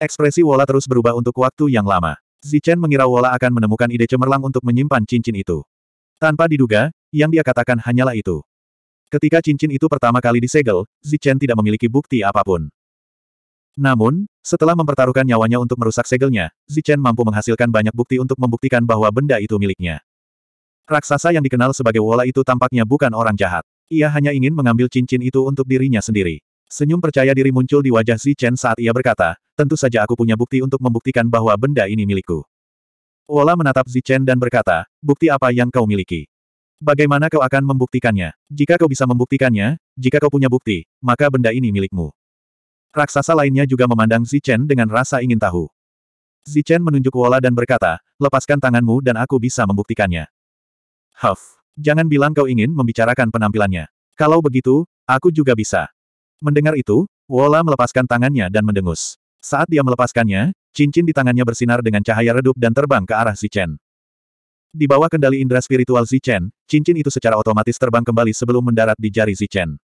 Ekspresi Wola terus berubah untuk waktu yang lama. Zichen mengira Wola akan menemukan ide cemerlang untuk menyimpan cincin itu. Tanpa diduga, yang dia katakan hanyalah itu. Ketika cincin itu pertama kali disegel, Zichen tidak memiliki bukti apa pun. Namun, setelah mempertaruhkan nyawanya untuk merusak segelnya, Zichen mampu menghasilkan banyak bukti untuk membuktikan bahwa benda itu miliknya. Raksasa yang dikenal sebagai Wola itu tampaknya bukan orang jahat. Ia hanya ingin mengambil cincin itu untuk dirinya sendiri. Senyum percaya diri muncul di wajah Zichen saat ia berkata, tentu saja aku punya bukti untuk membuktikan bahwa benda ini milikku. Wola menatap Zichen dan berkata, bukti apa yang kau miliki? Bagaimana kau akan membuktikannya? Jika kau bisa membuktikannya, jika kau punya bukti, maka benda ini milikmu. Raksasa lainnya juga memandang Zichen dengan rasa ingin tahu. Zichen menunjuk Wola dan berkata, lepaskan tanganmu dan aku bisa membuktikannya. Huff, jangan bilang kau ingin membicarakan penampilannya. Kalau begitu, aku juga bisa. Mendengar itu, Wola melepaskan tangannya dan mendengus. Saat dia melepaskannya, cincin di tangannya bersinar dengan cahaya redup dan terbang ke arah Zichen. Di bawah kendali indera spiritual Zichen, cincin itu secara otomatis terbang kembali sebelum mendarat di jari Zichen.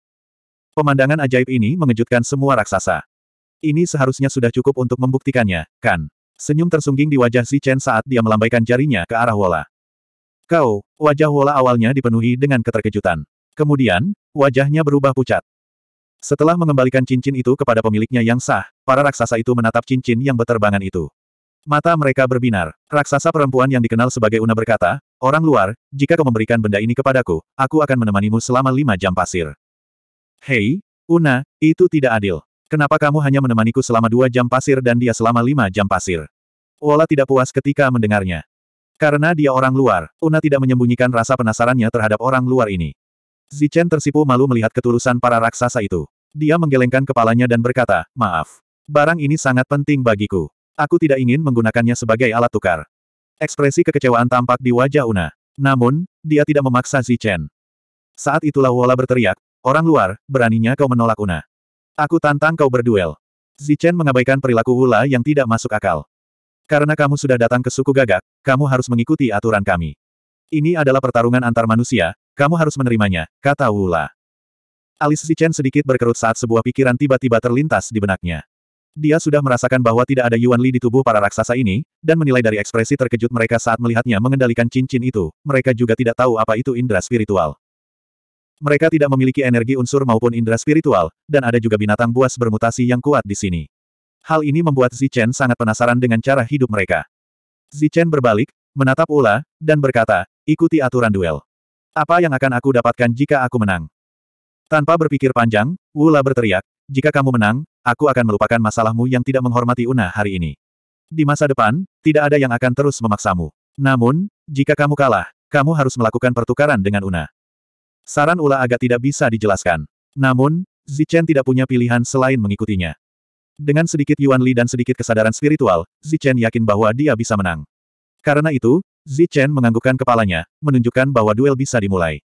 Pemandangan ajaib ini mengejutkan semua raksasa. Ini seharusnya sudah cukup untuk membuktikannya, kan? Senyum tersungging di wajah Zichen saat dia melambaikan jarinya ke arah Wola. Kau, wajah Wola awalnya dipenuhi dengan keterkejutan. Kemudian, wajahnya berubah pucat. Setelah mengembalikan cincin itu kepada pemiliknya yang sah, para raksasa itu menatap cincin yang beterbangan itu. Mata mereka berbinar. Raksasa perempuan yang dikenal sebagai Una berkata, Orang luar, jika kau memberikan benda ini kepadaku, aku akan menemanimu selama lima jam pasir. Hei, Una, itu tidak adil. Kenapa kamu hanya menemaniku selama dua jam pasir dan dia selama lima jam pasir? Wola tidak puas ketika mendengarnya. Karena dia orang luar, Una tidak menyembunyikan rasa penasarannya terhadap orang luar ini. Zichen tersipu malu melihat ketulusan para raksasa itu. Dia menggelengkan kepalanya dan berkata, maaf. Barang ini sangat penting bagiku. Aku tidak ingin menggunakannya sebagai alat tukar. Ekspresi kekecewaan tampak di wajah Una. Namun, dia tidak memaksa Zichen. Saat itulah Wola berteriak, orang luar, beraninya kau menolak Una. Aku tantang kau berduel. Zichen mengabaikan perilaku Wula yang tidak masuk akal. Karena kamu sudah datang ke suku gagak, kamu harus mengikuti aturan kami. Ini adalah pertarungan antar manusia, kamu harus menerimanya, kata Wula. Alis Zichen sedikit berkerut saat sebuah pikiran tiba-tiba terlintas di benaknya. Dia sudah merasakan bahwa tidak ada Yuan Li di tubuh para raksasa ini, dan menilai dari ekspresi terkejut mereka saat melihatnya mengendalikan cincin itu, mereka juga tidak tahu apa itu indera spiritual. Mereka tidak memiliki energi unsur maupun indera spiritual, dan ada juga binatang buas bermutasi yang kuat di sini. Hal ini membuat Zichen sangat penasaran dengan cara hidup mereka. Zichen berbalik, menatap Ula, dan berkata, ikuti aturan duel. Apa yang akan aku dapatkan jika aku menang? Tanpa berpikir panjang, Wula berteriak, jika kamu menang, aku akan melupakan masalahmu yang tidak menghormati Una hari ini. Di masa depan, tidak ada yang akan terus memaksamu. Namun, jika kamu kalah, kamu harus melakukan pertukaran dengan Una. Saran Ula agak tidak bisa dijelaskan. Namun, Zichen tidak punya pilihan selain mengikutinya. Dengan sedikit Yuan Li dan sedikit kesadaran spiritual, Zichen yakin bahwa dia bisa menang. Karena itu, Zichen menganggukkan kepalanya, menunjukkan bahwa duel bisa dimulai.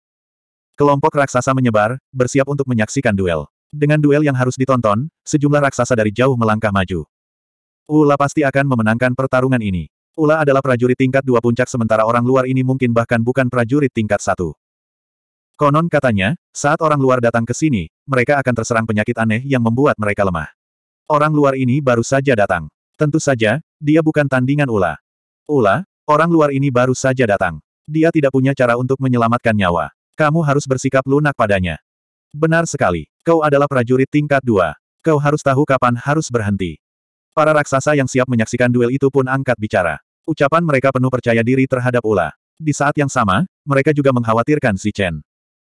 Kelompok raksasa menyebar, bersiap untuk menyaksikan duel. Dengan duel yang harus ditonton, sejumlah raksasa dari jauh melangkah maju. Ula pasti akan memenangkan pertarungan ini. Ula adalah prajurit tingkat dua puncak sementara orang luar ini mungkin bahkan bukan prajurit tingkat satu. Konon katanya, saat orang luar datang ke sini, mereka akan terserang penyakit aneh yang membuat mereka lemah. Orang luar ini baru saja datang. Tentu saja, dia bukan tandingan Ula. Ula, orang luar ini baru saja datang. Dia tidak punya cara untuk menyelamatkan nyawa. Kamu harus bersikap lunak padanya. Benar sekali. Kau adalah prajurit tingkat dua. Kau harus tahu kapan harus berhenti. Para raksasa yang siap menyaksikan duel itu pun angkat bicara. Ucapan mereka penuh percaya diri terhadap Ula. Di saat yang sama, mereka juga mengkhawatirkan si Chen.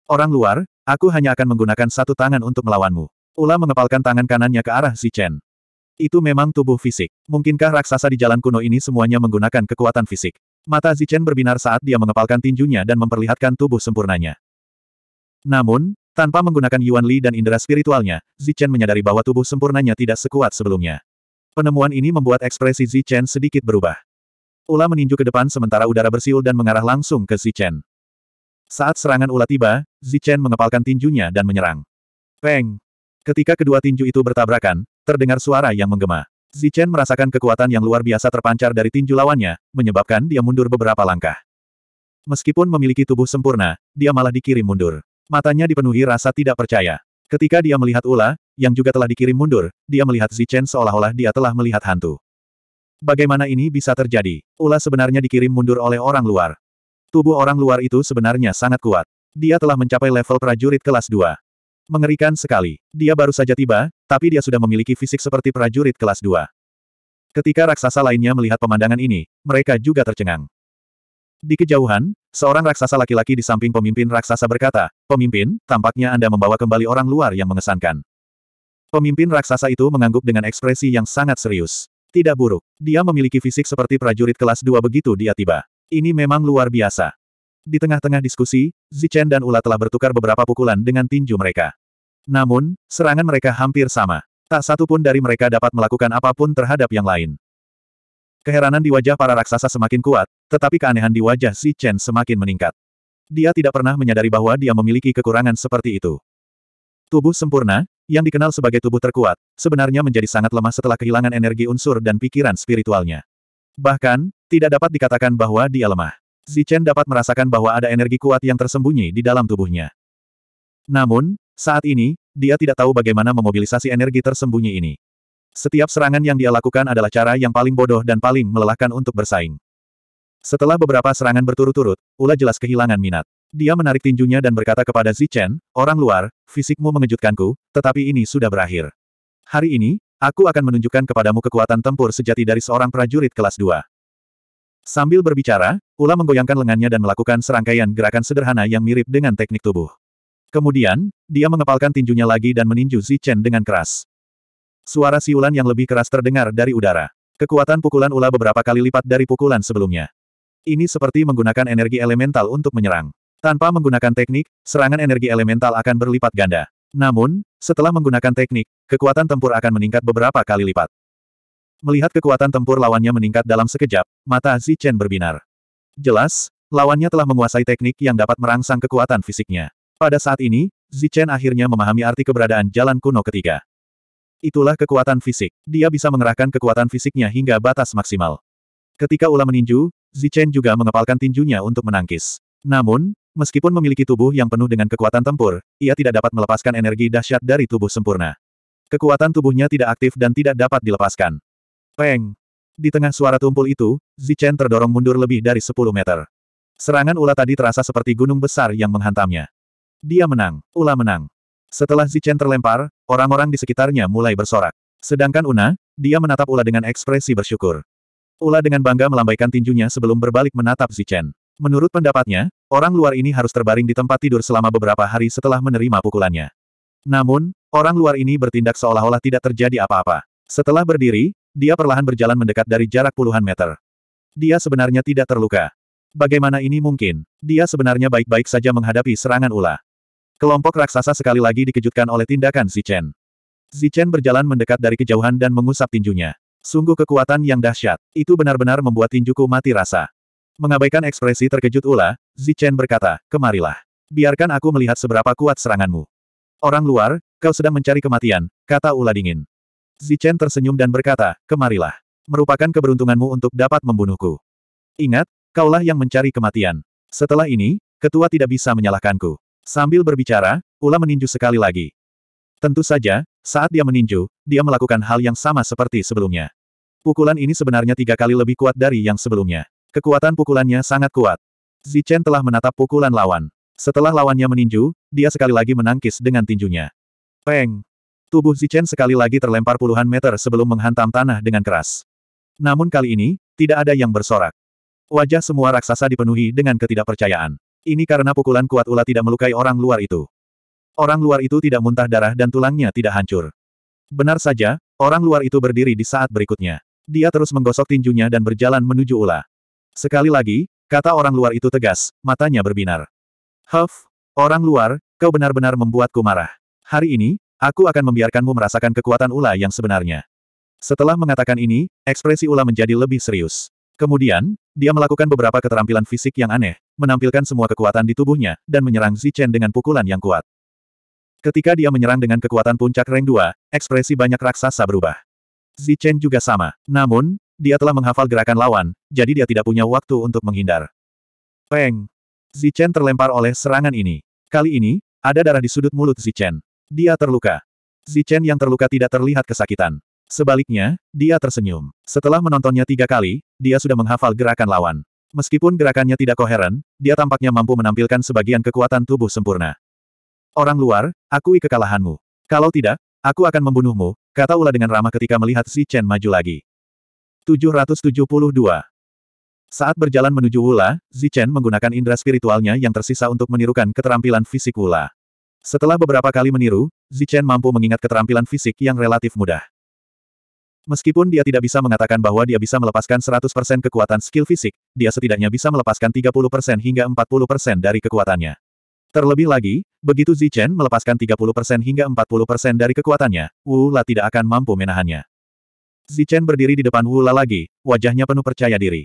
Orang luar, aku hanya akan menggunakan satu tangan untuk melawanmu. Ula mengepalkan tangan kanannya ke arah si Chen. Itu memang tubuh fisik. Mungkinkah raksasa di jalan kuno ini semuanya menggunakan kekuatan fisik? Mata Zichen berbinar saat dia mengepalkan tinjunya dan memperlihatkan tubuh sempurnanya. Namun, tanpa menggunakan Yuan Li dan indera spiritualnya, Zichen menyadari bahwa tubuh sempurnanya tidak sekuat sebelumnya. Penemuan ini membuat ekspresi Zichen sedikit berubah. Ula meninju ke depan sementara udara bersiul dan mengarah langsung ke Zichen. Saat serangan Ula tiba, Zichen mengepalkan tinjunya dan menyerang. Peng! Ketika kedua tinju itu bertabrakan, terdengar suara yang menggema. Zichen merasakan kekuatan yang luar biasa terpancar dari tinju lawannya, menyebabkan dia mundur beberapa langkah. Meskipun memiliki tubuh sempurna, dia malah dikirim mundur. Matanya dipenuhi rasa tidak percaya. Ketika dia melihat Ula, yang juga telah dikirim mundur, dia melihat Zichen seolah-olah dia telah melihat hantu. Bagaimana ini bisa terjadi? Ula sebenarnya dikirim mundur oleh orang luar. Tubuh orang luar itu sebenarnya sangat kuat. Dia telah mencapai level prajurit kelas 2. Mengerikan sekali. Dia baru saja tiba, tapi dia sudah memiliki fisik seperti prajurit kelas 2. Ketika raksasa lainnya melihat pemandangan ini, mereka juga tercengang. Di kejauhan, seorang raksasa laki-laki di samping pemimpin raksasa berkata, Pemimpin, tampaknya Anda membawa kembali orang luar yang mengesankan. Pemimpin raksasa itu mengangguk dengan ekspresi yang sangat serius. Tidak buruk. Dia memiliki fisik seperti prajurit kelas 2 begitu dia tiba. Ini memang luar biasa. Di tengah-tengah diskusi, Zichen dan Ula telah bertukar beberapa pukulan dengan tinju mereka. Namun, serangan mereka hampir sama. Tak satu pun dari mereka dapat melakukan apa pun terhadap yang lain. Keheranan di wajah para raksasa semakin kuat, tetapi keanehan di wajah Zichen semakin meningkat. Dia tidak pernah menyadari bahwa dia memiliki kekurangan seperti itu. Tubuh sempurna, yang dikenal sebagai tubuh terkuat, sebenarnya menjadi sangat lemah setelah kehilangan energi unsur dan pikiran spiritualnya. Bahkan, tidak dapat dikatakan bahwa dia lemah. Zichen dapat merasakan bahwa ada energi kuat yang tersembunyi di dalam tubuhnya. Namun, saat ini, dia tidak tahu bagaimana memobilisasi energi tersembunyi ini. Setiap serangan yang dia lakukan adalah cara yang paling bodoh dan paling melelahkan untuk bersaing. Setelah beberapa serangan berturut-turut, Ula jelas kehilangan minat. Dia menarik tinjunya dan berkata kepada Zichen, orang luar, fisikmu mengejutkanku, tetapi ini sudah berakhir. Hari ini, aku akan menunjukkan kepadamu kekuatan tempur sejati dari seorang prajurit kelas 2. Sambil berbicara, Ula menggoyangkan lengannya dan melakukan serangkaian gerakan sederhana yang mirip dengan teknik tubuh. Kemudian, dia mengepalkan tinjunya lagi dan meninju Zichen dengan keras. Suara siulan yang lebih keras terdengar dari udara. Kekuatan pukulan Ula beberapa kali lipat dari pukulan sebelumnya. Ini seperti menggunakan energi elemental untuk menyerang. Tanpa menggunakan teknik, serangan energi elemental akan berlipat ganda. Namun, setelah menggunakan teknik, kekuatan tempur akan meningkat beberapa kali lipat. Melihat kekuatan tempur lawannya meningkat dalam sekejap, mata Zichen berbinar. Jelas, lawannya telah menguasai teknik yang dapat merangsang kekuatan fisiknya. Pada saat ini, Zichen akhirnya memahami arti keberadaan jalan kuno ketiga. Itulah kekuatan fisik. Dia bisa mengerahkan kekuatan fisiknya hingga batas maksimal. Ketika Ula meninju, Zichen juga mengepalkan tinjunya untuk menangkis. Namun, Meskipun memiliki tubuh yang penuh dengan kekuatan tempur, ia tidak dapat melepaskan energi dahsyat dari tubuh sempurna. Kekuatan tubuhnya tidak aktif dan tidak dapat dilepaskan. Peng! Di tengah suara tumpul itu, Zichen terdorong mundur lebih dari 10 meter. Serangan ulat tadi terasa seperti gunung besar yang menghantamnya. Dia menang. Ula menang. Setelah Zichen terlempar, orang-orang di sekitarnya mulai bersorak. Sedangkan Una, dia menatap Ula dengan ekspresi bersyukur. Ula dengan bangga melambaikan tinjunya sebelum berbalik menatap Zichen. Menurut pendapatnya, orang luar ini harus terbaring di tempat tidur selama beberapa hari setelah menerima pukulannya. Namun, orang luar ini bertindak seolah-olah tidak terjadi apa-apa. Setelah berdiri, dia perlahan berjalan mendekat dari jarak puluhan meter. Dia sebenarnya tidak terluka. Bagaimana ini mungkin? Dia sebenarnya baik-baik saja menghadapi serangan ulah. Kelompok raksasa sekali lagi dikejutkan oleh tindakan Zichen. Zichen berjalan mendekat dari kejauhan dan mengusap tinjunya. Sungguh kekuatan yang dahsyat. Itu benar-benar membuat tinjuku mati rasa. Mengabaikan ekspresi terkejut Ula, Zichen berkata, kemarilah. Biarkan aku melihat seberapa kuat seranganmu. Orang luar, kau sedang mencari kematian, kata Ula dingin. Zichen tersenyum dan berkata, kemarilah. Merupakan keberuntunganmu untuk dapat membunuhku. Ingat, kaulah yang mencari kematian. Setelah ini, ketua tidak bisa menyalahkanku. Sambil berbicara, Ula meninju sekali lagi. Tentu saja, saat dia meninju, dia melakukan hal yang sama seperti sebelumnya. Pukulan ini sebenarnya tiga kali lebih kuat dari yang sebelumnya. Kekuatan pukulannya sangat kuat. Zichen telah menatap pukulan lawan. Setelah lawannya meninju, dia sekali lagi menangkis dengan tinjunya. Peng! Tubuh Zichen sekali lagi terlempar puluhan meter sebelum menghantam tanah dengan keras. Namun kali ini, tidak ada yang bersorak. Wajah semua raksasa dipenuhi dengan ketidakpercayaan. Ini karena pukulan kuat ulat tidak melukai orang luar itu. Orang luar itu tidak muntah darah dan tulangnya tidak hancur. Benar saja, orang luar itu berdiri di saat berikutnya. Dia terus menggosok tinjunya dan berjalan menuju ulah. Sekali lagi, kata orang luar itu tegas, matanya berbinar. Huff, orang luar, kau benar-benar membuatku marah. Hari ini, aku akan membiarkanmu merasakan kekuatan Ula yang sebenarnya. Setelah mengatakan ini, ekspresi Ula menjadi lebih serius. Kemudian, dia melakukan beberapa keterampilan fisik yang aneh, menampilkan semua kekuatan di tubuhnya, dan menyerang Zichen dengan pukulan yang kuat. Ketika dia menyerang dengan kekuatan puncak rank 2, ekspresi banyak raksasa berubah. Zichen juga sama. Namun, dia telah menghafal gerakan lawan, jadi dia tidak punya waktu untuk menghindar. Peng! Zichen terlempar oleh serangan ini. Kali ini, ada darah di sudut mulut Zichen. Dia terluka. Zichen yang terluka tidak terlihat kesakitan. Sebaliknya, dia tersenyum. Setelah menontonnya tiga kali, dia sudah menghafal gerakan lawan. Meskipun gerakannya tidak koheren, dia tampaknya mampu menampilkan sebagian kekuatan tubuh sempurna. Orang luar, akui kekalahanmu. Kalau tidak, aku akan membunuhmu, kata Ula dengan ramah ketika melihat Si Chen maju lagi. 772. Saat berjalan menuju Wula, Zichen menggunakan indera spiritualnya yang tersisa untuk menirukan keterampilan fisik Wula. Setelah beberapa kali meniru, Zichen mampu mengingat keterampilan fisik yang relatif mudah. Meskipun dia tidak bisa mengatakan bahwa dia bisa melepaskan 100% kekuatan skill fisik, dia setidaknya bisa melepaskan 30% hingga 40% dari kekuatannya. Terlebih lagi, begitu Zichen melepaskan 30% hingga 40% dari kekuatannya, Wu La tidak akan mampu menahannya. Zichen berdiri di depan Wu La lagi, wajahnya penuh percaya diri.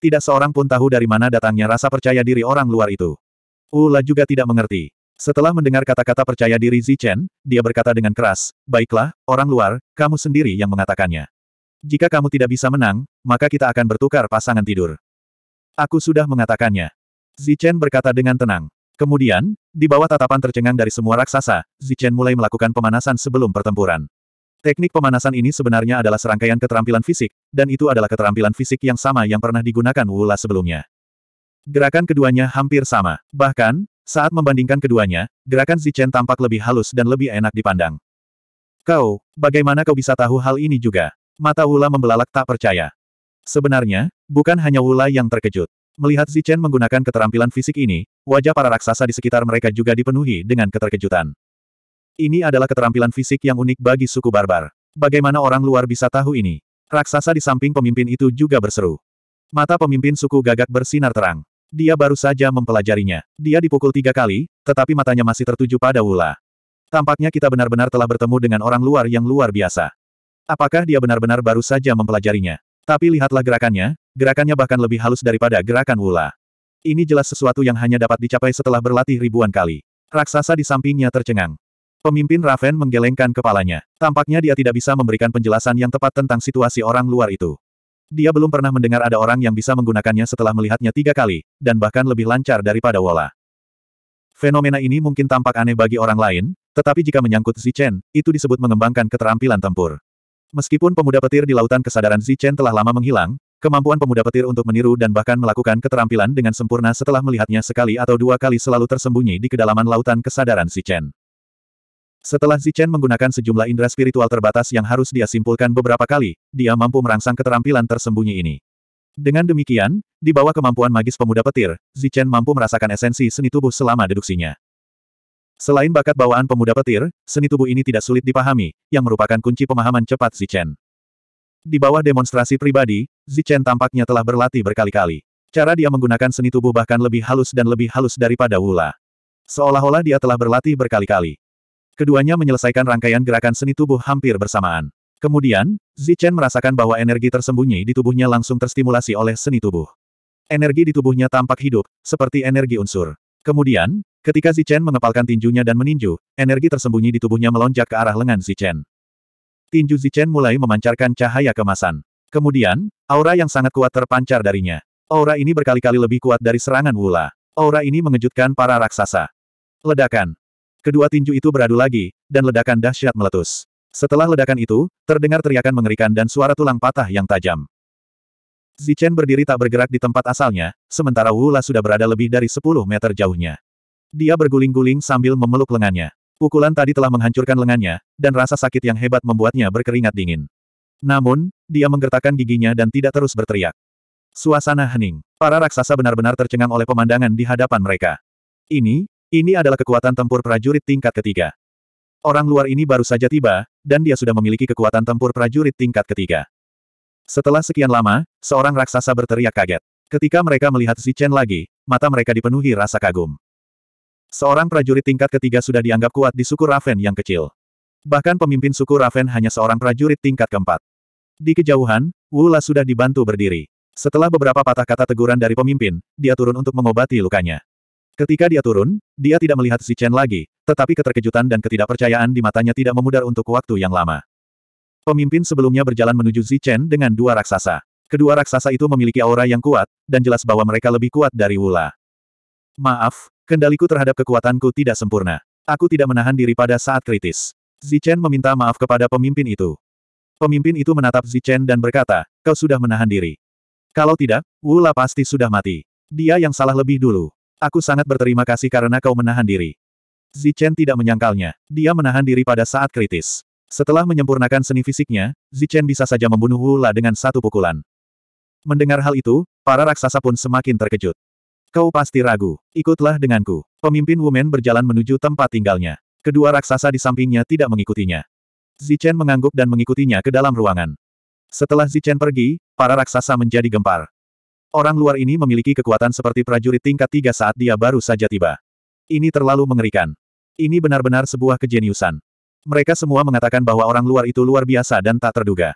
Tidak seorang pun tahu dari mana datangnya rasa percaya diri orang luar itu. Ula juga tidak mengerti. Setelah mendengar kata-kata percaya diri Zichen, dia berkata dengan keras, Baiklah, orang luar, kamu sendiri yang mengatakannya. Jika kamu tidak bisa menang, maka kita akan bertukar pasangan tidur. Aku sudah mengatakannya. Zichen berkata dengan tenang. Kemudian, di bawah tatapan tercengang dari semua raksasa, Zichen mulai melakukan pemanasan sebelum pertempuran. Teknik pemanasan ini sebenarnya adalah serangkaian keterampilan fisik, dan itu adalah keterampilan fisik yang sama yang pernah digunakan Wula sebelumnya. Gerakan keduanya hampir sama. Bahkan, saat membandingkan keduanya, gerakan Zichen tampak lebih halus dan lebih enak dipandang. Kau, bagaimana kau bisa tahu hal ini juga? Mata Wula membelalak tak percaya. Sebenarnya, bukan hanya Wula yang terkejut. Melihat Zichen menggunakan keterampilan fisik ini, wajah para raksasa di sekitar mereka juga dipenuhi dengan keterkejutan. Ini adalah keterampilan fisik yang unik bagi suku barbar. Bagaimana orang luar bisa tahu ini? Raksasa di samping pemimpin itu juga berseru. Mata pemimpin suku gagak bersinar terang. Dia baru saja mempelajarinya. Dia dipukul tiga kali, tetapi matanya masih tertuju pada Wula. Tampaknya kita benar-benar telah bertemu dengan orang luar yang luar biasa. Apakah dia benar-benar baru saja mempelajarinya? Tapi lihatlah gerakannya, gerakannya bahkan lebih halus daripada gerakan Wula. Ini jelas sesuatu yang hanya dapat dicapai setelah berlatih ribuan kali. Raksasa di sampingnya tercengang. Pemimpin Raven menggelengkan kepalanya. Tampaknya dia tidak bisa memberikan penjelasan yang tepat tentang situasi orang luar itu. Dia belum pernah mendengar ada orang yang bisa menggunakannya setelah melihatnya tiga kali, dan bahkan lebih lancar daripada Wola. Fenomena ini mungkin tampak aneh bagi orang lain, tetapi jika menyangkut Zichen, itu disebut mengembangkan keterampilan tempur. Meskipun pemuda petir di lautan kesadaran Zichen telah lama menghilang, kemampuan pemuda petir untuk meniru dan bahkan melakukan keterampilan dengan sempurna setelah melihatnya sekali atau dua kali selalu tersembunyi di kedalaman lautan kesadaran Zichen. Setelah Zichen menggunakan sejumlah indera spiritual terbatas yang harus dia simpulkan beberapa kali, dia mampu merangsang keterampilan tersembunyi ini. Dengan demikian, di bawah kemampuan magis pemuda petir, Zichen mampu merasakan esensi seni tubuh selama deduksinya. Selain bakat bawaan pemuda petir, seni tubuh ini tidak sulit dipahami, yang merupakan kunci pemahaman cepat Zichen. Di bawah demonstrasi pribadi, Zichen tampaknya telah berlatih berkali-kali. Cara dia menggunakan seni tubuh bahkan lebih halus dan lebih halus daripada Wula. Seolah-olah dia telah berlatih berkali-kali. Keduanya menyelesaikan rangkaian gerakan seni tubuh hampir bersamaan. Kemudian, Zichen merasakan bahwa energi tersembunyi di tubuhnya langsung terstimulasi oleh seni tubuh. Energi di tubuhnya tampak hidup, seperti energi unsur. Kemudian, ketika Zichen mengepalkan tinjunya dan meninju, energi tersembunyi di tubuhnya melonjak ke arah lengan Zichen. Tinju Zichen mulai memancarkan cahaya kemasan. Kemudian, aura yang sangat kuat terpancar darinya. Aura ini berkali-kali lebih kuat dari serangan Wula. Aura ini mengejutkan para raksasa. Ledakan. Kedua tinju itu beradu lagi, dan ledakan dahsyat meletus. Setelah ledakan itu, terdengar teriakan mengerikan dan suara tulang patah yang tajam. Zichen berdiri tak bergerak di tempat asalnya, sementara Wu La sudah berada lebih dari 10 meter jauhnya. Dia berguling-guling sambil memeluk lengannya. Pukulan tadi telah menghancurkan lengannya, dan rasa sakit yang hebat membuatnya berkeringat dingin. Namun, dia menggertakkan giginya dan tidak terus berteriak. Suasana hening. Para raksasa benar-benar tercengang oleh pemandangan di hadapan mereka. Ini, ini adalah kekuatan tempur prajurit tingkat ketiga. Orang luar ini baru saja tiba, dan dia sudah memiliki kekuatan tempur prajurit tingkat ketiga. Setelah sekian lama, seorang raksasa berteriak kaget. Ketika mereka melihat Zichen lagi, mata mereka dipenuhi rasa kagum. Seorang prajurit tingkat ketiga sudah dianggap kuat di suku Raven yang kecil. Bahkan pemimpin suku Raven hanya seorang prajurit tingkat keempat. Di kejauhan, Wu La sudah dibantu berdiri. Setelah beberapa patah kata teguran dari pemimpin, dia turun untuk mengobati lukanya. Ketika dia turun, dia tidak melihat si Chen lagi, tetapi keterkejutan dan ketidakpercayaan di matanya tidak memudar untuk waktu yang lama. Pemimpin sebelumnya berjalan menuju Zi Chen dengan dua raksasa. Kedua raksasa itu memiliki aura yang kuat, dan jelas bahwa mereka lebih kuat dari Wula. Maaf, kendaliku terhadap kekuatanku tidak sempurna. Aku tidak menahan diri pada saat kritis. Zichen meminta maaf kepada pemimpin itu. Pemimpin itu menatap Zichen dan berkata, kau sudah menahan diri. Kalau tidak, Wu La pasti sudah mati. Dia yang salah lebih dulu. Aku sangat berterima kasih karena kau menahan diri. Zichen tidak menyangkalnya. Dia menahan diri pada saat kritis. Setelah menyempurnakan seni fisiknya, Zichen bisa saja membunuh Wu La dengan satu pukulan. Mendengar hal itu, para raksasa pun semakin terkejut. Kau pasti ragu. Ikutlah denganku. Pemimpin Wumen berjalan menuju tempat tinggalnya. Kedua raksasa di sampingnya tidak mengikutinya. Zichen mengangguk dan mengikutinya ke dalam ruangan. Setelah Zichen pergi, para raksasa menjadi gempar. Orang luar ini memiliki kekuatan seperti prajurit tingkat tiga saat dia baru saja tiba. Ini terlalu mengerikan. Ini benar-benar sebuah kejeniusan. Mereka semua mengatakan bahwa orang luar itu luar biasa dan tak terduga.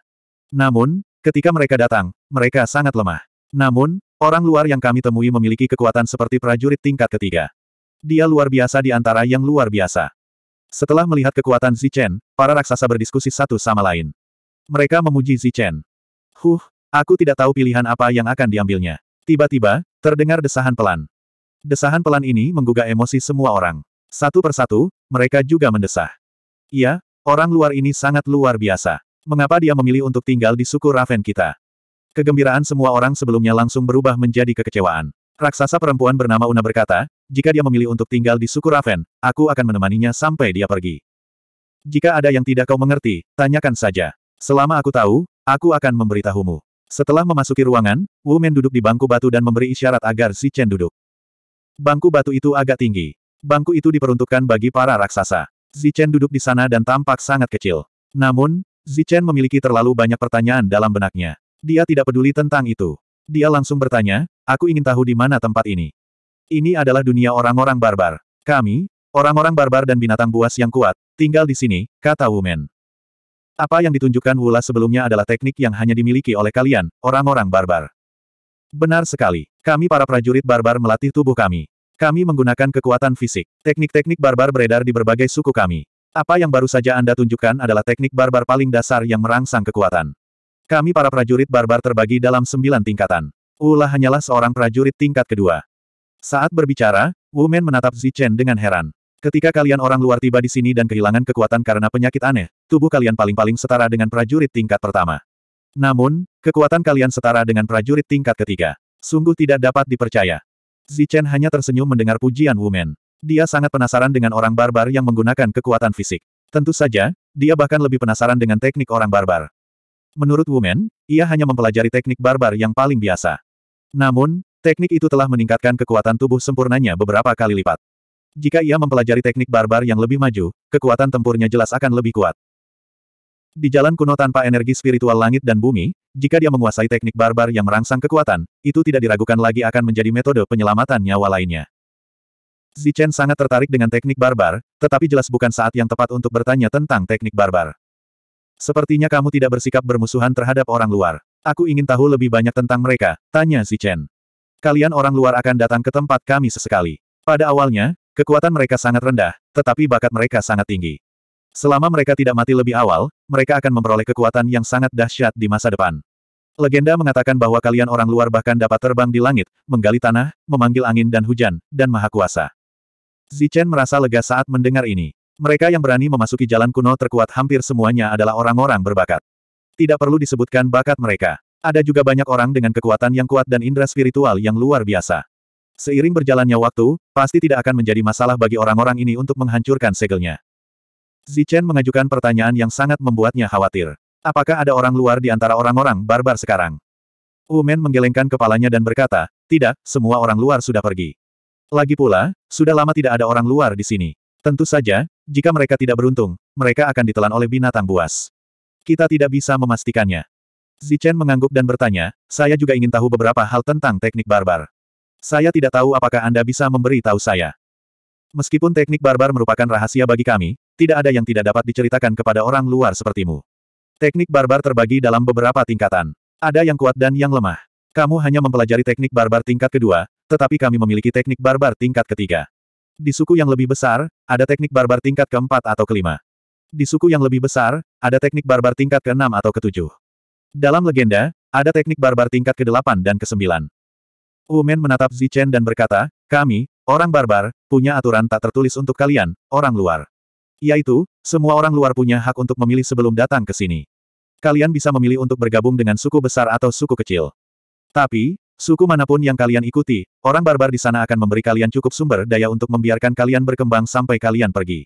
Namun, ketika mereka datang, mereka sangat lemah. Namun, orang luar yang kami temui memiliki kekuatan seperti prajurit tingkat ketiga. Dia luar biasa di antara yang luar biasa. Setelah melihat kekuatan Zichen, para raksasa berdiskusi satu sama lain. Mereka memuji Zichen. Huh, Aku tidak tahu pilihan apa yang akan diambilnya. Tiba-tiba, terdengar desahan pelan. Desahan pelan ini menggugah emosi semua orang. Satu persatu, mereka juga mendesah. Iya, orang luar ini sangat luar biasa. Mengapa dia memilih untuk tinggal di suku Raven kita? Kegembiraan semua orang sebelumnya langsung berubah menjadi kekecewaan. Raksasa perempuan bernama Una berkata, jika dia memilih untuk tinggal di suku Raven, aku akan menemaninya sampai dia pergi. Jika ada yang tidak kau mengerti, tanyakan saja. Selama aku tahu, aku akan memberitahumu. Setelah memasuki ruangan, Wu Men duduk di bangku batu dan memberi isyarat agar Si Chen duduk. Bangku batu itu agak tinggi. Bangku itu diperuntukkan bagi para raksasa. Chen duduk di sana dan tampak sangat kecil. Namun, Chen memiliki terlalu banyak pertanyaan dalam benaknya. Dia tidak peduli tentang itu. Dia langsung bertanya, aku ingin tahu di mana tempat ini. Ini adalah dunia orang-orang barbar. Kami, orang-orang barbar dan binatang buas yang kuat, tinggal di sini, kata Wu Men. Apa yang ditunjukkan Wula sebelumnya adalah teknik yang hanya dimiliki oleh kalian, orang-orang barbar. Benar sekali. Kami para prajurit barbar melatih tubuh kami. Kami menggunakan kekuatan fisik. Teknik-teknik barbar beredar di berbagai suku kami. Apa yang baru saja Anda tunjukkan adalah teknik barbar paling dasar yang merangsang kekuatan. Kami para prajurit barbar terbagi dalam sembilan tingkatan. Ula hanyalah seorang prajurit tingkat kedua. Saat berbicara, Wu Men menatap Zichen dengan heran. Ketika kalian orang luar tiba di sini dan kehilangan kekuatan karena penyakit aneh, tubuh kalian paling-paling setara dengan prajurit tingkat pertama. Namun, kekuatan kalian setara dengan prajurit tingkat ketiga. Sungguh tidak dapat dipercaya. Zichen hanya tersenyum mendengar pujian Wumen. Dia sangat penasaran dengan orang barbar yang menggunakan kekuatan fisik. Tentu saja, dia bahkan lebih penasaran dengan teknik orang barbar. Menurut Wumen, ia hanya mempelajari teknik barbar yang paling biasa. Namun, teknik itu telah meningkatkan kekuatan tubuh sempurnanya beberapa kali lipat. Jika ia mempelajari teknik barbar yang lebih maju, kekuatan tempurnya jelas akan lebih kuat. Di jalan kuno tanpa energi spiritual langit dan bumi, jika dia menguasai teknik barbar yang merangsang kekuatan, itu tidak diragukan lagi akan menjadi metode penyelamatan nyawa lainnya. Zichen sangat tertarik dengan teknik barbar, tetapi jelas bukan saat yang tepat untuk bertanya tentang teknik barbar. Sepertinya kamu tidak bersikap bermusuhan terhadap orang luar. Aku ingin tahu lebih banyak tentang mereka, tanya Zichen. Kalian orang luar akan datang ke tempat kami sesekali. Pada awalnya, Kekuatan mereka sangat rendah, tetapi bakat mereka sangat tinggi. Selama mereka tidak mati lebih awal, mereka akan memperoleh kekuatan yang sangat dahsyat di masa depan. Legenda mengatakan bahwa kalian orang luar bahkan dapat terbang di langit, menggali tanah, memanggil angin dan hujan, dan maha kuasa. Zichen merasa lega saat mendengar ini. Mereka yang berani memasuki jalan kuno terkuat hampir semuanya adalah orang-orang berbakat. Tidak perlu disebutkan bakat mereka. Ada juga banyak orang dengan kekuatan yang kuat dan indera spiritual yang luar biasa. Seiring berjalannya waktu, pasti tidak akan menjadi masalah bagi orang-orang ini untuk menghancurkan segelnya. Zichen mengajukan pertanyaan yang sangat membuatnya khawatir. Apakah ada orang luar di antara orang-orang barbar sekarang? Umen menggelengkan kepalanya dan berkata, tidak, semua orang luar sudah pergi. Lagi pula, sudah lama tidak ada orang luar di sini. Tentu saja, jika mereka tidak beruntung, mereka akan ditelan oleh binatang buas. Kita tidak bisa memastikannya. Zichen mengangguk dan bertanya, saya juga ingin tahu beberapa hal tentang teknik barbar. Saya tidak tahu apakah Anda bisa memberi tahu saya. Meskipun teknik barbar merupakan rahasia bagi kami, tidak ada yang tidak dapat diceritakan kepada orang luar sepertimu. Teknik barbar terbagi dalam beberapa tingkatan. Ada yang kuat dan yang lemah. Kamu hanya mempelajari teknik barbar tingkat kedua, tetapi kami memiliki teknik barbar tingkat ketiga. Di suku yang lebih besar, ada teknik barbar tingkat keempat atau kelima. Di suku yang lebih besar, ada teknik barbar tingkat keenam atau ketujuh. Dalam legenda, ada teknik barbar tingkat kedelapan dan kesembilan. Wu Men menatap Zichen dan berkata, kami, orang barbar, punya aturan tak tertulis untuk kalian, orang luar. Yaitu, semua orang luar punya hak untuk memilih sebelum datang ke sini. Kalian bisa memilih untuk bergabung dengan suku besar atau suku kecil. Tapi, suku mana pun yang kalian ikuti, orang barbar di sana akan memberi kalian cukup sumber daya untuk membiarkan kalian berkembang sampai kalian pergi.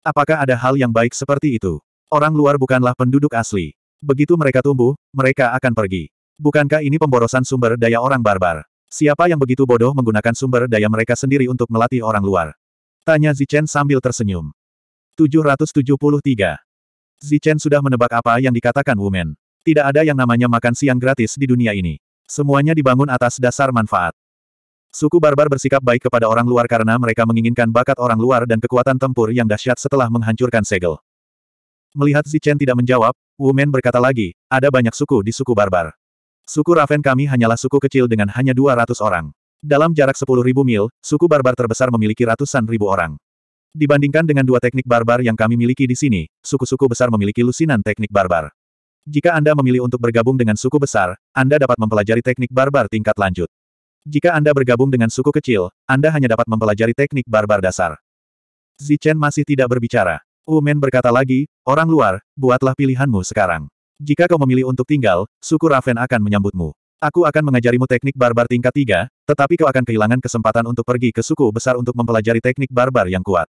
Apakah ada hal yang baik seperti itu? Orang luar bukanlah penduduk asli. Begitu mereka tumbuh, mereka akan pergi. Bukankah ini pemborosan sumber daya orang barbar? Siapa yang begitu bodoh menggunakan sumber daya mereka sendiri untuk melatih orang luar? Tanya Zichen sambil tersenyum. 773. Zichen sudah menebak apa yang dikatakan Wumen. Tidak ada yang namanya makan siang gratis di dunia ini. Semuanya dibangun atas dasar manfaat. Suku barbar bersikap baik kepada orang luar karena mereka menginginkan bakat orang luar dan kekuatan tempur yang dahsyat setelah menghancurkan segel. Melihat Zichen tidak menjawab, Wumen berkata lagi, ada banyak suku di suku barbar. Suku Raven kami hanyalah suku kecil dengan hanya 200 orang. Dalam jarak 10.000 mil, suku barbar terbesar memiliki ratusan ribu orang. Dibandingkan dengan dua teknik barbar yang kami miliki di sini, suku-suku besar memiliki lusinan teknik barbar. Jika Anda memilih untuk bergabung dengan suku besar, Anda dapat mempelajari teknik barbar tingkat lanjut. Jika Anda bergabung dengan suku kecil, Anda hanya dapat mempelajari teknik barbar dasar. Zichen masih tidak berbicara. Umen berkata lagi, orang luar, buatlah pilihanmu sekarang. Jika kau memilih untuk tinggal, suku Raven akan menyambutmu. Aku akan mengajarimu teknik barbar tingkat tiga, tetapi kau akan kehilangan kesempatan untuk pergi ke suku besar untuk mempelajari teknik barbar yang kuat.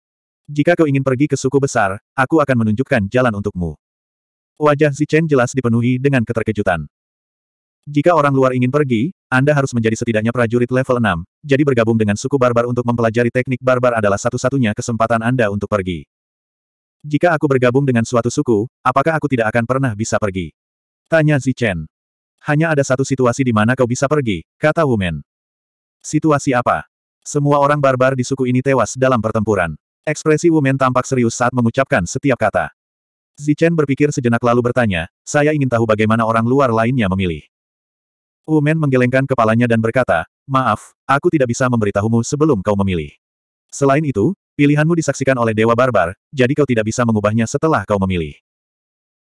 Jika kau ingin pergi ke suku besar, aku akan menunjukkan jalan untukmu. Wajah Zichen jelas dipenuhi dengan keterkejutan. Jika orang luar ingin pergi, Anda harus menjadi setidaknya prajurit level 6, jadi bergabung dengan suku barbar untuk mempelajari teknik barbar adalah satu-satunya kesempatan Anda untuk pergi. Jika aku bergabung dengan suatu suku, apakah aku tidak akan pernah bisa pergi? Tanya Zichen. Hanya ada satu situasi di mana kau bisa pergi, kata Wumen. Situasi apa? Semua orang barbar di suku ini tewas dalam pertempuran. Ekspresi Wumen tampak serius saat mengucapkan setiap kata. Zichen berpikir sejenak lalu bertanya, saya ingin tahu bagaimana orang luar lainnya memilih. Wumen menggelengkan kepalanya dan berkata, maaf, aku tidak bisa memberitahumu sebelum kau memilih. Selain itu, Pilihanmu disaksikan oleh Dewa Barbar, jadi kau tidak bisa mengubahnya setelah kau memilih.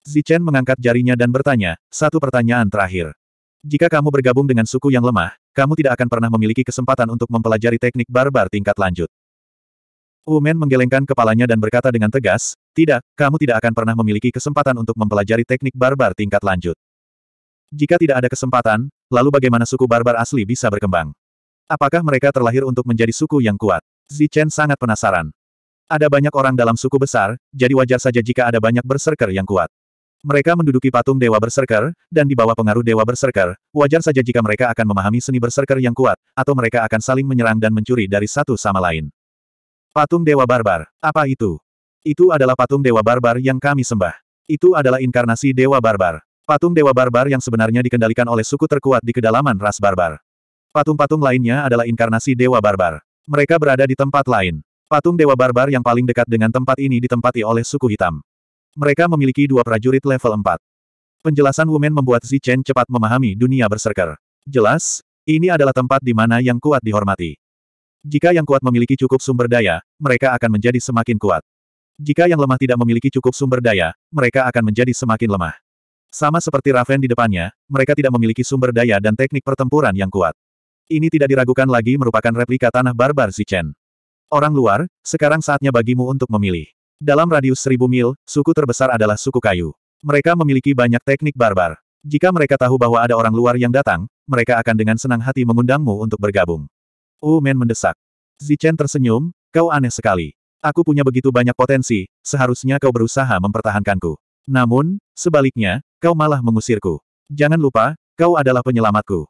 Zichen mengangkat jarinya dan bertanya, satu pertanyaan terakhir. Jika kamu bergabung dengan suku yang lemah, kamu tidak akan pernah memiliki kesempatan untuk mempelajari teknik barbar tingkat lanjut. Umen menggelengkan kepalanya dan berkata dengan tegas, tidak, kamu tidak akan pernah memiliki kesempatan untuk mempelajari teknik barbar tingkat lanjut. Jika tidak ada kesempatan, lalu bagaimana suku barbar asli bisa berkembang? Apakah mereka terlahir untuk menjadi suku yang kuat? Zichen sangat penasaran. Ada banyak orang dalam suku besar, jadi wajar saja jika ada banyak berserker yang kuat. Mereka menduduki patung Dewa Berserker, dan di bawah pengaruh Dewa Berserker, wajar saja jika mereka akan memahami seni berserker yang kuat, atau mereka akan saling menyerang dan mencuri dari satu sama lain. Patung Dewa Barbar, apa itu? Itu adalah patung Dewa Barbar yang kami sembah. Itu adalah inkarnasi Dewa Barbar. Patung Dewa Barbar yang sebenarnya dikendalikan oleh suku terkuat di kedalaman ras barbar. Patung-patung lainnya adalah inkarnasi Dewa Barbar. Mereka berada di tempat lain. Patung Dewa Barbar yang paling dekat dengan tempat ini ditempati oleh suku hitam. Mereka memiliki dua prajurit level 4. Penjelasan Wumen membuat Zichen cepat memahami dunia berserker. Jelas, ini adalah tempat di mana yang kuat dihormati. Jika yang kuat memiliki cukup sumber daya, mereka akan menjadi semakin kuat. Jika yang lemah tidak memiliki cukup sumber daya, mereka akan menjadi semakin lemah. Sama seperti Raven di depannya, mereka tidak memiliki sumber daya dan teknik pertempuran yang kuat. Ini tidak diragukan lagi merupakan replika tanah barbar Zichen. Orang luar, sekarang saatnya bagimu untuk memilih. Dalam radius seribu mil, suku terbesar adalah suku kayu. Mereka memiliki banyak teknik barbar. Jika mereka tahu bahwa ada orang luar yang datang, mereka akan dengan senang hati mengundangmu untuk bergabung. Wu Men mendesak. Zichen tersenyum, kau aneh sekali. Aku punya begitu banyak potensi, seharusnya kau berusaha mempertahankanku. Namun, sebaliknya, kau malah mengusirku. Jangan lupa, kau adalah penyelamatku.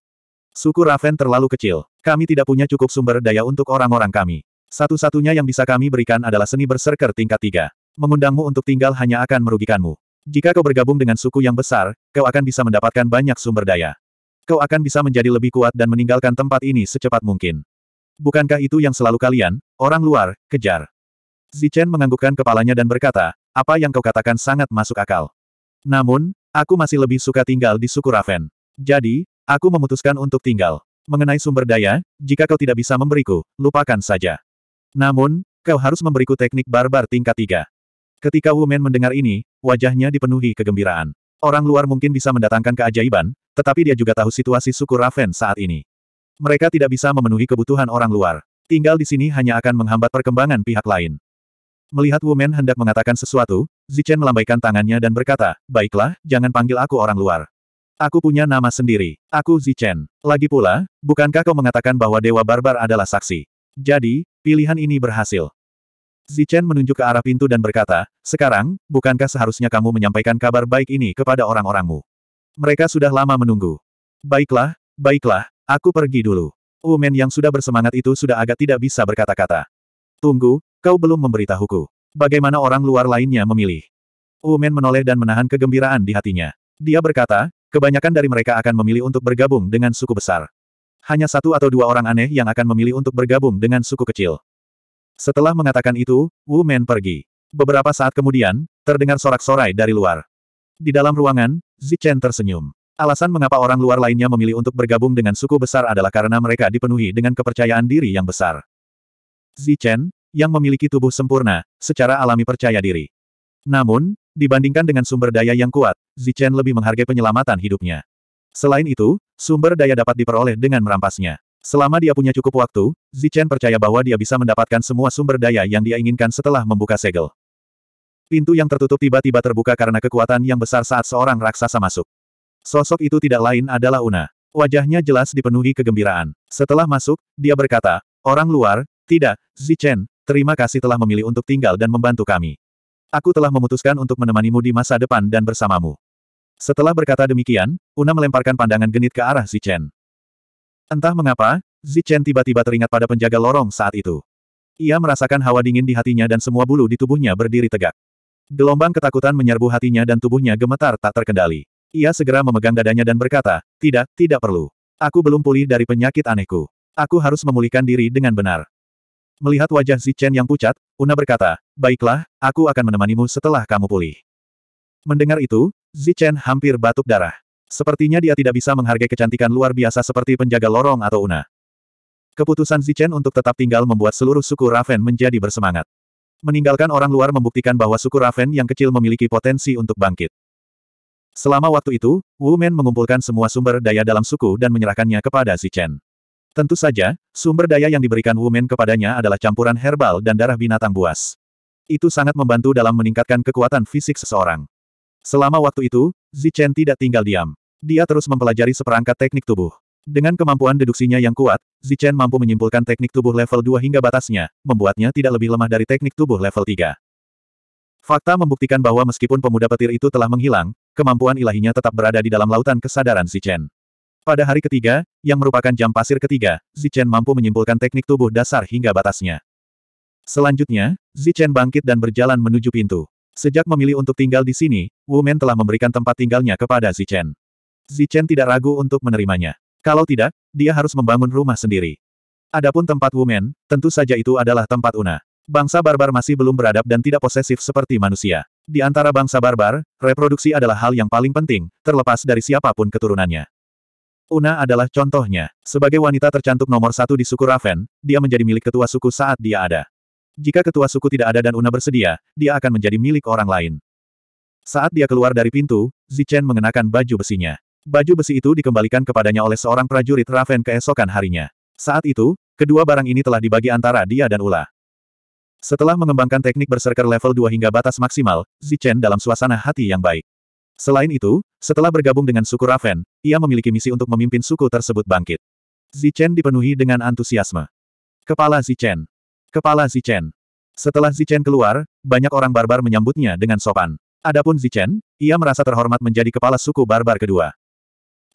Suku Raven terlalu kecil. Kami tidak punya cukup sumber daya untuk orang-orang kami. Satu-satunya yang bisa kami berikan adalah seni berserker tingkat tiga. Mengundangmu untuk tinggal hanya akan merugikanmu. Jika kau bergabung dengan suku yang besar, kau akan bisa mendapatkan banyak sumber daya. Kau akan bisa menjadi lebih kuat dan meninggalkan tempat ini secepat mungkin. Bukankah itu yang selalu kalian, orang luar, kejar? Zichen menganggukkan kepalanya dan berkata, apa yang kau katakan sangat masuk akal. Namun, aku masih lebih suka tinggal di suku Raven. Jadi, Aku memutuskan untuk tinggal. Mengenai sumber daya, jika kau tidak bisa memberiku, lupakan saja. Namun, kau harus memberiku teknik barbar tingkat tiga. Ketika Wu Men mendengar ini, wajahnya dipenuhi kegembiraan. Orang luar mungkin bisa mendatangkan keajaiban, tetapi dia juga tahu situasi suku Raven saat ini. Mereka tidak bisa memenuhi kebutuhan orang luar. Tinggal di sini hanya akan menghambat perkembangan pihak lain. Melihat Wumen hendak mengatakan sesuatu, Zichen melambaikan tangannya dan berkata, Baiklah, jangan panggil aku orang luar. Aku punya nama sendiri. Aku Zichen. Lagi pula, bukankah kau mengatakan bahwa Dewa Barbar adalah saksi? Jadi, pilihan ini berhasil. Zichen menunjuk ke arah pintu dan berkata, Sekarang, bukankah seharusnya kamu menyampaikan kabar baik ini kepada orang-orangmu? Mereka sudah lama menunggu. Baiklah, baiklah, aku pergi dulu. Umen yang sudah bersemangat itu sudah agak tidak bisa berkata-kata. Tunggu, kau belum memberitahuku. Bagaimana orang luar lainnya memilih? Umen menoleh dan menahan kegembiraan di hatinya. Dia berkata, kebanyakan dari mereka akan memilih untuk bergabung dengan suku besar. Hanya satu atau dua orang aneh yang akan memilih untuk bergabung dengan suku kecil. Setelah mengatakan itu, Wu Men pergi. Beberapa saat kemudian, terdengar sorak-sorai dari luar. Di dalam ruangan, Zichen tersenyum. Alasan mengapa orang luar lainnya memilih untuk bergabung dengan suku besar adalah karena mereka dipenuhi dengan kepercayaan diri yang besar. Zichen, yang memiliki tubuh sempurna, secara alami percaya diri. Namun, dibandingkan dengan sumber daya yang kuat, Zichen lebih menghargai penyelamatan hidupnya. Selain itu, sumber daya dapat diperoleh dengan merampasnya. Selama dia punya cukup waktu, Zichen percaya bahwa dia bisa mendapatkan semua sumber daya yang dia inginkan setelah membuka segel. Pintu yang tertutup tiba-tiba terbuka karena kekuatan yang besar saat seorang raksasa masuk. Sosok itu tidak lain adalah Una. Wajahnya jelas dipenuhi kegembiraan. Setelah masuk, dia berkata, Orang luar, tidak, Zichen, terima kasih telah memilih untuk tinggal dan membantu kami. Aku telah memutuskan untuk menemanimu di masa depan dan bersamamu. Setelah berkata demikian, Una melemparkan pandangan genit ke arah Zichen. Entah mengapa, Zichen tiba-tiba teringat pada penjaga lorong saat itu. Ia merasakan hawa dingin di hatinya dan semua bulu di tubuhnya berdiri tegak. Gelombang ketakutan menyerbu hatinya dan tubuhnya gemetar tak terkendali. Ia segera memegang dadanya dan berkata, tidak, tidak perlu. Aku belum pulih dari penyakit anehku. Aku harus memulihkan diri dengan benar. Melihat wajah Zichen yang pucat, Una berkata, baiklah, aku akan menemanimu setelah kamu pulih. Mendengar itu, Zichen hampir batuk darah. Sepertinya dia tidak bisa menghargai kecantikan luar biasa seperti penjaga lorong atau Una. Keputusan Zichen untuk tetap tinggal membuat seluruh suku Raven menjadi bersemangat. Meninggalkan orang luar membuktikan bahwa suku Raven yang kecil memiliki potensi untuk bangkit. Selama waktu itu, Wu Men mengumpulkan semua sumber daya dalam suku dan menyerahkannya kepada Chen. Tentu saja, sumber daya yang diberikan Wu Men kepadanya adalah campuran herbal dan darah binatang buas. Itu sangat membantu dalam meningkatkan kekuatan fisik seseorang. Selama waktu itu, Chen tidak tinggal diam. Dia terus mempelajari seperangkat teknik tubuh. Dengan kemampuan deduksinya yang kuat, Zichen mampu menyimpulkan teknik tubuh level 2 hingga batasnya, membuatnya tidak lebih lemah dari teknik tubuh level 3. Fakta membuktikan bahwa meskipun pemuda petir itu telah menghilang, kemampuan ilahinya tetap berada di dalam lautan kesadaran Zichen. Pada hari ketiga, yang merupakan jam pasir ketiga, Zichen mampu menyimpulkan teknik tubuh dasar hingga batasnya. Selanjutnya, Zichen bangkit dan berjalan menuju pintu. Sejak memilih untuk tinggal di sini, Wu Men telah memberikan tempat tinggalnya kepada Zichen. Zichen tidak ragu untuk menerimanya. Kalau tidak, dia harus membangun rumah sendiri. Adapun tempat Wumen, tentu saja itu adalah tempat Una. Bangsa barbar masih belum beradab dan tidak posesif seperti manusia. Di antara bangsa barbar, reproduksi adalah hal yang paling penting, terlepas dari siapa pun keturunannya. Una adalah contohnya. Sebagai wanita tercantuk nomor satu di suku Raven, dia menjadi milik ketua suku saat dia ada. Jika ketua suku tidak ada dan Una bersedia, dia akan menjadi milik orang lain. Saat dia keluar dari pintu, Zichen mengenakan baju besinya. Baju besi itu dikembalikan kepadanya oleh seorang prajurit Raven keesokan harinya. Saat itu, kedua barang ini telah dibagi antara dia dan Ula. Setelah mengembangkan teknik berserker level 2 hingga batas maksimal, Zichen dalam suasana hati yang baik. Selain itu, setelah bergabung dengan suku Raven, ia memiliki misi untuk memimpin suku tersebut bangkit. Zichen dipenuhi dengan antusiasme. Kepala Zichen. Kepala Zichen. Setelah Zichen keluar, banyak orang barbar menyambutnya dengan sopan. Adapun Zichen, ia merasa terhormat menjadi kepala suku barbar kedua.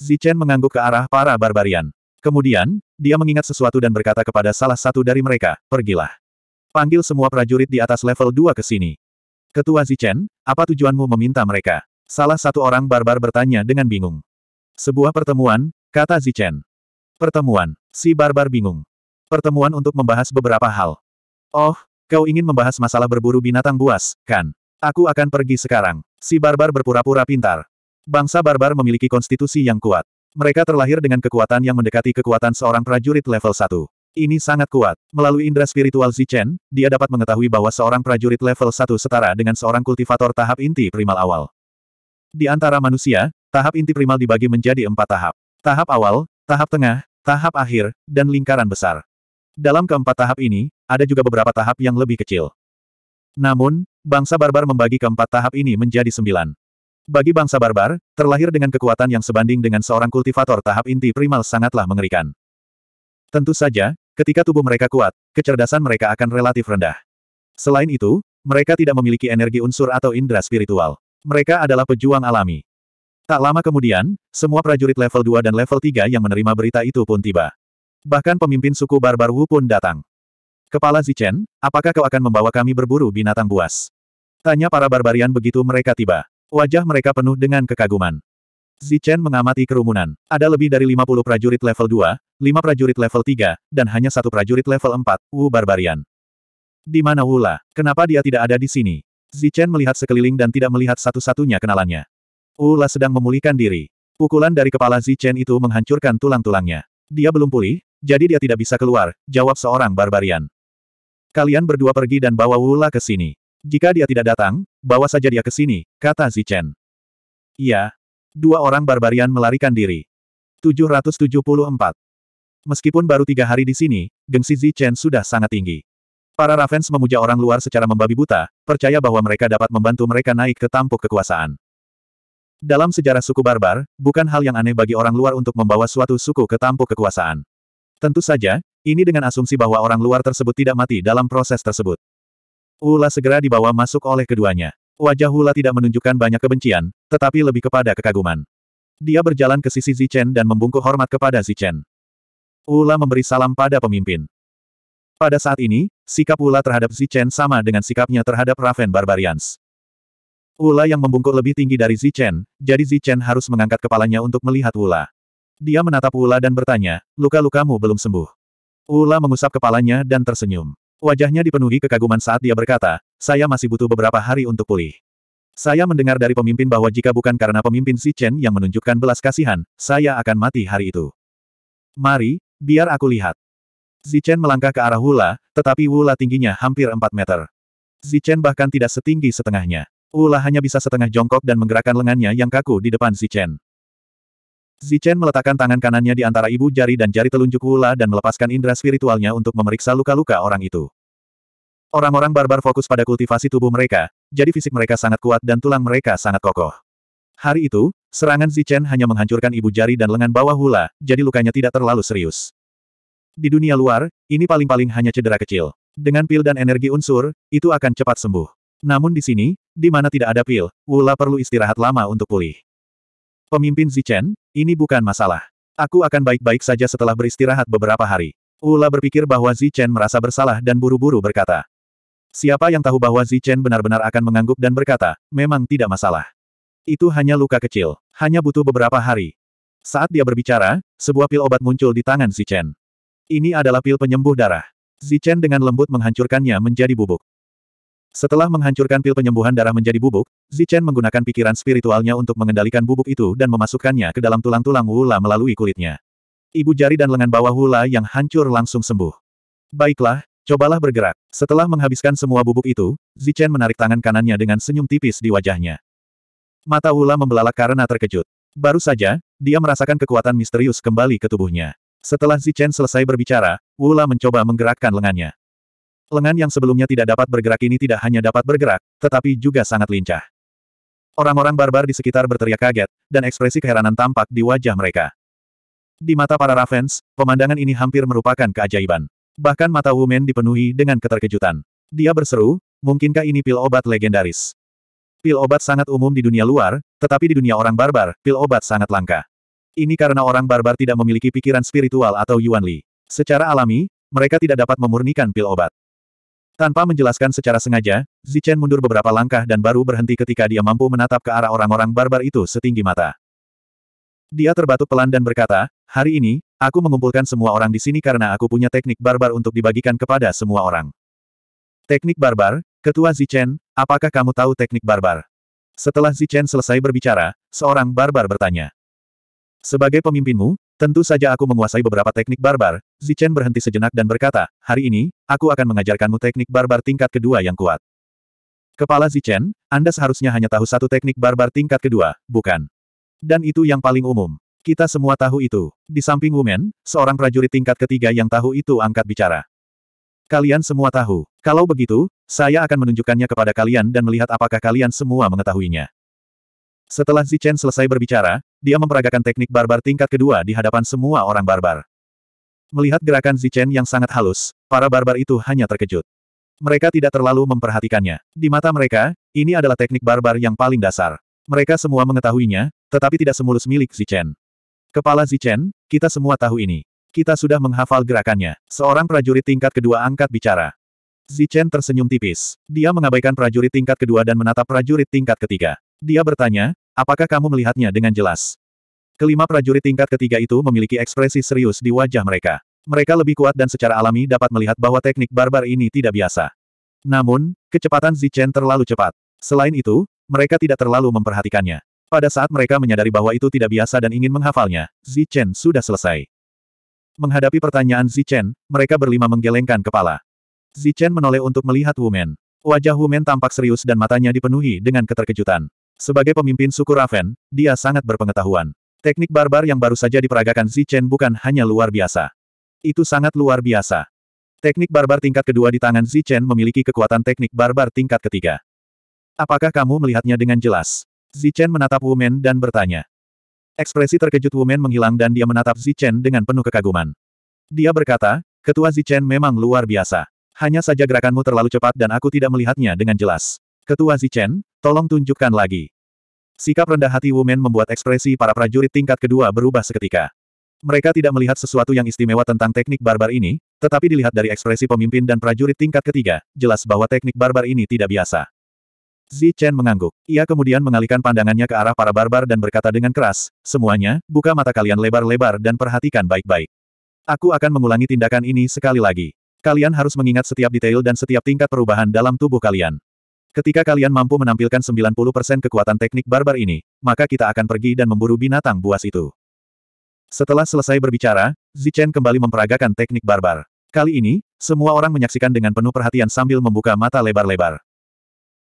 Zichen mengangguk ke arah para barbarian. Kemudian, dia mengingat sesuatu dan berkata kepada salah satu dari mereka, pergilah. Panggil semua prajurit di atas level 2 ke sini. Ketua Zichen, apa tujuanmu meminta mereka? Salah satu orang barbar bertanya dengan bingung. Sebuah pertemuan, kata Zichen. Pertemuan. Si barbar bingung. Pertemuan untuk membahas beberapa hal. Oh, kau ingin membahas masalah berburu binatang buas, kan? Aku akan pergi sekarang. Si barbar berpura-pura pintar. Bangsa barbar memiliki konstitusi yang kuat. Mereka terlahir dengan kekuatan yang mendekati kekuatan seorang prajurit level 1. Ini sangat kuat. Melalui indera spiritual Zichen, dia dapat mengetahui bahwa seorang prajurit level 1 setara dengan seorang kultivator tahap inti primal awal. Di antara manusia, tahap inti primal dibagi menjadi empat tahap. Tahap awal, tahap tengah, tahap akhir, dan lingkaran besar. Dalam keempat tahap ini, ada juga beberapa tahap yang lebih kecil. Namun, bangsa barbar membagi keempat tahap ini menjadi sembilan. Bagi bangsa barbar, terlahir dengan kekuatan yang sebanding dengan seorang kultivator tahap inti primal sangatlah mengerikan. Tentu saja, ketika tubuh mereka kuat, kecerdasan mereka akan relatif rendah. Selain itu, mereka tidak memiliki energi unsur atau indera spiritual. Mereka adalah pejuang alami. Tak lama kemudian, semua prajurit level 2 dan level 3 yang menerima berita itu pun tiba. Bahkan pemimpin suku barbar Wu pun datang. Kepala Zichen, apakah kau akan membawa kami berburu binatang buas? Tanya para barbarian begitu mereka tiba. Wajah mereka penuh dengan kekaguman. Zichen mengamati kerumunan. Ada lebih dari 50 prajurit level 2, 5 prajurit level 3, dan hanya satu prajurit level 4, Wu Barbarian. Di mana Wula? Kenapa dia tidak ada di sini? Zichen melihat sekeliling dan tidak melihat satu-satunya kenalannya. Wula sedang memulihkan diri. Pukulan dari kepala Zichen itu menghancurkan tulang-tulangnya. Dia belum pulih, jadi dia tidak bisa keluar, jawab seorang barbarian. Kalian berdua pergi dan bawa Wula ke sini. Jika dia tidak datang, bawa saja dia ke sini, kata Zichen. Iya, Dua orang barbarian melarikan diri. 774. Meskipun baru tiga hari di sini, gengsi Chen sudah sangat tinggi. Para Ravens memuja orang luar secara membabi buta, percaya bahwa mereka dapat membantu mereka naik ke tampuk kekuasaan. Dalam sejarah suku barbar, bukan hal yang aneh bagi orang luar untuk membawa suatu suku ke tampuk kekuasaan. Tentu saja, ini dengan asumsi bahwa orang luar tersebut tidak mati dalam proses tersebut. Ula segera dibawa masuk oleh keduanya. Wajah Hula tidak menunjukkan banyak kebencian, tetapi lebih kepada kekaguman. Dia berjalan ke sisi Zichen dan membungkuk hormat kepada Zichen. Ula memberi salam pada pemimpin. Pada saat ini, sikap Ula terhadap Zichen sama dengan sikapnya terhadap Raven Barbarians. Ula yang membungkuk lebih tinggi dari Zichen, jadi Zichen harus mengangkat kepalanya untuk melihat Ula. Dia menatap Ula dan bertanya, luka-lukamu belum sembuh. Ula mengusap kepalanya dan tersenyum. Wajahnya dipenuhi kekaguman saat dia berkata, saya masih butuh beberapa hari untuk pulih. Saya mendengar dari pemimpin bahwa jika bukan karena pemimpin Si Chen yang menunjukkan belas kasihan, saya akan mati hari itu. Mari, biar aku lihat. Chen melangkah ke arah Wula, tetapi Wula tingginya hampir 4 meter. Chen bahkan tidak setinggi setengahnya. Wula hanya bisa setengah jongkok dan menggerakkan lengannya yang kaku di depan Chen. Zichen meletakkan tangan kanannya di antara ibu jari dan jari telunjuk Wula dan melepaskan indera spiritualnya untuk memeriksa luka-luka orang itu. Orang-orang barbar fokus pada kultivasi tubuh mereka, jadi fisik mereka sangat kuat dan tulang mereka sangat kokoh. Hari itu, serangan Zichen hanya menghancurkan ibu jari dan lengan bawah Hula, jadi lukanya tidak terlalu serius. Di dunia luar, ini paling-paling hanya cedera kecil. Dengan pil dan energi unsur, itu akan cepat sembuh. Namun di sini, di mana tidak ada pil, Wula perlu istirahat lama untuk pulih. Pemimpin Zichen, ini bukan masalah. Aku akan baik-baik saja setelah beristirahat beberapa hari. Ula berpikir bahwa Zichen merasa bersalah dan buru-buru berkata. Siapa yang tahu bahwa Zichen benar-benar akan mengangguk dan berkata, memang tidak masalah. Itu hanya luka kecil, hanya butuh beberapa hari. Saat dia berbicara, sebuah pil obat muncul di tangan Zichen. Ini adalah pil penyembuh darah. Zichen dengan lembut menghancurkannya menjadi bubuk. Setelah menghancurkan pil penyembuhan darah menjadi bubuk, Zichen menggunakan pikiran spiritualnya untuk mengendalikan bubuk itu dan memasukkannya ke dalam tulang-tulang Wula melalui kulitnya. Ibu jari dan lengan bawah Wula yang hancur langsung sembuh. Baiklah, cobalah bergerak. Setelah menghabiskan semua bubuk itu, Zichen menarik tangan kanannya dengan senyum tipis di wajahnya. Mata Wula membelalak karena terkejut. Baru saja, dia merasakan kekuatan misterius kembali ke tubuhnya. Setelah Zichen selesai berbicara, Wula mencoba menggerakkan lengannya. Lengan yang sebelumnya tidak dapat bergerak ini tidak hanya dapat bergerak, tetapi juga sangat lincah. Orang-orang barbar di sekitar berteriak kaget, dan ekspresi keheranan tampak di wajah mereka. Di mata para Ravens, pemandangan ini hampir merupakan keajaiban. Bahkan mata Wumen dipenuhi dengan keterkejutan. Dia berseru, mungkinkah ini pil obat legendaris? Pil obat sangat umum di dunia luar, tetapi di dunia orang barbar, pil obat sangat langka. Ini karena orang barbar tidak memiliki pikiran spiritual atau Yuan Li. Secara alami, mereka tidak dapat memurnikan pil obat. Tanpa menjelaskan secara sengaja, Zichen mundur beberapa langkah dan baru berhenti ketika dia mampu menatap ke arah orang-orang barbar itu setinggi mata. Dia terbatuk pelan dan berkata, hari ini, aku mengumpulkan semua orang di sini karena aku punya teknik barbar untuk dibagikan kepada semua orang. Teknik barbar, Ketua Zichen, apakah kamu tahu teknik barbar? Setelah Zichen selesai berbicara, seorang barbar bertanya. Sebagai pemimpinmu, tentu saja aku menguasai beberapa teknik barbar. Zichen berhenti sejenak dan berkata, hari ini, aku akan mengajarkanmu teknik barbar tingkat kedua yang kuat. Kepala Zichen, Anda seharusnya hanya tahu satu teknik barbar tingkat kedua, bukan? Dan itu yang paling umum. Kita semua tahu itu. Di samping Wumen, seorang prajurit tingkat ketiga yang tahu itu angkat bicara. Kalian semua tahu. Kalau begitu, saya akan menunjukkannya kepada kalian dan melihat apakah kalian semua mengetahuinya. Setelah Zichen selesai berbicara, dia memperagakan teknik barbar tingkat kedua di hadapan semua orang barbar. Melihat gerakan Zichen yang sangat halus, para barbar itu hanya terkejut. Mereka tidak terlalu memperhatikannya. Di mata mereka, ini adalah teknik barbar yang paling dasar. Mereka semua mengetahuinya, tetapi tidak semulus milik Zichen. Kepala Zichen, kita semua tahu ini. Kita sudah menghafal gerakannya. Seorang prajurit tingkat kedua angkat bicara. Zichen tersenyum tipis. Dia mengabaikan prajurit tingkat kedua dan menatap prajurit tingkat ketiga. Dia bertanya, apakah kamu melihatnya dengan jelas? Kelima prajurit tingkat ketiga itu memiliki ekspresi serius di wajah mereka. Mereka lebih kuat dan secara alami dapat melihat bahwa teknik barbar ini tidak biasa. Namun, kecepatan Zichen terlalu cepat. Selain itu, mereka tidak terlalu memperhatikannya. Pada saat mereka menyadari bahwa itu tidak biasa dan ingin menghafalnya, Zichen sudah selesai. Menghadapi pertanyaan Zichen, mereka berlima menggelengkan kepala. Zichen menoleh untuk melihat Wumen. Wajah Wumen tampak serius dan matanya dipenuhi dengan keterkejutan. Sebagai pemimpin suku Raven, dia sangat berpengetahuan. Teknik barbar yang baru saja diperagakan Zichen bukan hanya luar biasa. Itu sangat luar biasa. Teknik barbar tingkat kedua di tangan Zichen memiliki kekuatan teknik barbar tingkat ketiga. Apakah kamu melihatnya dengan jelas? Zichen menatap Wumen dan bertanya. Ekspresi terkejut Wumen menghilang dan dia menatap Zichen dengan penuh kekaguman. Dia berkata, Ketua Zichen memang luar biasa. Hanya saja gerakanmu terlalu cepat dan aku tidak melihatnya dengan jelas. Ketua Zichen, tolong tunjukkan lagi. Sikap rendah hati Wumen membuat ekspresi para prajurit tingkat kedua berubah seketika. Mereka tidak melihat sesuatu yang istimewa tentang teknik barbar ini, tetapi dilihat dari ekspresi pemimpin dan prajurit tingkat ketiga, jelas bahwa teknik barbar ini tidak biasa. Zi Chen mengangguk. Ia kemudian mengalihkan pandangannya ke arah para barbar dan berkata dengan keras, semuanya, buka mata kalian lebar-lebar dan perhatikan baik-baik. Aku akan mengulangi tindakan ini sekali lagi. Kalian harus mengingat setiap detail dan setiap tingkat perubahan dalam tubuh kalian. Ketika kalian mampu menampilkan 90% kekuatan teknik barbar ini, maka kita akan pergi dan memburu binatang buas itu. Setelah selesai berbicara, Zichen kembali memperagakan teknik barbar. Kali ini, semua orang menyaksikan dengan penuh perhatian sambil membuka mata lebar-lebar.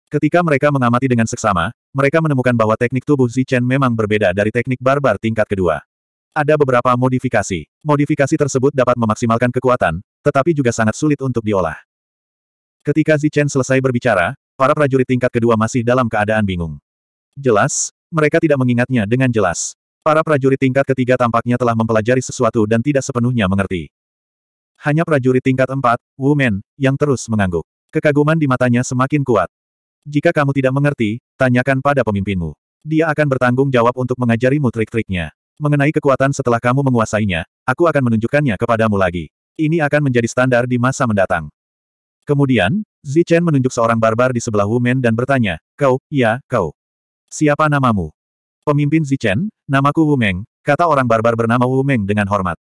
Ketika mereka mengamati dengan seksama, mereka menemukan bahwa teknik tubuh Zichen memang berbeda dari teknik barbar tingkat kedua. Ada beberapa modifikasi. Modifikasi tersebut dapat memaksimalkan kekuatan, tetapi juga sangat sulit untuk diolah. Ketika Zichen selesai berbicara, para prajurit tingkat kedua masih dalam keadaan bingung. Jelas, mereka tidak mengingatnya dengan jelas. Para prajurit tingkat ketiga tampaknya telah mempelajari sesuatu dan tidak sepenuhnya mengerti. Hanya prajurit tingkat empat, Wu Men, yang terus mengangguk. Kekaguman di matanya semakin kuat. Jika kamu tidak mengerti, tanyakan pada pemimpinmu. Dia akan bertanggung jawab untuk mengajarimu trik-triknya. Mengenai kekuatan setelah kamu menguasainya, aku akan menunjukkannya kepadamu lagi. Ini akan menjadi standar di masa mendatang. Kemudian, Zichen menunjuk seorang barbar di sebelah Wu Men dan bertanya, Kau, ya, kau. Siapa namamu? Pemimpin Zichen, namaku Wu Meng, kata orang barbar bernama Wu Meng dengan hormat.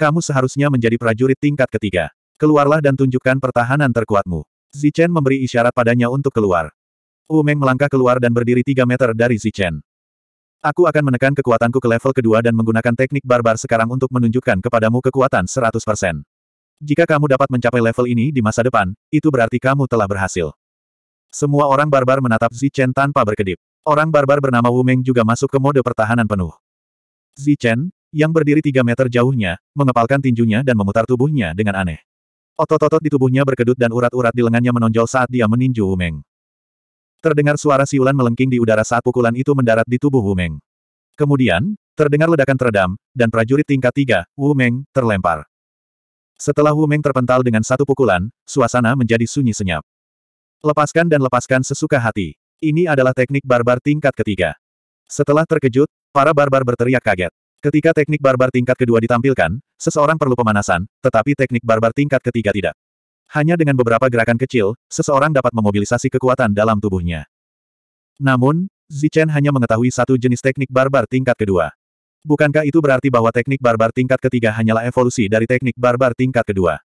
Kamu seharusnya menjadi prajurit tingkat ketiga. Keluarlah dan tunjukkan pertahanan terkuatmu. Zichen memberi isyarat padanya untuk keluar. Wu Meng melangkah keluar dan berdiri tiga meter dari Zichen. Aku akan menekan kekuatanku ke level kedua dan menggunakan teknik barbar sekarang untuk menunjukkan kepadamu kekuatan 100%. Jika kamu dapat mencapai level ini di masa depan, itu berarti kamu telah berhasil. Semua orang barbar menatap Zichen tanpa berkedip. Orang barbar bernama Wu Meng juga masuk ke mode pertahanan penuh. Zichen, yang berdiri tiga meter jauhnya, mengepalkan tinjunya dan memutar tubuhnya dengan aneh. Otot-otot di tubuhnya berkedut dan urat-urat di lengannya menonjol saat dia meninju Wu Meng. Terdengar suara siulan melengking di udara saat pukulan itu mendarat di tubuh Wu Meng. Kemudian, terdengar ledakan teredam, dan prajurit tingkat tiga, Wu Meng, terlempar. Setelah Wu Meng terpental dengan satu pukulan, suasana menjadi sunyi senyap. Lepaskan dan lepaskan sesuka hati. Ini adalah teknik barbar tingkat ketiga. Setelah terkejut, para barbar berteriak kaget. Ketika teknik barbar tingkat kedua ditampilkan, seseorang perlu pemanasan, tetapi teknik barbar tingkat ketiga tidak. Hanya dengan beberapa gerakan kecil, seseorang dapat memobilisasi kekuatan dalam tubuhnya. Namun, Zichen hanya mengetahui satu jenis teknik barbar tingkat kedua. Bukankah itu berarti bahwa teknik barbar tingkat ketiga hanyalah evolusi dari teknik barbar tingkat kedua?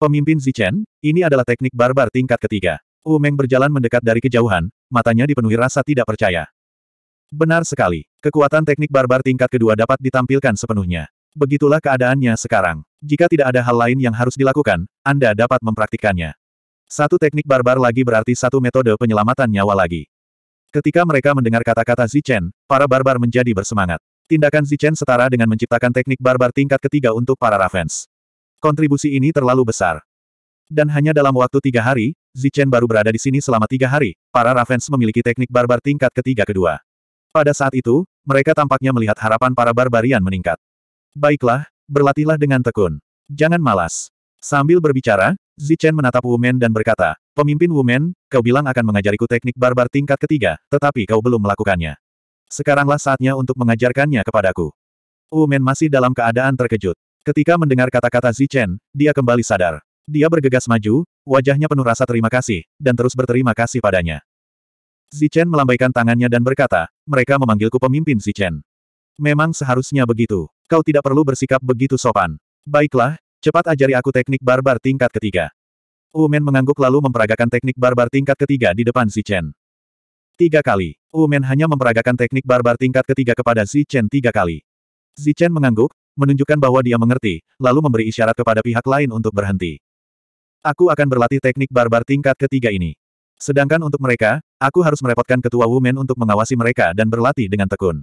Pemimpin Zichen, ini adalah teknik barbar tingkat ketiga. Wu Meng berjalan mendekat dari kejauhan, matanya dipenuhi rasa tidak percaya. Benar sekali. Kekuatan teknik barbar tingkat kedua dapat ditampilkan sepenuhnya. Begitulah keadaannya sekarang. Jika tidak ada hal lain yang harus dilakukan, Anda dapat mempraktikkannya. Satu teknik barbar lagi berarti satu metode penyelamatan nyawa lagi. Ketika mereka mendengar kata-kata Zichen, para barbar menjadi bersemangat. Tindakan Zichen setara dengan menciptakan teknik barbar tingkat ketiga untuk para Ravens. Kontribusi ini terlalu besar. Dan hanya dalam waktu tiga hari, Zichen baru berada di sini selama tiga hari, para Ravens memiliki teknik barbar tingkat ketiga kedua. Pada saat itu, mereka tampaknya melihat harapan para barbarian meningkat. Baiklah, berlatihlah dengan tekun. Jangan malas. Sambil berbicara, Zichen menatap Wumen dan berkata, Pemimpin Wumen, kau bilang akan mengajariku teknik barbar tingkat ketiga, tetapi kau belum melakukannya. Sekaranglah saatnya untuk mengajarkannya kepadaku. Umen masih dalam keadaan terkejut. Ketika mendengar kata-kata Zichen, dia kembali sadar. Dia bergegas maju, wajahnya penuh rasa terima kasih, dan terus berterima kasih padanya. Zichen melambaikan tangannya dan berkata, mereka memanggilku pemimpin Zichen. Memang seharusnya begitu. Kau tidak perlu bersikap begitu sopan. Baiklah, cepat ajari aku teknik barbar tingkat ketiga. Umen mengangguk lalu memperagakan teknik barbar tingkat ketiga di depan Zichen. Tiga kali. Umen hanya memperagakan teknik barbar tingkat ketiga kepada Zichen tiga kali. Zichen mengangguk, menunjukkan bahwa dia mengerti, lalu memberi isyarat kepada pihak lain untuk berhenti. Aku akan berlatih teknik barbar tingkat ketiga ini. Sedangkan untuk mereka, aku harus merepotkan ketua Wumen untuk mengawasi mereka dan berlatih dengan tekun.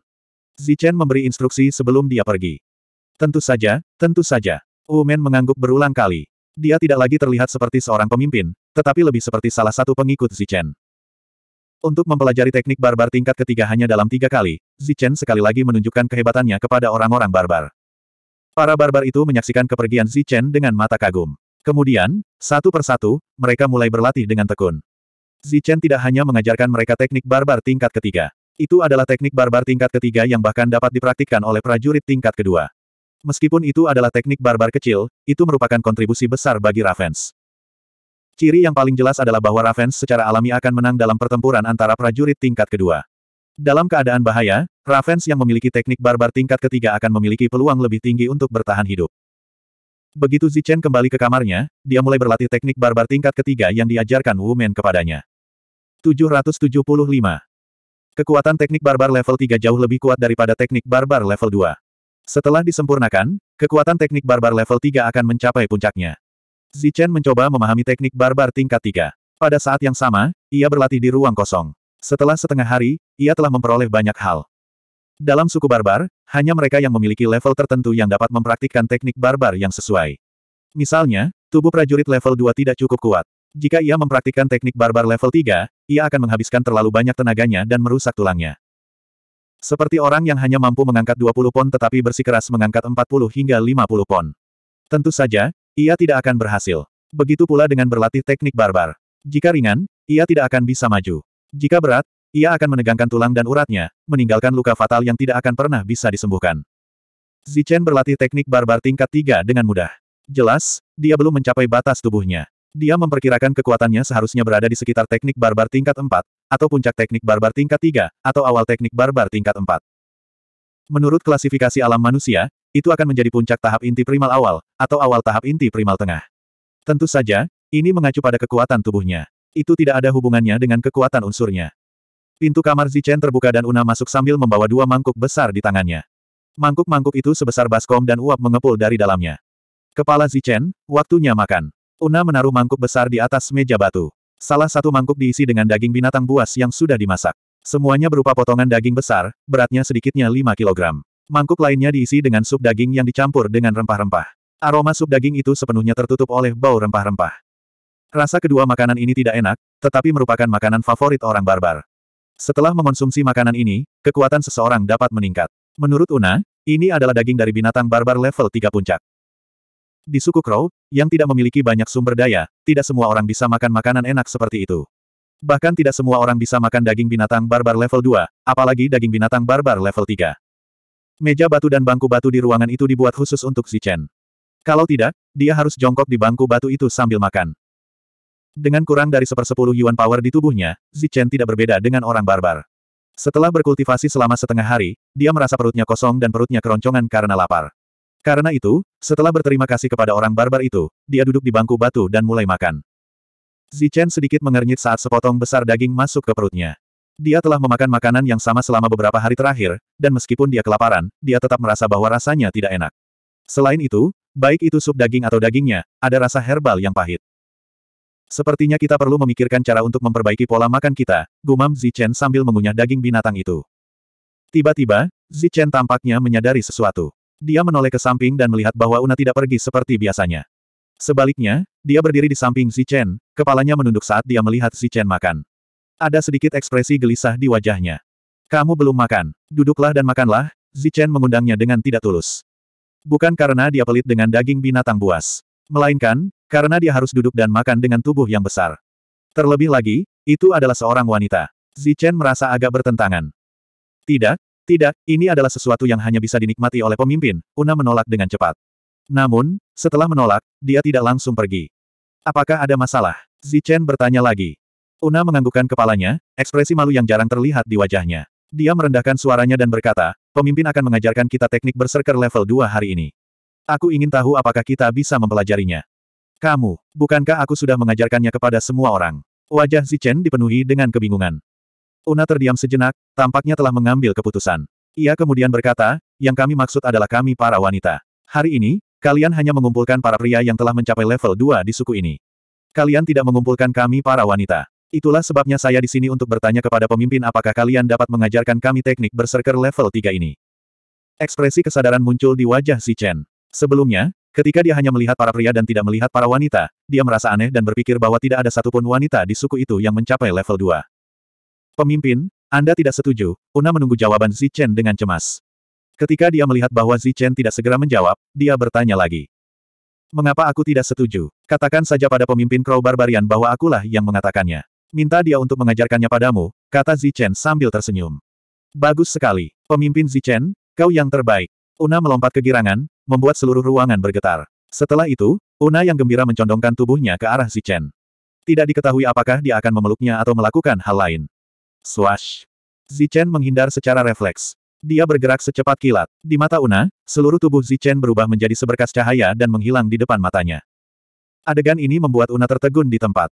Zichen memberi instruksi sebelum dia pergi. Tentu saja, tentu saja. Wumen mengangguk berulang kali. Dia tidak lagi terlihat seperti seorang pemimpin, tetapi lebih seperti salah satu pengikut Zichen. Untuk mempelajari teknik barbar tingkat ketiga hanya dalam tiga kali, Zichen sekali lagi menunjukkan kehebatannya kepada orang-orang barbar. Para barbar itu menyaksikan kepergian Zichen dengan mata kagum. Kemudian, satu persatu, mereka mulai berlatih dengan tekun. Zichen tidak hanya mengajarkan mereka teknik barbar tingkat ketiga. Itu adalah teknik barbar tingkat ketiga yang bahkan dapat dipraktikkan oleh prajurit tingkat kedua. Meskipun itu adalah teknik barbar kecil, itu merupakan kontribusi besar bagi Ravens. Ciri yang paling jelas adalah bahwa Ravens secara alami akan menang dalam pertempuran antara prajurit tingkat kedua. Dalam keadaan bahaya, Ravens yang memiliki teknik barbar tingkat ketiga akan memiliki peluang lebih tinggi untuk bertahan hidup. Begitu Zichen kembali ke kamarnya, dia mulai berlatih teknik barbar tingkat ketiga yang diajarkan Wu Men kepadanya. 775. Kekuatan teknik barbar level 3 jauh lebih kuat daripada teknik barbar level 2. Setelah disempurnakan, kekuatan teknik barbar level 3 akan mencapai puncaknya. Zichen mencoba memahami teknik barbar tingkat tiga. Pada saat yang sama, ia berlatih di ruang kosong. Setelah setengah hari, ia telah memperoleh banyak hal. Dalam suku barbar, hanya mereka yang memiliki level tertentu yang dapat mempraktikkan teknik barbar yang sesuai. Misalnya, tubuh prajurit level 2 tidak cukup kuat. Jika ia mempraktikkan teknik barbar level 3, ia akan menghabiskan terlalu banyak tenaganya dan merusak tulangnya. Seperti orang yang hanya mampu mengangkat 20 pon tetapi bersikeras mengangkat 40 hingga 50 pon. Tentu saja, ia tidak akan berhasil. Begitu pula dengan berlatih teknik barbar. Jika ringan, ia tidak akan bisa maju. Jika berat, ia akan menegangkan tulang dan uratnya, meninggalkan luka fatal yang tidak akan pernah bisa disembuhkan. Zichen berlatih teknik barbar tingkat tiga dengan mudah. Jelas, dia belum mencapai batas tubuhnya. Dia memperkirakan kekuatannya seharusnya berada di sekitar teknik barbar tingkat 4, atau puncak teknik barbar tingkat 3, atau awal teknik barbar tingkat 4. Menurut klasifikasi alam manusia, itu akan menjadi puncak tahap inti primal awal, atau awal tahap inti primal tengah. Tentu saja, ini mengacu pada kekuatan tubuhnya. Itu tidak ada hubungannya dengan kekuatan unsurnya. Pintu kamar Zichen terbuka dan Una masuk sambil membawa dua mangkuk besar di tangannya. Mangkuk-mangkuk itu sebesar baskom dan uap mengepul dari dalamnya. Kepala Zichen, waktunya makan. Una menaruh mangkuk besar di atas meja batu. Salah satu mangkuk diisi dengan daging binatang buas yang sudah dimasak. Semuanya berupa potongan daging besar, beratnya sedikitnya 5 kilogram. Mangkuk lainnya diisi dengan sup daging yang dicampur dengan rempah-rempah. Aroma sup daging itu sepenuhnya tertutup oleh bau rempah-rempah. Rasa kedua makanan ini tidak enak, tetapi merupakan makanan favorit orang barbar. Setelah mengonsumsi makanan ini, kekuatan seseorang dapat meningkat. Menurut Una, ini adalah daging dari binatang barbar level 3 puncak. Di suku Crow, yang tidak memiliki banyak sumber daya, tidak semua orang bisa makan makanan enak seperti itu. Bahkan tidak semua orang bisa makan daging binatang barbar level 2, apalagi daging binatang barbar level 3. Meja batu dan bangku batu di ruangan itu dibuat khusus untuk si Chen. Kalau tidak, dia harus jongkok di bangku batu itu sambil makan. Dengan kurang dari sepersepuluh yuan power di tubuhnya, Chen tidak berbeda dengan orang barbar. Setelah berkultivasi selama setengah hari, dia merasa perutnya kosong dan perutnya keroncongan karena lapar. Karena itu, setelah berterima kasih kepada orang barbar itu, dia duduk di bangku batu dan mulai makan. Chen sedikit mengernyit saat sepotong besar daging masuk ke perutnya. Dia telah memakan makanan yang sama selama beberapa hari terakhir, dan meskipun dia kelaparan, dia tetap merasa bahwa rasanya tidak enak. Selain itu, baik itu sup daging atau dagingnya, ada rasa herbal yang pahit. Sepertinya kita perlu memikirkan cara untuk memperbaiki pola makan kita, gumam Zichen sambil mengunyah daging binatang itu. Tiba-tiba, Zichen tampaknya menyadari sesuatu. Dia menoleh ke samping dan melihat bahwa Una tidak pergi seperti biasanya. Sebaliknya, dia berdiri di samping Zichen, kepalanya menunduk saat dia melihat Zichen makan. Ada sedikit ekspresi gelisah di wajahnya. Kamu belum makan. Duduklah dan makanlah, Zichen mengundangnya dengan tidak tulus. Bukan karena dia pelit dengan daging binatang buas. Melainkan, karena dia harus duduk dan makan dengan tubuh yang besar. Terlebih lagi, itu adalah seorang wanita. Zichen merasa agak bertentangan. Tidak, tidak, ini adalah sesuatu yang hanya bisa dinikmati oleh pemimpin, Una menolak dengan cepat. Namun, setelah menolak, dia tidak langsung pergi. Apakah ada masalah? Zichen bertanya lagi. Una menganggukkan kepalanya, ekspresi malu yang jarang terlihat di wajahnya. Dia merendahkan suaranya dan berkata, pemimpin akan mengajarkan kita teknik berserker level 2 hari ini. Aku ingin tahu apakah kita bisa mempelajarinya. Kamu, bukankah aku sudah mengajarkannya kepada semua orang? Wajah Zichen dipenuhi dengan kebingungan. Una terdiam sejenak, tampaknya telah mengambil keputusan. Ia kemudian berkata, yang kami maksud adalah kami para wanita. Hari ini, kalian hanya mengumpulkan para pria yang telah mencapai level 2 di suku ini. Kalian tidak mengumpulkan kami para wanita. Itulah sebabnya saya di sini untuk bertanya kepada pemimpin apakah kalian dapat mengajarkan kami teknik berserker level 3 ini. Ekspresi kesadaran muncul di wajah si Chen. Sebelumnya, ketika dia hanya melihat para pria dan tidak melihat para wanita, dia merasa aneh dan berpikir bahwa tidak ada satupun wanita di suku itu yang mencapai level 2. Pemimpin, Anda tidak setuju, Una menunggu jawaban Zi Chen dengan cemas. Ketika dia melihat bahwa Zi Chen tidak segera menjawab, dia bertanya lagi. Mengapa aku tidak setuju? Katakan saja pada pemimpin Crow Barbarian bahwa akulah yang mengatakannya. Minta dia untuk mengajarkannya padamu, kata Zichen sambil tersenyum. Bagus sekali. Pemimpin Zichen, kau yang terbaik. Una melompat kegirangan, membuat seluruh ruangan bergetar. Setelah itu, Una yang gembira mencondongkan tubuhnya ke arah Zichen. Tidak diketahui apakah dia akan memeluknya atau melakukan hal lain. Swash! Zichen menghindar secara refleks. Dia bergerak secepat kilat. Di mata Una, seluruh tubuh Zichen berubah menjadi seberkas cahaya dan menghilang di depan matanya. Adegan ini membuat Una tertegun di tempat.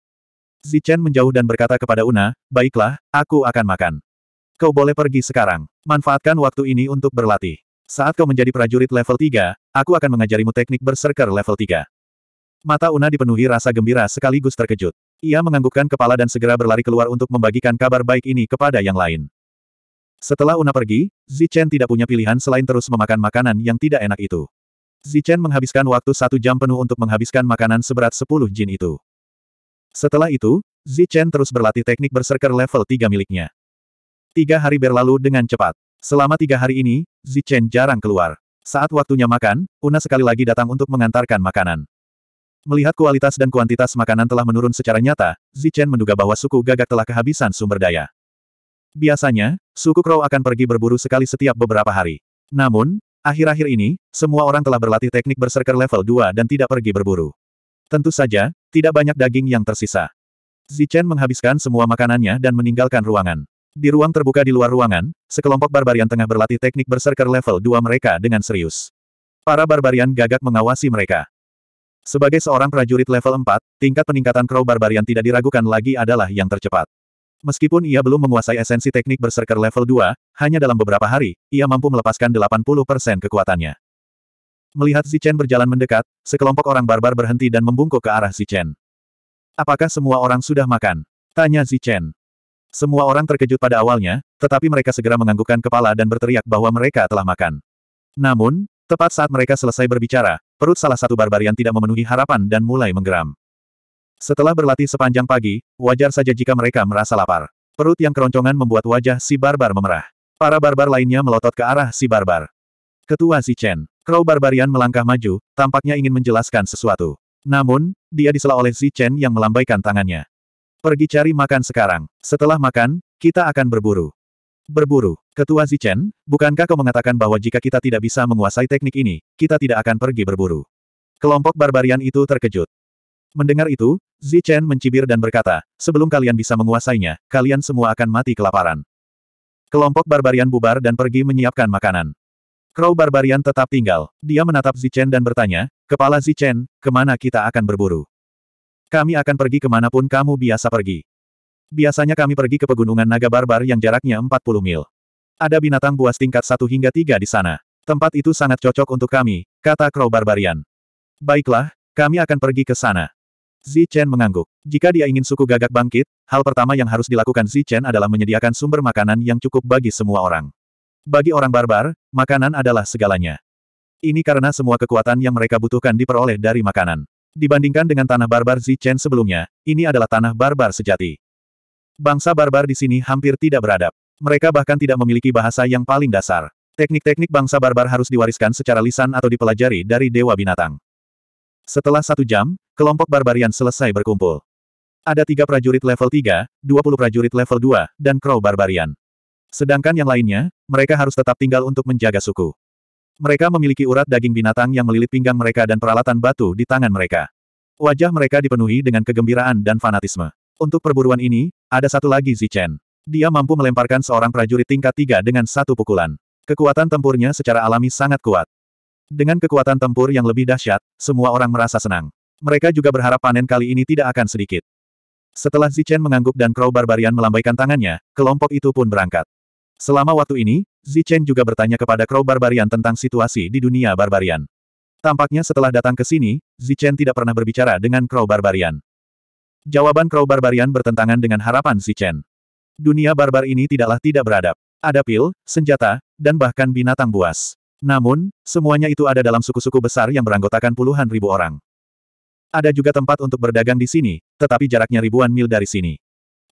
Zichen menjauh dan berkata kepada Una, baiklah, aku akan makan. Kau boleh pergi sekarang. Manfaatkan waktu ini untuk berlatih. Saat kau menjadi prajurit level 3, aku akan mengajarimu teknik berserker level 3. Mata Una dipenuhi rasa gembira sekaligus terkejut. Ia menganggukkan kepala dan segera berlari keluar untuk membagikan kabar baik ini kepada yang lain. Setelah Una pergi, Zichen tidak punya pilihan selain terus memakan makanan yang tidak enak itu. Zichen menghabiskan waktu satu jam penuh untuk menghabiskan makanan seberat 10 jin itu. Setelah itu, Zichen terus berlatih teknik berserker level 3 miliknya. Tiga hari berlalu dengan cepat. Selama tiga hari ini, Zichen jarang keluar. Saat waktunya makan, Una sekali lagi datang untuk mengantarkan makanan. Melihat kualitas dan kuantitas makanan telah menurun secara nyata, Zichen menduga bahwa suku gagak telah kehabisan sumber daya. Biasanya, suku Crow akan pergi berburu sekali setiap beberapa hari. Namun, akhir-akhir ini, semua orang telah berlatih teknik berserker level 2 dan tidak pergi berburu. Tentu saja, tidak banyak daging yang tersisa. Zichen menghabiskan semua makanannya dan meninggalkan ruangan. Di ruang terbuka di luar ruangan, sekelompok barbarian tengah berlatih teknik berserker level 2 mereka dengan serius. Para barbarian gagak mengawasi mereka. Sebagai seorang prajurit level 4, tingkat peningkatan Crow Barbarian tidak diragukan lagi adalah yang tercepat. Meskipun ia belum menguasai esensi teknik berserker level 2, hanya dalam beberapa hari, ia mampu melepaskan 80% kekuatannya. Melihat Zichen berjalan mendekat, sekelompok orang barbar berhenti dan membungkuk ke arah Zichen. Apakah semua orang sudah makan? Tanya Zichen. Semua orang terkejut pada awalnya, tetapi mereka segera menganggukkan kepala dan berteriak bahwa mereka telah makan. Namun, tepat saat mereka selesai berbicara, perut salah satu barbarian tidak memenuhi harapan dan mulai menggeram. Setelah berlatih sepanjang pagi, wajar saja jika mereka merasa lapar. Perut yang keroncongan membuat wajah si barbar memerah. Para barbar lainnya melotot ke arah si barbar. Ketua Zichen. Crow Barbarian melangkah maju, tampaknya ingin menjelaskan sesuatu. Namun, dia disela oleh Zichen yang melambaikan tangannya. Pergi cari makan sekarang. Setelah makan, kita akan berburu. Berburu. Ketua Zichen, bukankah kau mengatakan bahwa jika kita tidak bisa menguasai teknik ini, kita tidak akan pergi berburu? Kelompok barbarian itu terkejut. Mendengar itu, Zichen mencibir dan berkata, sebelum kalian bisa menguasainya, kalian semua akan mati kelaparan. Kelompok barbarian bubar dan pergi menyiapkan makanan. Crow Barbarian tetap tinggal. Dia menatap Zichen dan bertanya, Kepala Zichen, ke mana kita akan berburu? Kami akan pergi ke mana pun kamu biasa pergi. Biasanya kami pergi ke pegunungan naga barbar yang jaraknya 40 mil. Ada binatang buas tingkat 1 hingga 3 di sana. Tempat itu sangat cocok untuk kami, kata Crow Barbarian. Baiklah, kami akan pergi ke sana. Zichen mengangguk. Jika dia ingin suku gagak bangkit, hal pertama yang harus dilakukan Zichen adalah menyediakan sumber makanan yang cukup bagi semua orang. Bagi orang barbar, makanan adalah segalanya. Ini karena semua kekuatan yang mereka butuhkan diperoleh dari makanan. Dibandingkan dengan tanah barbar Zichen sebelumnya, ini adalah tanah barbar sejati. Bangsa barbar di sini hampir tidak beradab. Mereka bahkan tidak memiliki bahasa yang paling dasar. Teknik-teknik bangsa barbar harus diwariskan secara lisan atau dipelajari dari dewa binatang. Setelah satu jam, kelompok barbarian selesai berkumpul. Ada tiga prajurit level 3, 20 prajurit level 2, dan crow barbarian. Sedangkan yang lainnya, mereka harus tetap tinggal untuk menjaga suku. Mereka memiliki urat daging binatang yang melilit pinggang mereka dan peralatan batu di tangan mereka. Wajah mereka dipenuhi dengan kegembiraan dan fanatisme. Untuk perburuan ini, ada satu lagi Zichen. Dia mampu melemparkan seorang prajurit tingkat tiga dengan satu pukulan. Kekuatan tempurnya secara alami sangat kuat. Dengan kekuatan tempur yang lebih dahsyat, semua orang merasa senang. Mereka juga berharap panen kali ini tidak akan sedikit. Setelah Zichen mengangguk dan Crow Barbarian melambaikan tangannya, kelompok itu pun berangkat. Selama waktu ini, Zichen juga bertanya kepada Crow Barbarian tentang situasi di dunia Barbarian. Tampaknya setelah datang ke sini, Zichen tidak pernah berbicara dengan Crow Barbarian. Jawaban Crow Barbarian bertentangan dengan harapan Zichen. Dunia barbar ini tidaklah tidak beradab. Ada pil, senjata, dan bahkan binatang buas. Namun, semuanya itu ada dalam suku-suku besar yang beranggotakan puluhan ribu orang. Ada juga tempat untuk berdagang di sini, tetapi jaraknya ribuan mil dari sini.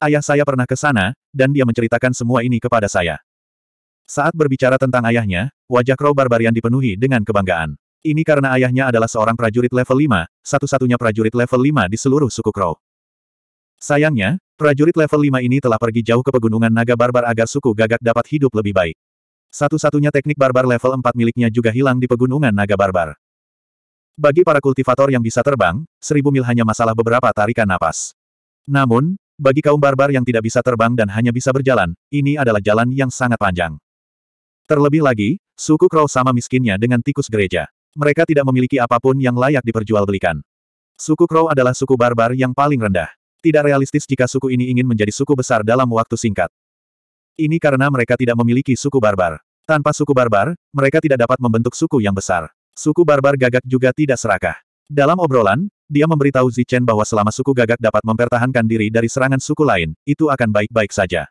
Ayah saya pernah ke sana, dan dia menceritakan semua ini kepada saya. Saat berbicara tentang ayahnya, wajah Crow Barbarian dipenuhi dengan kebanggaan. Ini karena ayahnya adalah seorang prajurit level 5, satu-satunya prajurit level 5 di seluruh suku Crow. Sayangnya, prajurit level 5 ini telah pergi jauh ke pegunungan naga barbar agar suku gagak dapat hidup lebih baik. Satu-satunya teknik barbar level 4 miliknya juga hilang di pegunungan naga barbar. Bagi para kultivator yang bisa terbang, seribu mil hanya masalah beberapa tarikan napas. Namun, bagi kaum barbar yang tidak bisa terbang dan hanya bisa berjalan, ini adalah jalan yang sangat panjang. Terlebih lagi, suku Crow sama miskinnya dengan tikus gereja. Mereka tidak memiliki apa pun yang layak diperjualbelikan. Suku Crow adalah suku barbar yang paling rendah. Tidak realistis jika suku ini ingin menjadi suku besar dalam waktu singkat. Ini karena mereka tidak memiliki suku barbar. Tanpa suku barbar, mereka tidak dapat membentuk suku yang besar. Suku barbar gagak juga tidak serakah. Dalam obrolan, dia memberitahu Zichen bahwa selama suku gagak dapat mempertahankan diri dari serangan suku lain, itu akan baik-baik saja.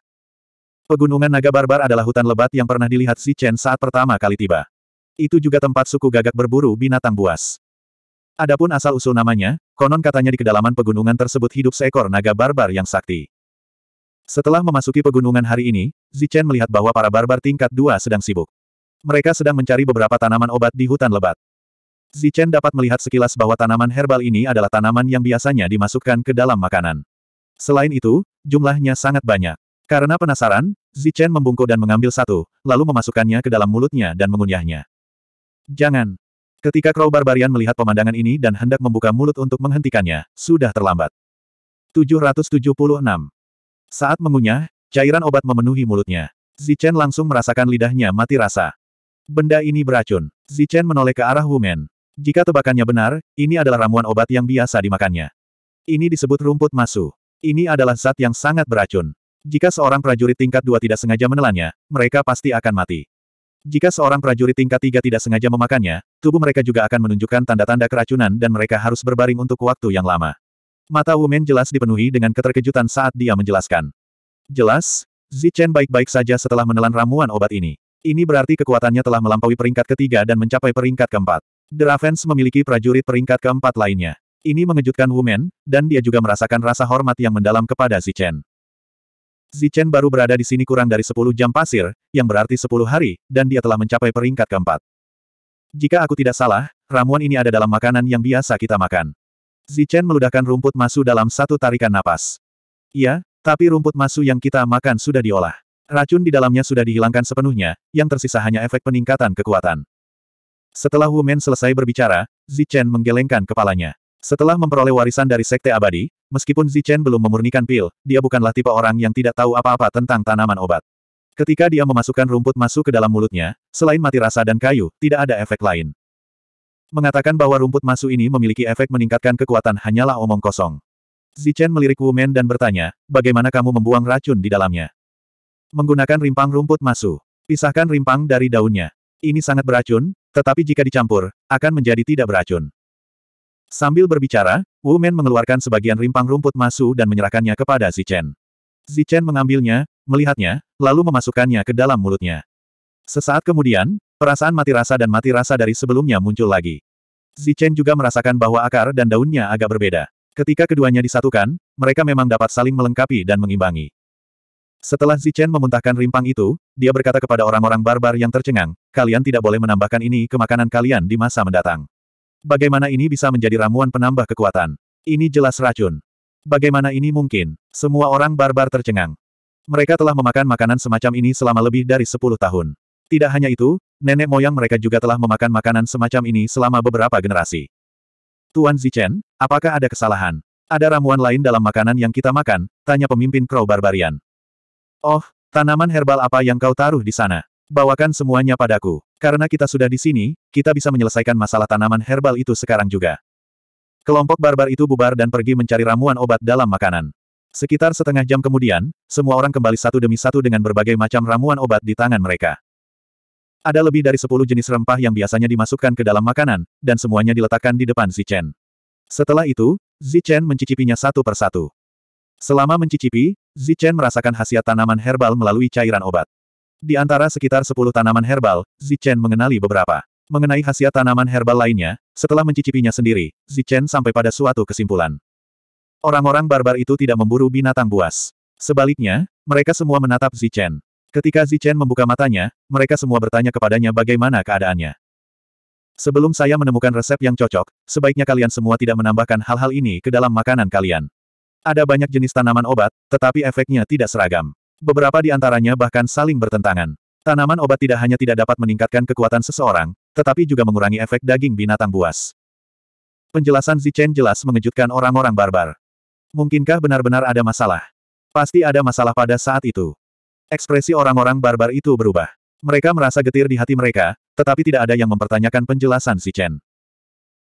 Pegunungan Naga Barbar adalah hutan lebat yang pernah dilihat Zichen saat pertama kali tiba. Itu juga tempat suku gagak berburu binatang buas. Adapun asal-usul namanya, konon katanya di kedalaman pegunungan tersebut hidup seekor naga barbar yang sakti. Setelah memasuki pegunungan hari ini, Zichen melihat bahwa para barbar tingkat dua sedang sibuk. Mereka sedang mencari beberapa tanaman obat di hutan lebat. Zichen dapat melihat sekilas bahwa tanaman herbal ini adalah tanaman yang biasanya dimasukkan ke dalam makanan. Selain itu, jumlahnya sangat banyak. Karena penasaran, Zichen membungkuk dan mengambil satu, lalu memasukkannya ke dalam mulutnya dan mengunyahnya. Jangan. Ketika Crow Barbarian melihat pemandangan ini dan hendak membuka mulut untuk menghentikannya, sudah terlambat. 776. Saat mengunyah, cairan obat memenuhi mulutnya. Zichen langsung merasakan lidahnya mati rasa. Benda ini beracun. Zichen menoleh ke arah Wumen. Jika tebakannya benar, ini adalah ramuan obat yang biasa dimakannya. Ini disebut rumput masu. Ini adalah zat yang sangat beracun. Jika seorang prajurit tingkat dua tidak sengaja menelannya, mereka pasti akan mati. Jika seorang prajurit tingkat tiga tidak sengaja memakannya, tubuh mereka juga akan menunjukkan tanda-tanda keracunan dan mereka harus berbaring untuk waktu yang lama. Mata Wumen jelas dipenuhi dengan keterkejutan saat dia menjelaskan. Jelas, Zichen baik-baik saja setelah menelan ramuan obat ini. Ini berarti kekuatannya telah melampaui peringkat ketiga dan mencapai peringkat keempat. The Ravens memiliki prajurit peringkat keempat lainnya. Ini mengejutkan Wumen, dan dia juga merasakan rasa hormat yang mendalam kepada Zichen. Zichen baru berada di sini kurang dari 10 jam pasir, yang berarti 10 hari, dan dia telah mencapai peringkat keempat. Jika aku tidak salah, ramuan ini ada dalam makanan yang biasa kita makan. Zichen meludahkan rumput masu dalam satu tarikan napas. Iya, tapi rumput masu yang kita makan sudah diolah. Racun di dalamnya sudah dihilangkan sepenuhnya, yang tersisa hanya efek peningkatan kekuatan. Setelah Wu Men selesai berbicara, Zichen menggelengkan kepalanya. Setelah memperoleh warisan dari Sekte Abadi, meskipun Zichen belum memurnikan pil, dia bukanlah tipe orang yang tidak tahu apa-apa tentang tanaman obat. Ketika dia memasukkan rumput masuk ke dalam mulutnya, selain mati rasa dan kayu, tidak ada efek lain. Mengatakan bahwa rumput masu ini memiliki efek meningkatkan kekuatan hanyalah omong kosong. Zichen melirik Wu Men dan bertanya, bagaimana kamu membuang racun di dalamnya? Menggunakan rimpang rumput masu. Pisahkan rimpang dari daunnya. Ini sangat beracun, tetapi jika dicampur, akan menjadi tidak beracun. Sambil berbicara, Wu Men mengeluarkan sebagian rimpang rumput masu dan menyerahkannya kepada Zichen. Zichen mengambilnya, melihatnya, lalu memasukkannya ke dalam mulutnya. Sesaat kemudian, perasaan mati rasa dan mati rasa dari sebelumnya muncul lagi. Zichen juga merasakan bahwa akar dan daunnya agak berbeda. Ketika keduanya disatukan, mereka memang dapat saling melengkapi dan mengimbangi. Setelah Zichen memuntahkan rimpang itu, dia berkata kepada orang-orang barbar yang tercengang, kalian tidak boleh menambahkan ini ke makanan kalian di masa mendatang. Bagaimana ini bisa menjadi ramuan penambah kekuatan? Ini jelas racun. Bagaimana ini mungkin? Semua orang barbar tercengang. Mereka telah memakan makanan semacam ini selama lebih dari 10 tahun. Tidak hanya itu, nenek moyang mereka juga telah memakan makanan semacam ini selama beberapa generasi. Tuan Zichen, apakah ada kesalahan? Ada ramuan lain dalam makanan yang kita makan? Tanya pemimpin Crow Barbarian. Oh, tanaman herbal apa yang kau taruh di sana? Bawakan semuanya padaku. Karena kita sudah di sini, kita bisa menyelesaikan masalah tanaman herbal itu sekarang juga. Kelompok barbar itu bubar dan pergi mencari ramuan obat dalam makanan. Sekitar setengah jam kemudian, semua orang kembali satu demi satu dengan berbagai macam ramuan obat di tangan mereka. Ada lebih dari sepuluh jenis rempah yang biasanya dimasukkan ke dalam makanan, dan semuanya diletakkan di depan Zichen. Setelah itu, Zichen mencicipinya satu persatu. Selama mencicipi, Zichen merasakan khasiat tanaman herbal melalui cairan obat. Di antara sekitar sepuluh tanaman herbal, Zichen mengenali beberapa. Mengenai khasiat tanaman herbal lainnya, setelah mencicipinya sendiri, Zichen sampai pada suatu kesimpulan. Orang-orang barbar itu tidak memburu binatang buas. Sebaliknya, mereka semua menatap Zichen. Ketika Zichen membuka matanya, mereka semua bertanya kepadanya bagaimana keadaannya. Sebelum saya menemukan resep yang cocok, sebaiknya kalian semua tidak menambahkan hal-hal ini ke dalam makanan kalian. Ada banyak jenis tanaman obat, tetapi efeknya tidak seragam. Beberapa di antaranya bahkan saling bertentangan. Tanaman obat tidak hanya tidak dapat meningkatkan kekuatan seseorang, tetapi juga mengurangi efek daging binatang buas. Penjelasan Zichen jelas mengejutkan orang-orang barbar. Mungkinkah benar-benar ada masalah? Pasti ada masalah pada saat itu. Ekspresi orang-orang barbar itu berubah. Mereka merasa getir di hati mereka, tetapi tidak ada yang mempertanyakan penjelasan si Chen.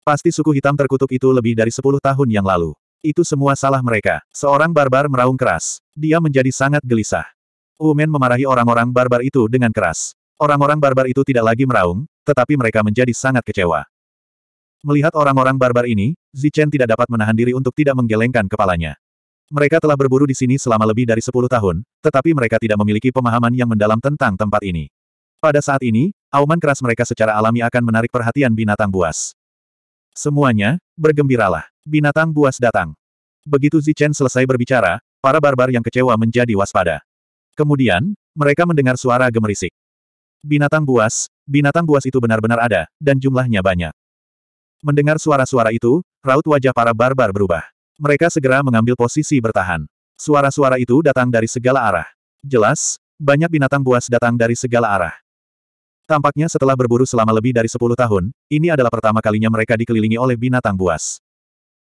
Pasti suku hitam terkutuk itu lebih dari sepuluh tahun yang lalu. Itu semua salah mereka. Seorang barbar meraung keras. Dia menjadi sangat gelisah. Umen memarahi orang-orang barbar itu dengan keras. Orang-orang barbar itu tidak lagi meraung, tetapi mereka menjadi sangat kecewa. Melihat orang-orang barbar ini, Zichen tidak dapat menahan diri untuk tidak menggelengkan kepalanya. Mereka telah berburu di sini selama lebih dari 10 tahun, tetapi mereka tidak memiliki pemahaman yang mendalam tentang tempat ini. Pada saat ini, auman keras mereka secara alami akan menarik perhatian binatang buas. Semuanya, bergembiralah. Binatang buas datang. Begitu Zichen selesai berbicara, para barbar yang kecewa menjadi waspada. Kemudian, mereka mendengar suara gemerisik. Binatang buas, binatang buas itu benar-benar ada, dan jumlahnya banyak. Mendengar suara-suara itu, raut wajah para barbar berubah. Mereka segera mengambil posisi bertahan. Suara-suara itu datang dari segala arah. Jelas, banyak binatang buas datang dari segala arah. Tampaknya setelah berburu selama lebih dari 10 tahun, ini adalah pertama kalinya mereka dikelilingi oleh binatang buas.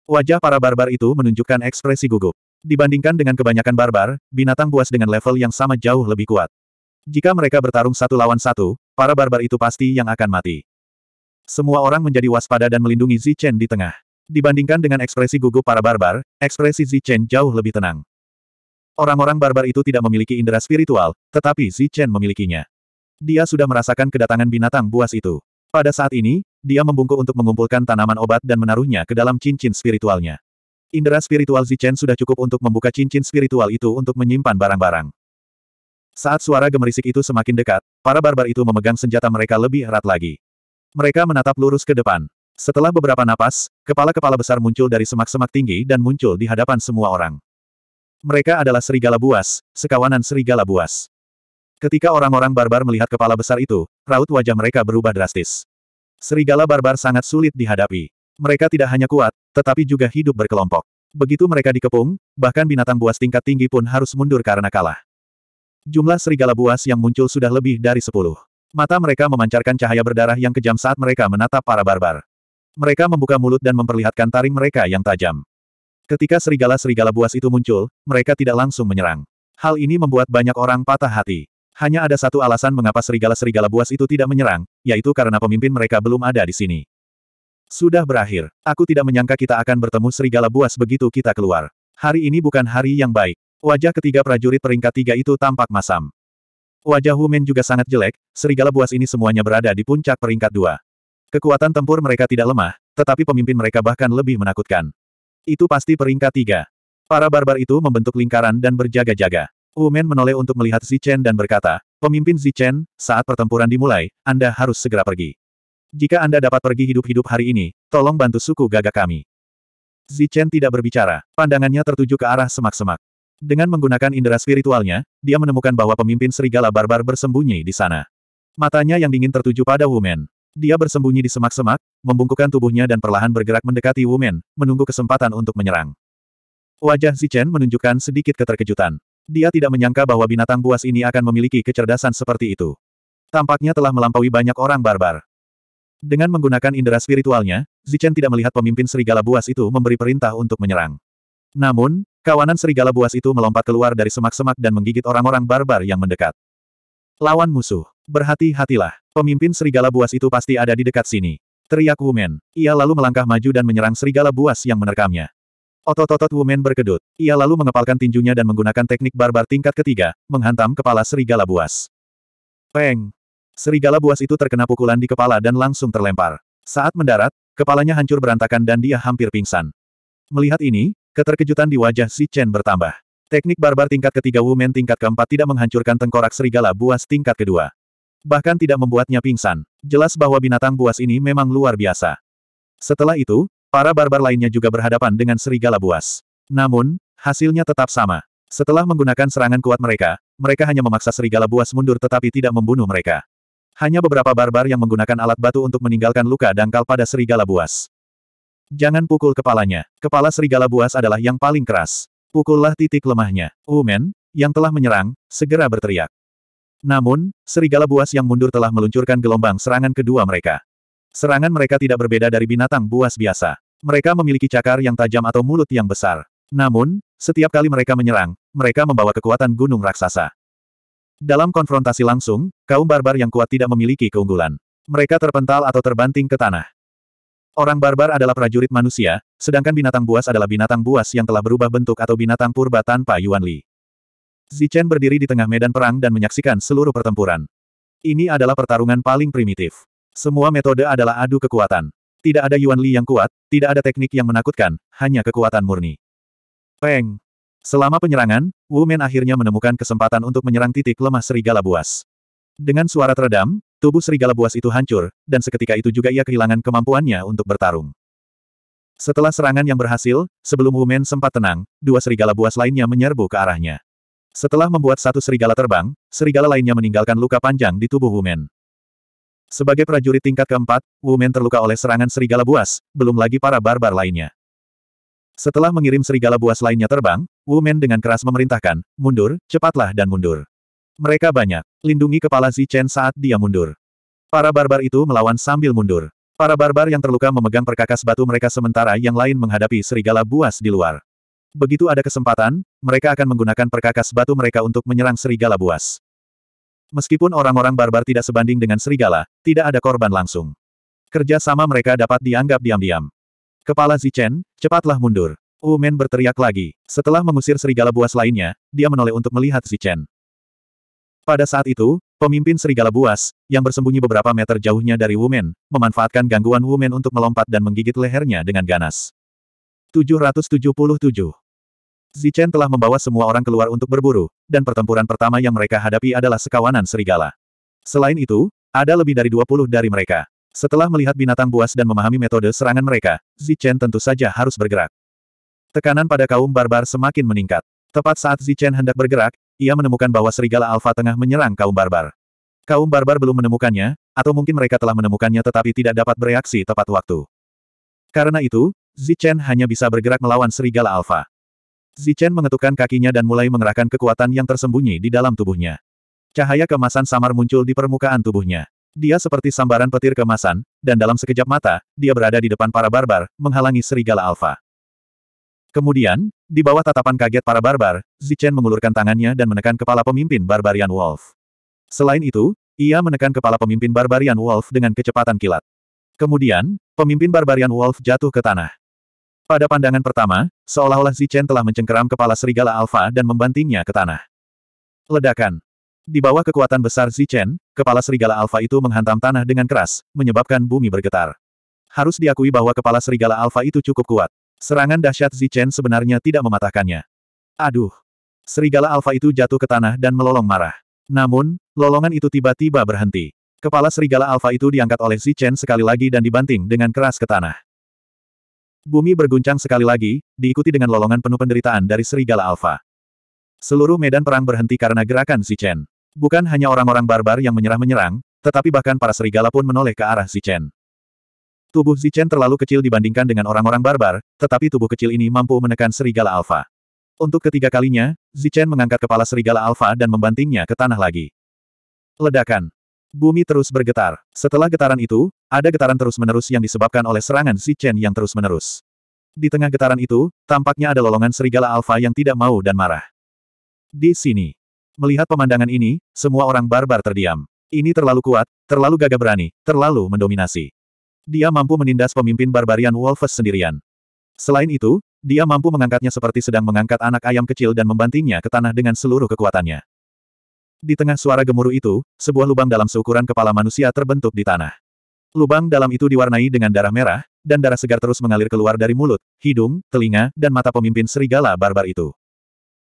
Wajah para barbar itu menunjukkan ekspresi gugup. Dibandingkan dengan kebanyakan barbar, binatang buas dengan level yang sama jauh lebih kuat. Jika mereka bertarung satu lawan satu, para barbar itu pasti yang akan mati. Semua orang menjadi waspada dan melindungi Zichen di tengah. Dibandingkan dengan ekspresi gugup para barbar, ekspresi Zichen jauh lebih tenang. Orang-orang barbar itu tidak memiliki indera spiritual, tetapi Zichen memilikinya. Dia sudah merasakan kedatangan binatang buas itu. Pada saat ini, dia membungkuk untuk mengumpulkan tanaman obat dan menaruhnya ke dalam cincin spiritualnya. Indera spiritual Zichen sudah cukup untuk membuka cincin spiritual itu untuk menyimpan barang-barang. Saat suara gemerisik itu semakin dekat, para barbar itu memegang senjata mereka lebih erat lagi. Mereka menatap lurus ke depan. Setelah beberapa napas, kepala-kepala besar muncul dari semak-semak tinggi dan muncul di hadapan semua orang. Mereka adalah serigala buas, sekawanan serigala buas. Ketika orang-orang barbar melihat kepala besar itu, raut wajah mereka berubah drastis. Serigala barbar sangat sulit dihadapi. Mereka tidak hanya kuat, tetapi juga hidup berkelompok. Begitu mereka dikepung, bahkan binatang buas tingkat tinggi pun harus mundur karena kalah. Jumlah serigala buas yang muncul sudah lebih dari sepuluh. Mata mereka memancarkan cahaya berdarah yang kejam saat mereka menatap para barbar. Mereka membuka mulut dan memperlihatkan taring mereka yang tajam. Ketika serigala-serigala buas itu muncul, mereka tidak langsung menyerang. Hal ini membuat banyak orang patah hati. Hanya ada satu alasan mengapa serigala-serigala buas itu tidak menyerang, yaitu karena pemimpin mereka belum ada di sini. Sudah berakhir. Aku tidak menyangka kita akan bertemu serigala buas begitu kita keluar. Hari ini bukan hari yang baik. Wajah ketiga prajurit peringkat tiga itu tampak masam. Wajah Wu Men juga sangat jelek, serigala buas ini semuanya berada di puncak peringkat dua. Kekuatan tempur mereka tidak lemah, tetapi pemimpin mereka bahkan lebih menakutkan. Itu pasti peringkat tiga. Para barbar itu membentuk lingkaran dan berjaga-jaga. Umen menoleh untuk melihat Zichen dan berkata, Pemimpin Zichen, saat pertempuran dimulai, Anda harus segera pergi. Jika Anda dapat pergi hidup-hidup hari ini, tolong bantu suku gagak kami. Zichen tidak berbicara, pandangannya tertuju ke arah semak-semak. Dengan menggunakan indera spiritualnya, dia menemukan bahwa pemimpin serigala barbar bersembunyi di sana. Matanya yang dingin tertuju pada Wumen. Dia bersembunyi di semak-semak, membungkukkan tubuhnya dan perlahan bergerak mendekati Wumen, menunggu kesempatan untuk menyerang. Wajah Zichen menunjukkan sedikit keterkejutan. Dia tidak menyangka bahwa binatang buas ini akan memiliki kecerdasan seperti itu. Tampaknya telah melampaui banyak orang barbar. Dengan menggunakan indera spiritualnya, Zichen tidak melihat pemimpin serigala buas itu memberi perintah untuk menyerang. Namun, kawanan serigala buas itu melompat keluar dari semak-semak dan menggigit orang-orang barbar yang mendekat. Lawan musuh. Berhati-hatilah. Pemimpin serigala buas itu pasti ada di dekat sini. Teriak Wumen. Ia lalu melangkah maju dan menyerang serigala buas yang menerkamnya. Otot-otot Wumen berkedut. Ia lalu mengepalkan tinjunya dan menggunakan teknik barbar tingkat ketiga, menghantam kepala serigala buas. Peng! Serigala buas itu terkena pukulan di kepala dan langsung terlempar. Saat mendarat, kepalanya hancur berantakan dan dia hampir pingsan. Melihat ini, keterkejutan di wajah Si Chen bertambah. Teknik barbar tingkat ketiga Wumen tingkat keempat tidak menghancurkan tengkorak serigala buas tingkat kedua. Bahkan tidak membuatnya pingsan. Jelas bahwa binatang buas ini memang luar biasa. Setelah itu, Para barbar lainnya juga berhadapan dengan serigala buas. Namun, hasilnya tetap sama. Setelah menggunakan serangan kuat mereka, mereka hanya memaksa serigala buas mundur tetapi tidak membunuh mereka. Hanya beberapa barbar yang menggunakan alat batu untuk meninggalkan luka dangkal pada serigala buas. Jangan pukul kepalanya. Kepala serigala buas adalah yang paling keras. Pukullah titik lemahnya. Umen, yang telah menyerang, segera berteriak. Namun, serigala buas yang mundur telah meluncurkan gelombang serangan kedua mereka. Serangan mereka tidak berbeda dari binatang buas biasa. Mereka memiliki cakar yang tajam atau mulut yang besar. Namun, setiap kali mereka menyerang, mereka membawa kekuatan gunung raksasa. Dalam konfrontasi langsung, kaum barbar yang kuat tidak memiliki keunggulan. Mereka terpental atau terbanting ke tanah. Orang barbar adalah prajurit manusia, sedangkan binatang buas adalah binatang buas yang telah berubah bentuk atau binatang purba tanpa Yuan Li. Zichen berdiri di tengah medan perang dan menyaksikan seluruh pertempuran. Ini adalah pertarungan paling primitif. Semua metode adalah adu kekuatan. Tidak ada Yuan Li yang kuat, tidak ada teknik yang menakutkan, hanya kekuatan murni. Peng! Selama penyerangan, Wu Men akhirnya menemukan kesempatan untuk menyerang titik lemah serigala buas. Dengan suara teredam, tubuh serigala buas itu hancur, dan seketika itu juga ia kehilangan kemampuannya untuk bertarung. Setelah serangan yang berhasil, sebelum Wu Men sempat tenang, dua serigala buas lainnya menyerbu ke arahnya. Setelah membuat satu serigala terbang, serigala lainnya meninggalkan luka panjang di tubuh Wu Men. Sebagai prajurit tingkat keempat, Wu Men terluka oleh serangan serigala buas, belum lagi para barbar lainnya. Setelah mengirim serigala buas lainnya terbang, Wu Men dengan keras memerintahkan, mundur, cepatlah dan mundur. Mereka banyak. Lindungi kepala Zi Chen saat dia mundur. Para barbar itu melawan sambil mundur. Para barbar yang terluka memegang perkakas batu mereka sementara yang lain menghadapi serigala buas di luar. Begitu ada kesempatan, mereka akan menggunakan perkakas batu mereka untuk menyerang serigala buas. Meskipun orang-orang barbar tidak sebanding dengan serigala, tidak ada korban langsung. Kerja sama mereka dapat dianggap diam-diam. Kepala Zichen, cepatlah mundur. Wu Men berteriak lagi. Setelah mengusir serigala buas lainnya, dia menoleh untuk melihat Zichen. Pada saat itu, pemimpin serigala buas, yang bersembunyi beberapa meter jauhnya dari Wu Men, memanfaatkan gangguan Wu Men untuk melompat dan menggigit lehernya dengan ganas. 777 Zichen telah membawa semua orang keluar untuk berburu, dan pertempuran pertama yang mereka hadapi adalah sekawanan serigala. Selain itu, ada lebih dari 20 dari mereka. Setelah melihat binatang buas dan memahami metode serangan mereka, Zichen tentu saja harus bergerak. Tekanan pada kaum barbar semakin meningkat. Tepat saat Zichen hendak bergerak, ia menemukan bahwa serigala alfa tengah menyerang kaum barbar. Kaum barbar belum menemukannya, atau mungkin mereka telah menemukannya tetapi tidak dapat bereaksi tepat waktu. Karena itu, Zichen hanya bisa bergerak melawan serigala alfa. Zichen mengetukkan kakinya dan mulai mengerahkan kekuatan yang tersembunyi di dalam tubuhnya. Cahaya kemasan samar muncul di permukaan tubuhnya. Dia seperti sambaran petir kemasan, dan dalam sekejap mata, dia berada di depan para barbar, menghalangi serigala alfa. Kemudian, di bawah tatapan kaget para barbar, Zichen mengulurkan tangannya dan menekan kepala pemimpin Barbarian Wolf. Selain itu, ia menekan kepala pemimpin Barbarian Wolf dengan kecepatan kilat. Kemudian, pemimpin Barbarian Wolf jatuh ke tanah. Pada pandangan pertama, seolah-olah Zichen telah mencengkeram kepala serigala alfa dan membantingnya ke tanah. Ledakan. Di bawah kekuatan besar Zichen, kepala serigala alfa itu menghantam tanah dengan keras, menyebabkan bumi bergetar. Harus diakui bahwa kepala serigala alfa itu cukup kuat. Serangan dahsyat Zichen sebenarnya tidak mematahkannya. Aduh! Serigala alfa itu jatuh ke tanah dan melolong marah. Namun, lolongan itu tiba-tiba berhenti. Kepala serigala alfa itu diangkat oleh Zichen sekali lagi dan dibanting dengan keras ke tanah. Bumi berguncang sekali lagi, diikuti dengan lolongan penuh penderitaan dari serigala alfa. Seluruh medan perang berhenti karena gerakan Zichen. Bukan hanya orang-orang barbar yang menyerah-menyerang, tetapi bahkan para serigala pun menoleh ke arah Zichen. Tubuh Zichen terlalu kecil dibandingkan dengan orang-orang barbar, tetapi tubuh kecil ini mampu menekan serigala alfa. Untuk ketiga kalinya, Zichen mengangkat kepala serigala alfa dan membantingnya ke tanah lagi. Ledakan. Bumi terus bergetar. Setelah getaran itu, ada getaran terus-menerus yang disebabkan oleh serangan Zichen yang terus-menerus. Di tengah getaran itu, tampaknya ada lolongan serigala alfa yang tidak mau dan marah. Di sini. Melihat pemandangan ini, semua orang barbar terdiam. Ini terlalu kuat, terlalu gagah berani, terlalu mendominasi. Dia mampu menindas pemimpin barbarian Wolfes sendirian. Selain itu, dia mampu mengangkatnya seperti sedang mengangkat anak ayam kecil dan membantingnya ke tanah dengan seluruh kekuatannya. Di tengah suara gemuruh itu, sebuah lubang dalam seukuran kepala manusia terbentuk di tanah. Lubang dalam itu diwarnai dengan darah merah, dan darah segar terus mengalir keluar dari mulut, hidung, telinga, dan mata pemimpin serigala barbar itu.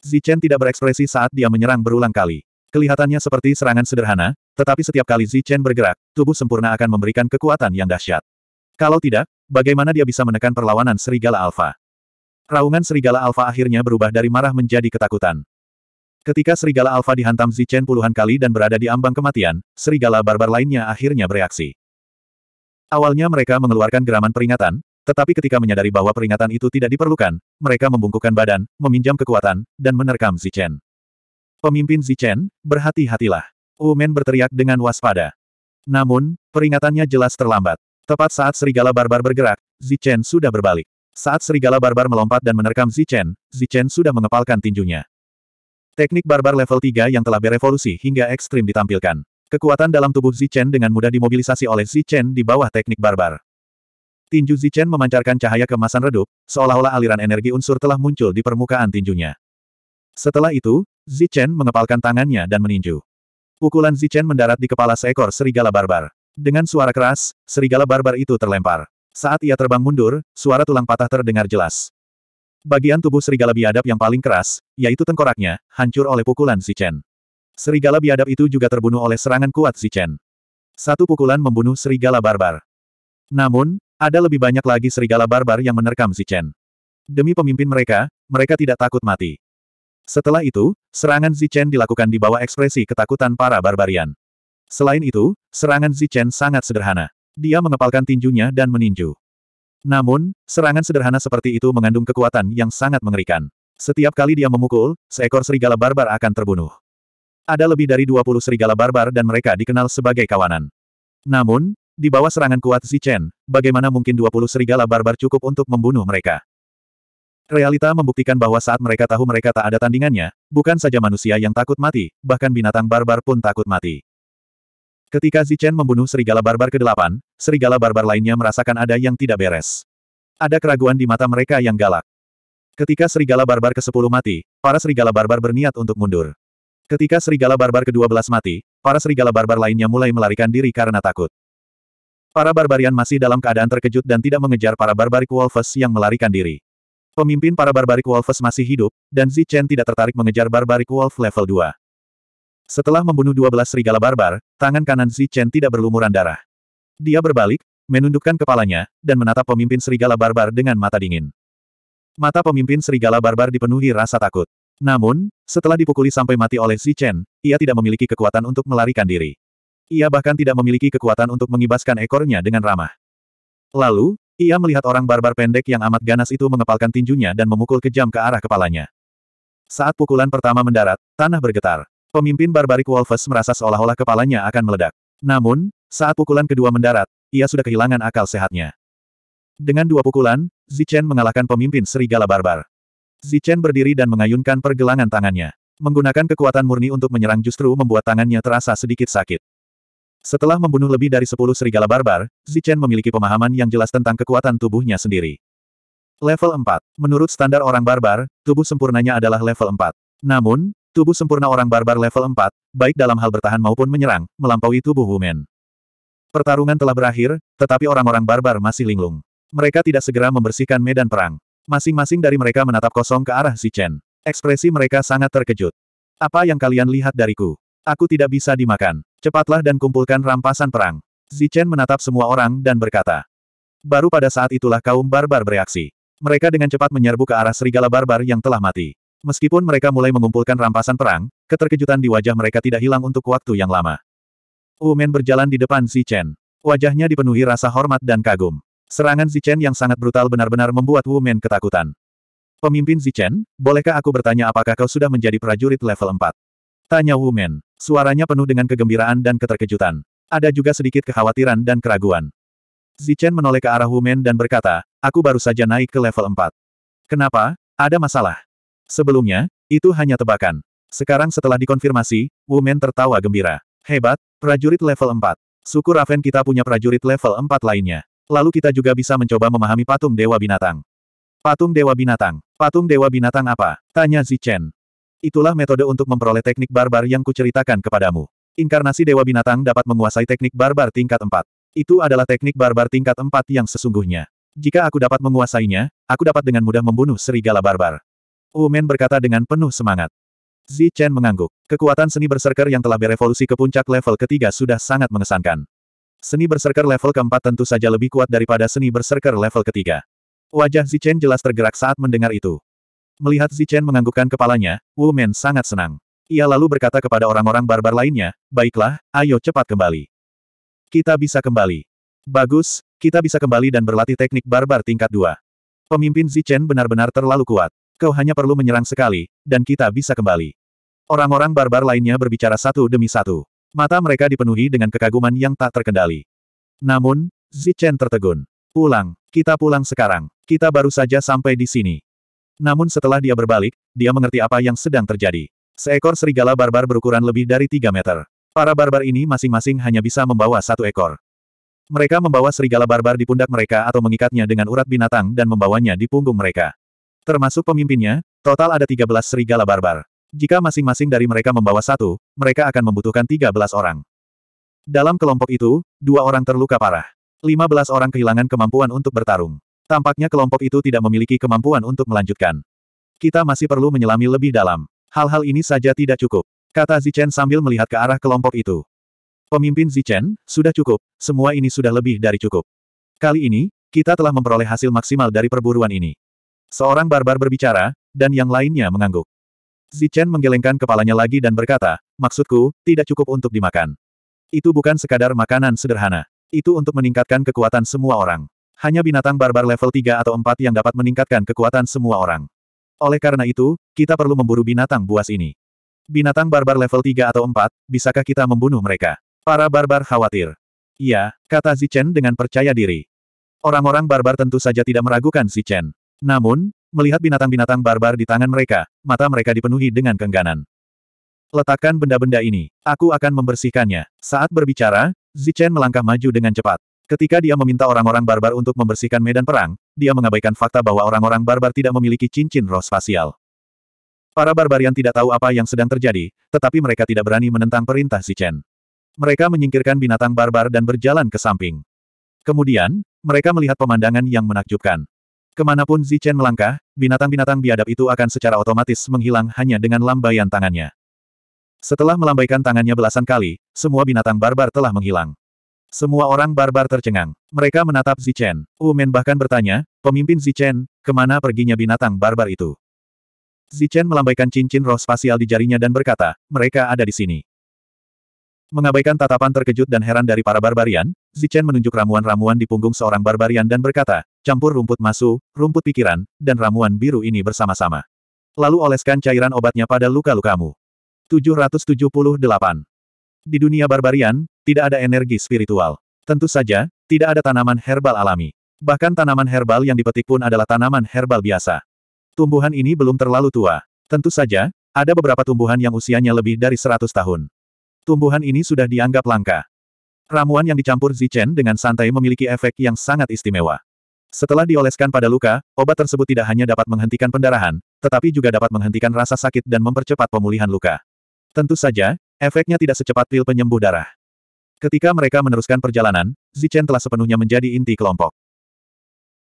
Zichen tidak berekspresi saat dia menyerang berulang kali. Kelihatannya seperti serangan sederhana, tetapi setiap kali Zichen bergerak, tubuh sempurna akan memberikan kekuatan yang dahsyat. Kalau tidak, bagaimana dia bisa menekan perlawanan serigala alfa? Raungan serigala alfa akhirnya berubah dari marah menjadi ketakutan. Ketika serigala alfa dihantam Zichen puluhan kali dan berada di ambang kematian, serigala barbar lainnya akhirnya bereaksi. Awalnya mereka mengeluarkan geraman peringatan, tetapi ketika menyadari bahwa peringatan itu tidak diperlukan, mereka membungkukkan badan, meminjam kekuatan, dan menerkam Zichen. Pemimpin Zichen, berhati-hatilah. Umen berteriak dengan waspada. Namun, peringatannya jelas terlambat. Tepat saat serigala barbar bergerak, Zichen sudah berbalik. Saat serigala barbar melompat dan menerkam Zichen, Zichen sudah mengepalkan tinjunya. Teknik barbar level 3 yang telah berevolusi hingga ekstrim ditampilkan. Kekuatan dalam tubuh Zichen dengan mudah dimobilisasi oleh Zichen di bawah teknik barbar. Tinju Zichen memancarkan cahaya kemasan redup, seolah-olah aliran energi unsur telah muncul di permukaan tinjunya. Setelah itu, Zichen mengepalkan tangannya dan meninju. Pukulan Zichen mendarat di kepala seekor serigala barbar. Dengan suara keras, serigala barbar itu terlempar. Saat ia terbang mundur, suara tulang patah terdengar jelas. Bagian tubuh serigala biadab yang paling keras, yaitu tengkoraknya, hancur oleh pukulan Zichen. Serigala biadab itu juga terbunuh oleh serangan kuat Zichen. Satu pukulan membunuh serigala barbar. Namun, ada lebih banyak lagi serigala barbar yang menerkam Zichen. Demi pemimpin mereka, mereka tidak takut mati. Setelah itu, serangan Zichen dilakukan di bawah ekspresi ketakutan para barbarian. Selain itu, serangan Zichen sangat sederhana. Dia mengepalkan tinjunya dan meninju. Namun, serangan sederhana seperti itu mengandung kekuatan yang sangat mengerikan. Setiap kali dia memukul, seekor serigala barbar akan terbunuh. Ada lebih dari 20 serigala barbar dan mereka dikenal sebagai kawanan. Namun, di bawah serangan kuat Zichen, bagaimana mungkin 20 serigala barbar cukup untuk membunuh mereka? Realita membuktikan bahwa saat mereka tahu mereka tak ada tandingannya, bukan saja manusia yang takut mati, bahkan binatang barbar pun takut mati. Ketika Zichen membunuh serigala barbar ke-8, serigala barbar lainnya merasakan ada yang tidak beres. Ada keraguan di mata mereka yang galak. Ketika serigala barbar ke-10 mati, para serigala barbar berniat untuk mundur. Ketika serigala barbar ke-12 mati, para serigala barbar lainnya mulai melarikan diri karena takut. Para barbarian masih dalam keadaan terkejut dan tidak mengejar para barbaric wolves yang melarikan diri. Pemimpin para barbaric wolves masih hidup, dan Zichen tidak tertarik mengejar barbaric wolf level 2. Setelah membunuh 12 serigala barbar, tangan kanan Zichen tidak berlumuran darah. Dia berbalik, menundukkan kepalanya, dan menatap pemimpin serigala barbar dengan mata dingin. Mata pemimpin serigala barbar dipenuhi rasa takut. Namun, setelah dipukuli sampai mati oleh Zichen, ia tidak memiliki kekuatan untuk melarikan diri. Ia bahkan tidak memiliki kekuatan untuk mengibaskan ekornya dengan ramah. Lalu, ia melihat orang barbar pendek yang amat ganas itu mengepalkan tinjunya dan memukul kejam ke arah kepalanya. Saat pukulan pertama mendarat, tanah bergetar. Pemimpin Barbaric Wolves merasa seolah-olah kepalanya akan meledak. Namun, saat pukulan kedua mendarat, ia sudah kehilangan akal sehatnya. Dengan dua pukulan, Zichen mengalahkan pemimpin Serigala Barbar. Zichen berdiri dan mengayunkan pergelangan tangannya. Menggunakan kekuatan murni untuk menyerang justru membuat tangannya terasa sedikit sakit. Setelah membunuh lebih dari sepuluh serigala barbar, Zichen memiliki pemahaman yang jelas tentang kekuatan tubuhnya sendiri. Level 4. Menurut standar orang barbar, tubuh sempurnanya adalah level 4. Namun, Tubuh sempurna orang barbar level 4, baik dalam hal bertahan maupun menyerang, melampaui tubuh Wumen. Pertarungan telah berakhir, tetapi orang-orang barbar masih linglung. Mereka tidak segera membersihkan medan perang. Masing-masing dari mereka menatap kosong ke arah Zichen. Ekspresi mereka sangat terkejut. Apa yang kalian lihat dariku? Aku tidak bisa dimakan. Cepatlah dan kumpulkan rampasan perang. Zichen menatap semua orang dan berkata. Baru pada saat itulah kaum barbar bereaksi. Mereka dengan cepat menyerbu ke arah serigala barbar yang telah mati. Meskipun mereka mulai mengumpulkan rampasan perang, keterkejutan di wajah mereka tidak hilang untuk waktu yang lama. Wu Men berjalan di depan Zichen. Wajahnya dipenuhi rasa hormat dan kagum. Serangan Zichen yang sangat brutal benar-benar membuat Wu Men ketakutan. Pemimpin Zichen, bolehkah aku bertanya apakah kau sudah menjadi prajurit level 4? Tanya Wu Men. Suaranya penuh dengan kegembiraan dan keterkejutan. Ada juga sedikit kekhawatiran dan keraguan. Zichen menoleh ke arah Wu Men dan berkata, aku baru saja naik ke level 4. Kenapa? Ada masalah. Sebelumnya, itu hanya tebakan. Sekarang setelah dikonfirmasi, Wu Men tertawa gembira. Hebat, prajurit level 4. Suku Raven kita punya prajurit level 4 lainnya. Lalu kita juga bisa mencoba memahami patung Dewa Binatang. Patung Dewa Binatang. Patung Dewa Binatang apa? Tanya Zichen. Itulah metode untuk memperoleh teknik barbar yang kuceritakan kepadamu. Inkarnasi Dewa Binatang dapat menguasai teknik barbar tingkat 4. Itu adalah teknik barbar tingkat 4 yang sesungguhnya. Jika aku dapat menguasainya, aku dapat dengan mudah membunuh serigala barbar. Umen berkata dengan penuh semangat. Zi Chen mengangguk. Kekuatan seni berserker yang telah berevolusi ke puncak level ketiga sudah sangat mengesankan. Seni berserker level keempat tentu saja lebih kuat daripada seni berserker level ketiga. Wajah Zi Chen jelas tergerak saat mendengar itu. Melihat Zichen menganggukkan kepalanya, Wu Men sangat senang. Ia lalu berkata kepada orang-orang barbar lainnya, baiklah, ayo cepat kembali. Kita bisa kembali. Bagus, kita bisa kembali dan berlatih teknik barbar tingkat dua. Pemimpin Zichen benar-benar terlalu kuat. Kau hanya perlu menyerang sekali, dan kita bisa kembali. Orang-orang barbar lainnya berbicara satu demi satu. Mata mereka dipenuhi dengan kekaguman yang tak terkendali. Namun, Zichen tertegun. Pulang, kita pulang sekarang. Kita baru saja sampai di sini. Namun setelah dia berbalik, dia mengerti apa yang sedang terjadi. Seekor serigala barbar berukuran lebih dari 3 meter. Para barbar ini masing-masing hanya bisa membawa satu ekor. Mereka membawa serigala barbar di pundak mereka atau mengikatnya dengan urat binatang dan membawanya di punggung mereka. Termasuk pemimpinnya, total ada 13 serigala barbar. Jika masing-masing dari mereka membawa satu, mereka akan membutuhkan 13 orang. Dalam kelompok itu, dua orang terluka parah. 15 orang kehilangan kemampuan untuk bertarung. Tampaknya kelompok itu tidak memiliki kemampuan untuk melanjutkan. Kita masih perlu menyelami lebih dalam. Hal-hal ini saja tidak cukup, kata Zichen sambil melihat ke arah kelompok itu. Pemimpin Zichen, sudah cukup, semua ini sudah lebih dari cukup. Kali ini, kita telah memperoleh hasil maksimal dari perburuan ini. Seorang barbar berbicara, dan yang lainnya mengangguk. Zichen menggelengkan kepalanya lagi dan berkata, maksudku, tidak cukup untuk dimakan. Itu bukan sekadar makanan sederhana. Itu untuk meningkatkan kekuatan semua orang. Hanya binatang barbar level 3 atau 4 yang dapat meningkatkan kekuatan semua orang. Oleh karena itu, kita perlu memburu binatang buas ini. Binatang barbar level 3 atau 4, bisakah kita membunuh mereka? Para barbar khawatir. Iya, kata Zichen dengan percaya diri. Orang-orang barbar tentu saja tidak meragukan Zichen. Namun, melihat binatang-binatang barbar di tangan mereka, mata mereka dipenuhi dengan kengganan. Letakkan benda-benda ini. Aku akan membersihkannya. Saat berbicara, Zichen melangkah maju dengan cepat. Ketika dia meminta orang-orang barbar untuk membersihkan medan perang, dia mengabaikan fakta bahwa orang-orang barbar tidak memiliki cincin roh spasial. Para barbarian tidak tahu apa yang sedang terjadi, tetapi mereka tidak berani menentang perintah si Chen. Mereka menyingkirkan binatang barbar dan berjalan ke samping. Kemudian, mereka melihat pemandangan yang menakjubkan. Ke mana pun Zichen melangkah, binatang-binatang biadab itu akan secara otomatis menghilang hanya dengan lambaian tangannya. Setelah melambaikan tangannya belasan kali, semua binatang barbar telah menghilang. Semua orang barbar tercengang. Mereka menatap Zichen. Umen bahkan bertanya, pemimpin Zichen, ke mana perginya binatang barbar itu? Zichen melambaikan cincin roh spasial di jarinya dan berkata, mereka ada di sini. Mengabaikan tatapan terkejut dan heran dari para barbarian, Zichen menunjuk ramuan-ramuan di punggung seorang barbarian dan berkata, campur rumput masu, rumput pikiran, dan ramuan biru ini bersama-sama. Lalu oleskan cairan obatnya pada luka-lukamu. 778. Di dunia barbarian, tidak ada energi spiritual. Tentu saja, tidak ada tanaman herbal alami. Bahkan tanaman herbal yang dipetik pun adalah tanaman herbal biasa. Tumbuhan ini belum terlalu tua. Tentu saja, ada beberapa tumbuhan yang usianya lebih dari 100 tahun. Tumbuhan ini sudah dianggap langka. Ramuan yang dicampur Zichen dengan santai memiliki efek yang sangat istimewa. Setelah dioleskan pada luka, obat tersebut tidak hanya dapat menghentikan pendarahan, tetapi juga dapat menghentikan rasa sakit dan mempercepat pemulihan luka. Tentu saja, efeknya tidak secepat pil penyembuh darah. Ketika mereka meneruskan perjalanan, Zichen telah sepenuhnya menjadi inti kelompok.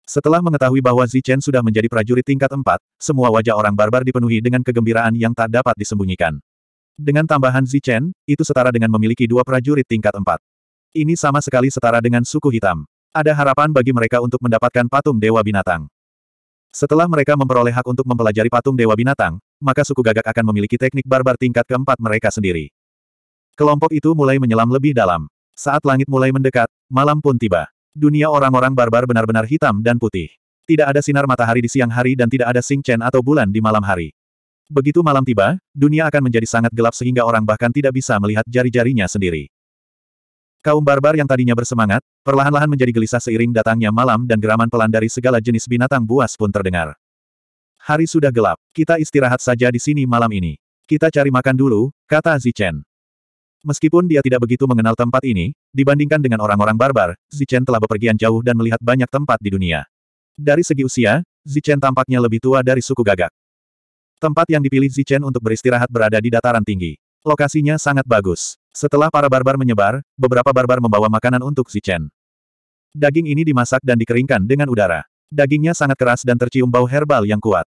Setelah mengetahui bahwa Zichen sudah menjadi prajurit tingkat 4, semua wajah orang barbar dipenuhi dengan kegembiraan yang tak dapat disembunyikan. Dengan tambahan Zichen, itu setara dengan memiliki dua prajurit tingkat empat. Ini sama sekali setara dengan suku hitam. Ada harapan bagi mereka untuk mendapatkan patung Dewa Binatang. Setelah mereka memperoleh hak untuk mempelajari patung Dewa Binatang, maka suku gagak akan memiliki teknik barbar tingkat keempat mereka sendiri. Kelompok itu mulai menyelam lebih dalam. Saat langit mulai mendekat, malam pun tiba. Dunia orang-orang barbar benar-benar hitam dan putih. Tidak ada sinar matahari di siang hari dan tidak ada Sing Chen atau bulan di malam hari. Begitu malam tiba, dunia akan menjadi sangat gelap sehingga orang bahkan tidak bisa melihat jari-jarinya sendiri. Kaum barbar yang tadinya bersemangat, perlahan-lahan menjadi gelisah seiring datangnya malam dan geraman pelan dari segala jenis binatang buas pun terdengar. Hari sudah gelap, kita istirahat saja di sini malam ini. Kita cari makan dulu, kata Zichen. Meskipun dia tidak begitu mengenal tempat ini, dibandingkan dengan orang-orang barbar, Zichen telah bepergian jauh dan melihat banyak tempat di dunia. Dari segi usia, Zichen tampaknya lebih tua dari suku gagak. Tempat yang dipilih Zichen untuk beristirahat berada di dataran tinggi. Lokasinya sangat bagus. Setelah para barbar menyebar, beberapa barbar membawa makanan untuk Zichen. Daging ini dimasak dan dikeringkan dengan udara. Dagingnya sangat keras dan tercium bau herbal yang kuat.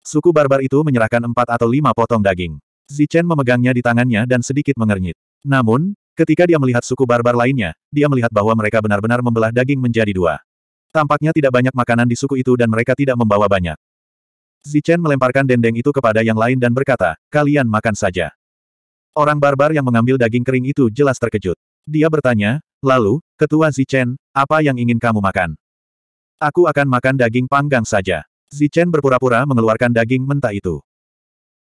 Suku barbar itu menyerahkan empat atau lima potong daging. Zichen memegangnya di tangannya dan sedikit mengernyit. Namun, ketika dia melihat suku barbar lainnya, dia melihat bahwa mereka benar-benar membelah daging menjadi dua. Tampaknya tidak banyak makanan di suku itu dan mereka tidak membawa banyak. Zichen melemparkan dendeng itu kepada yang lain dan berkata, kalian makan saja. Orang barbar yang mengambil daging kering itu jelas terkejut. Dia bertanya, lalu, Ketua Zichen, apa yang ingin kamu makan? Aku akan makan daging panggang saja. Zichen berpura-pura mengeluarkan daging mentah itu.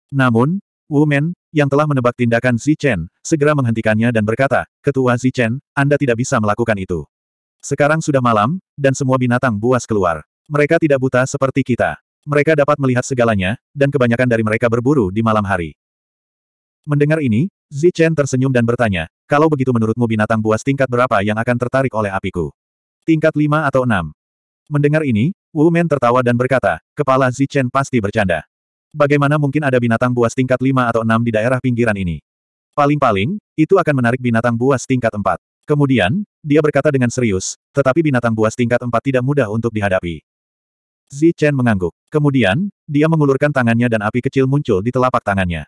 Namun, Wu Men, yang telah menebak tindakan Zichen, segera menghentikannya dan berkata, Ketua Zichen, Anda tidak bisa melakukan itu. Sekarang sudah malam, dan semua binatang buas keluar. Mereka tidak buta seperti kita. Mereka dapat melihat segalanya, dan kebanyakan dari mereka berburu di malam hari. Mendengar ini, Zichen tersenyum dan bertanya, kalau begitu menurutmu binatang buas tingkat berapa yang akan tertarik oleh apiku? Tingkat lima atau enam? Mendengar ini, Wu Men tertawa dan berkata, kepala Zichen pasti bercanda. Bagaimana mungkin ada binatang buas tingkat lima atau enam di daerah pinggiran ini? Paling-paling, itu akan menarik binatang buas tingkat empat. Kemudian, dia berkata dengan serius, tetapi binatang buas tingkat empat tidak mudah untuk dihadapi. Zi Chen mengangguk. Kemudian, dia mengulurkan tangannya dan api kecil muncul di telapak tangannya.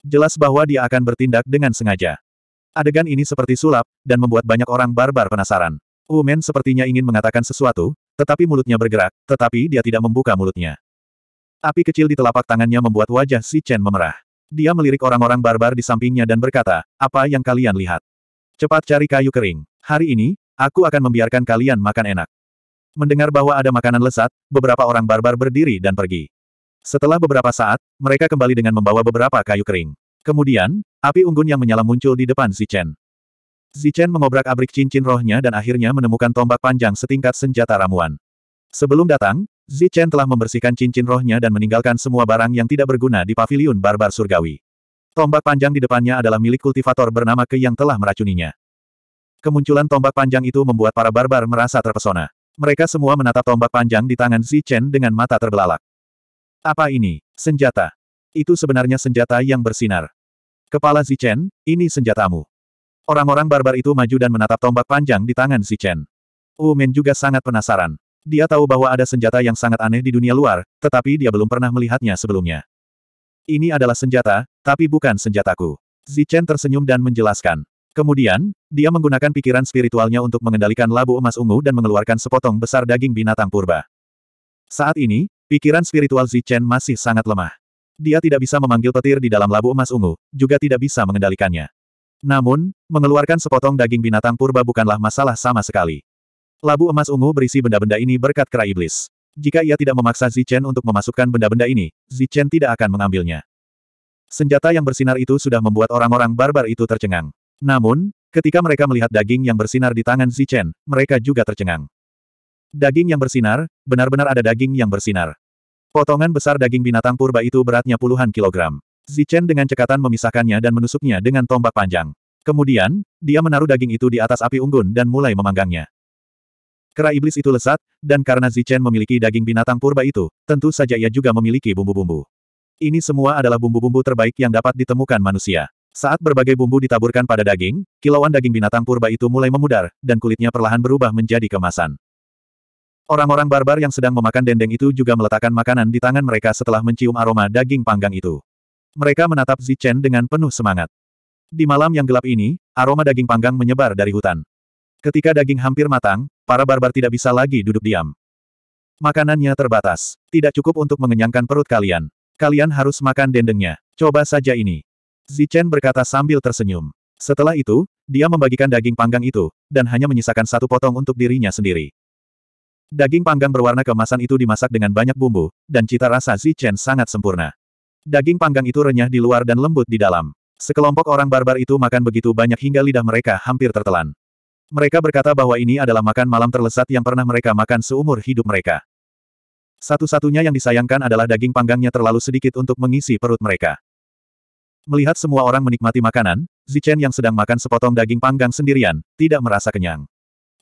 Jelas bahwa dia akan bertindak dengan sengaja. Adegan ini seperti sulap, dan membuat banyak orang barbar penasaran. Umen sepertinya ingin mengatakan sesuatu, tetapi mulutnya bergerak, tetapi dia tidak membuka mulutnya. Api kecil di telapak tangannya membuat wajah Si Chen memerah. Dia melirik orang-orang barbar di sampingnya dan berkata, apa yang kalian lihat? Cepat cari kayu kering. Hari ini, aku akan membiarkan kalian makan enak. Mendengar bahwa ada makanan lesat, beberapa orang barbar berdiri dan pergi. Setelah beberapa saat, mereka kembali dengan membawa beberapa kayu kering. Kemudian, api unggun yang menyala muncul di depan Zichen. Zichen mengobrak-abrik cincin rohnya dan akhirnya menemukan tombak panjang setingkat senjata ramuan. Sebelum datang, Zichen telah membersihkan cincin rohnya dan meninggalkan semua barang yang tidak berguna di paviliun barbar surgawi. Tombak panjang di depannya adalah milik kultivator bernama Ke yang telah meracuninya. Kemunculan tombak panjang itu membuat para barbar merasa terpesona. Mereka semua menatap tombak panjang di tangan Zi Chen dengan mata terbelalak. Apa ini? Senjata. Itu sebenarnya senjata yang bersinar. Kepala Zi Chen, ini senjatamu. Orang-orang barbar itu maju dan menatap tombak panjang di tangan Zi Chen. Wu Men juga sangat penasaran. Dia tahu bahwa ada senjata yang sangat aneh di dunia luar, tetapi dia belum pernah melihatnya sebelumnya. Ini adalah senjata, tapi bukan senjataku. Zi Chen tersenyum dan menjelaskan. Kemudian, dia menggunakan pikiran spiritualnya untuk mengendalikan labu emas ungu dan mengeluarkan sepotong besar daging binatang purba. Saat ini, pikiran spiritual Zichen masih sangat lemah. Dia tidak bisa memanggil petir di dalam labu emas ungu, juga tidak bisa mengendalikannya. Namun, mengeluarkan sepotong daging binatang purba bukanlah masalah sama sekali. Labu emas ungu berisi benda-benda ini berkat kera iblis. Jika ia tidak memaksa Zichen untuk memasukkan benda-benda ini, Zichen tidak akan mengambilnya. Senjata yang bersinar itu sudah membuat orang-orang barbar itu tercengang. Namun, ketika mereka melihat daging yang bersinar di tangan Zichen, mereka juga tercengang. Daging yang bersinar, benar-benar ada daging yang bersinar. Potongan besar daging binatang purba itu beratnya puluhan kilogram. Zichen dengan cekatan memisahkannya dan menusuknya dengan tombak panjang. Kemudian, dia menaruh daging itu di atas api unggun dan mulai memanggangnya. Kera iblis itu lesat, dan karena Zichen memiliki daging binatang purba itu, tentu saja ia juga memiliki bumbu-bumbu. Ini semua adalah bumbu-bumbu terbaik yang dapat ditemukan manusia. Saat berbagai bumbu ditaburkan pada daging, kilauan daging binatang purba itu mulai memudar, dan kulitnya perlahan berubah menjadi kemasan. Orang-orang barbar yang sedang memakan dendeng itu juga meletakkan makanan di tangan mereka setelah mencium aroma daging panggang itu. Mereka menatap Zichen dengan penuh semangat. Di malam yang gelap ini, aroma daging panggang menyebar dari hutan. Ketika daging hampir matang, para barbar tidak bisa lagi duduk diam. Makanannya terbatas. Tidak cukup untuk mengenyangkan perut kalian. Kalian harus makan dendengnya. Coba saja ini. Zichen berkata sambil tersenyum. Setelah itu, dia membagikan daging panggang itu, dan hanya menyisakan satu potong untuk dirinya sendiri. Daging panggang berwarna keemasan itu dimasak dengan banyak bumbu, dan cita rasa Zichen sangat sempurna. Daging panggang itu renyah di luar dan lembut di dalam. Sekelompok orang barbar itu makan begitu banyak hingga lidah mereka hampir tertelan. Mereka berkata bahwa ini adalah makan malam terlesat yang pernah mereka makan seumur hidup mereka. Satu-satunya yang disayangkan adalah daging panggangnya terlalu sedikit untuk mengisi perut mereka. Melihat semua orang menikmati makanan, Zichen yang sedang makan sepotong daging panggang sendirian, tidak merasa kenyang.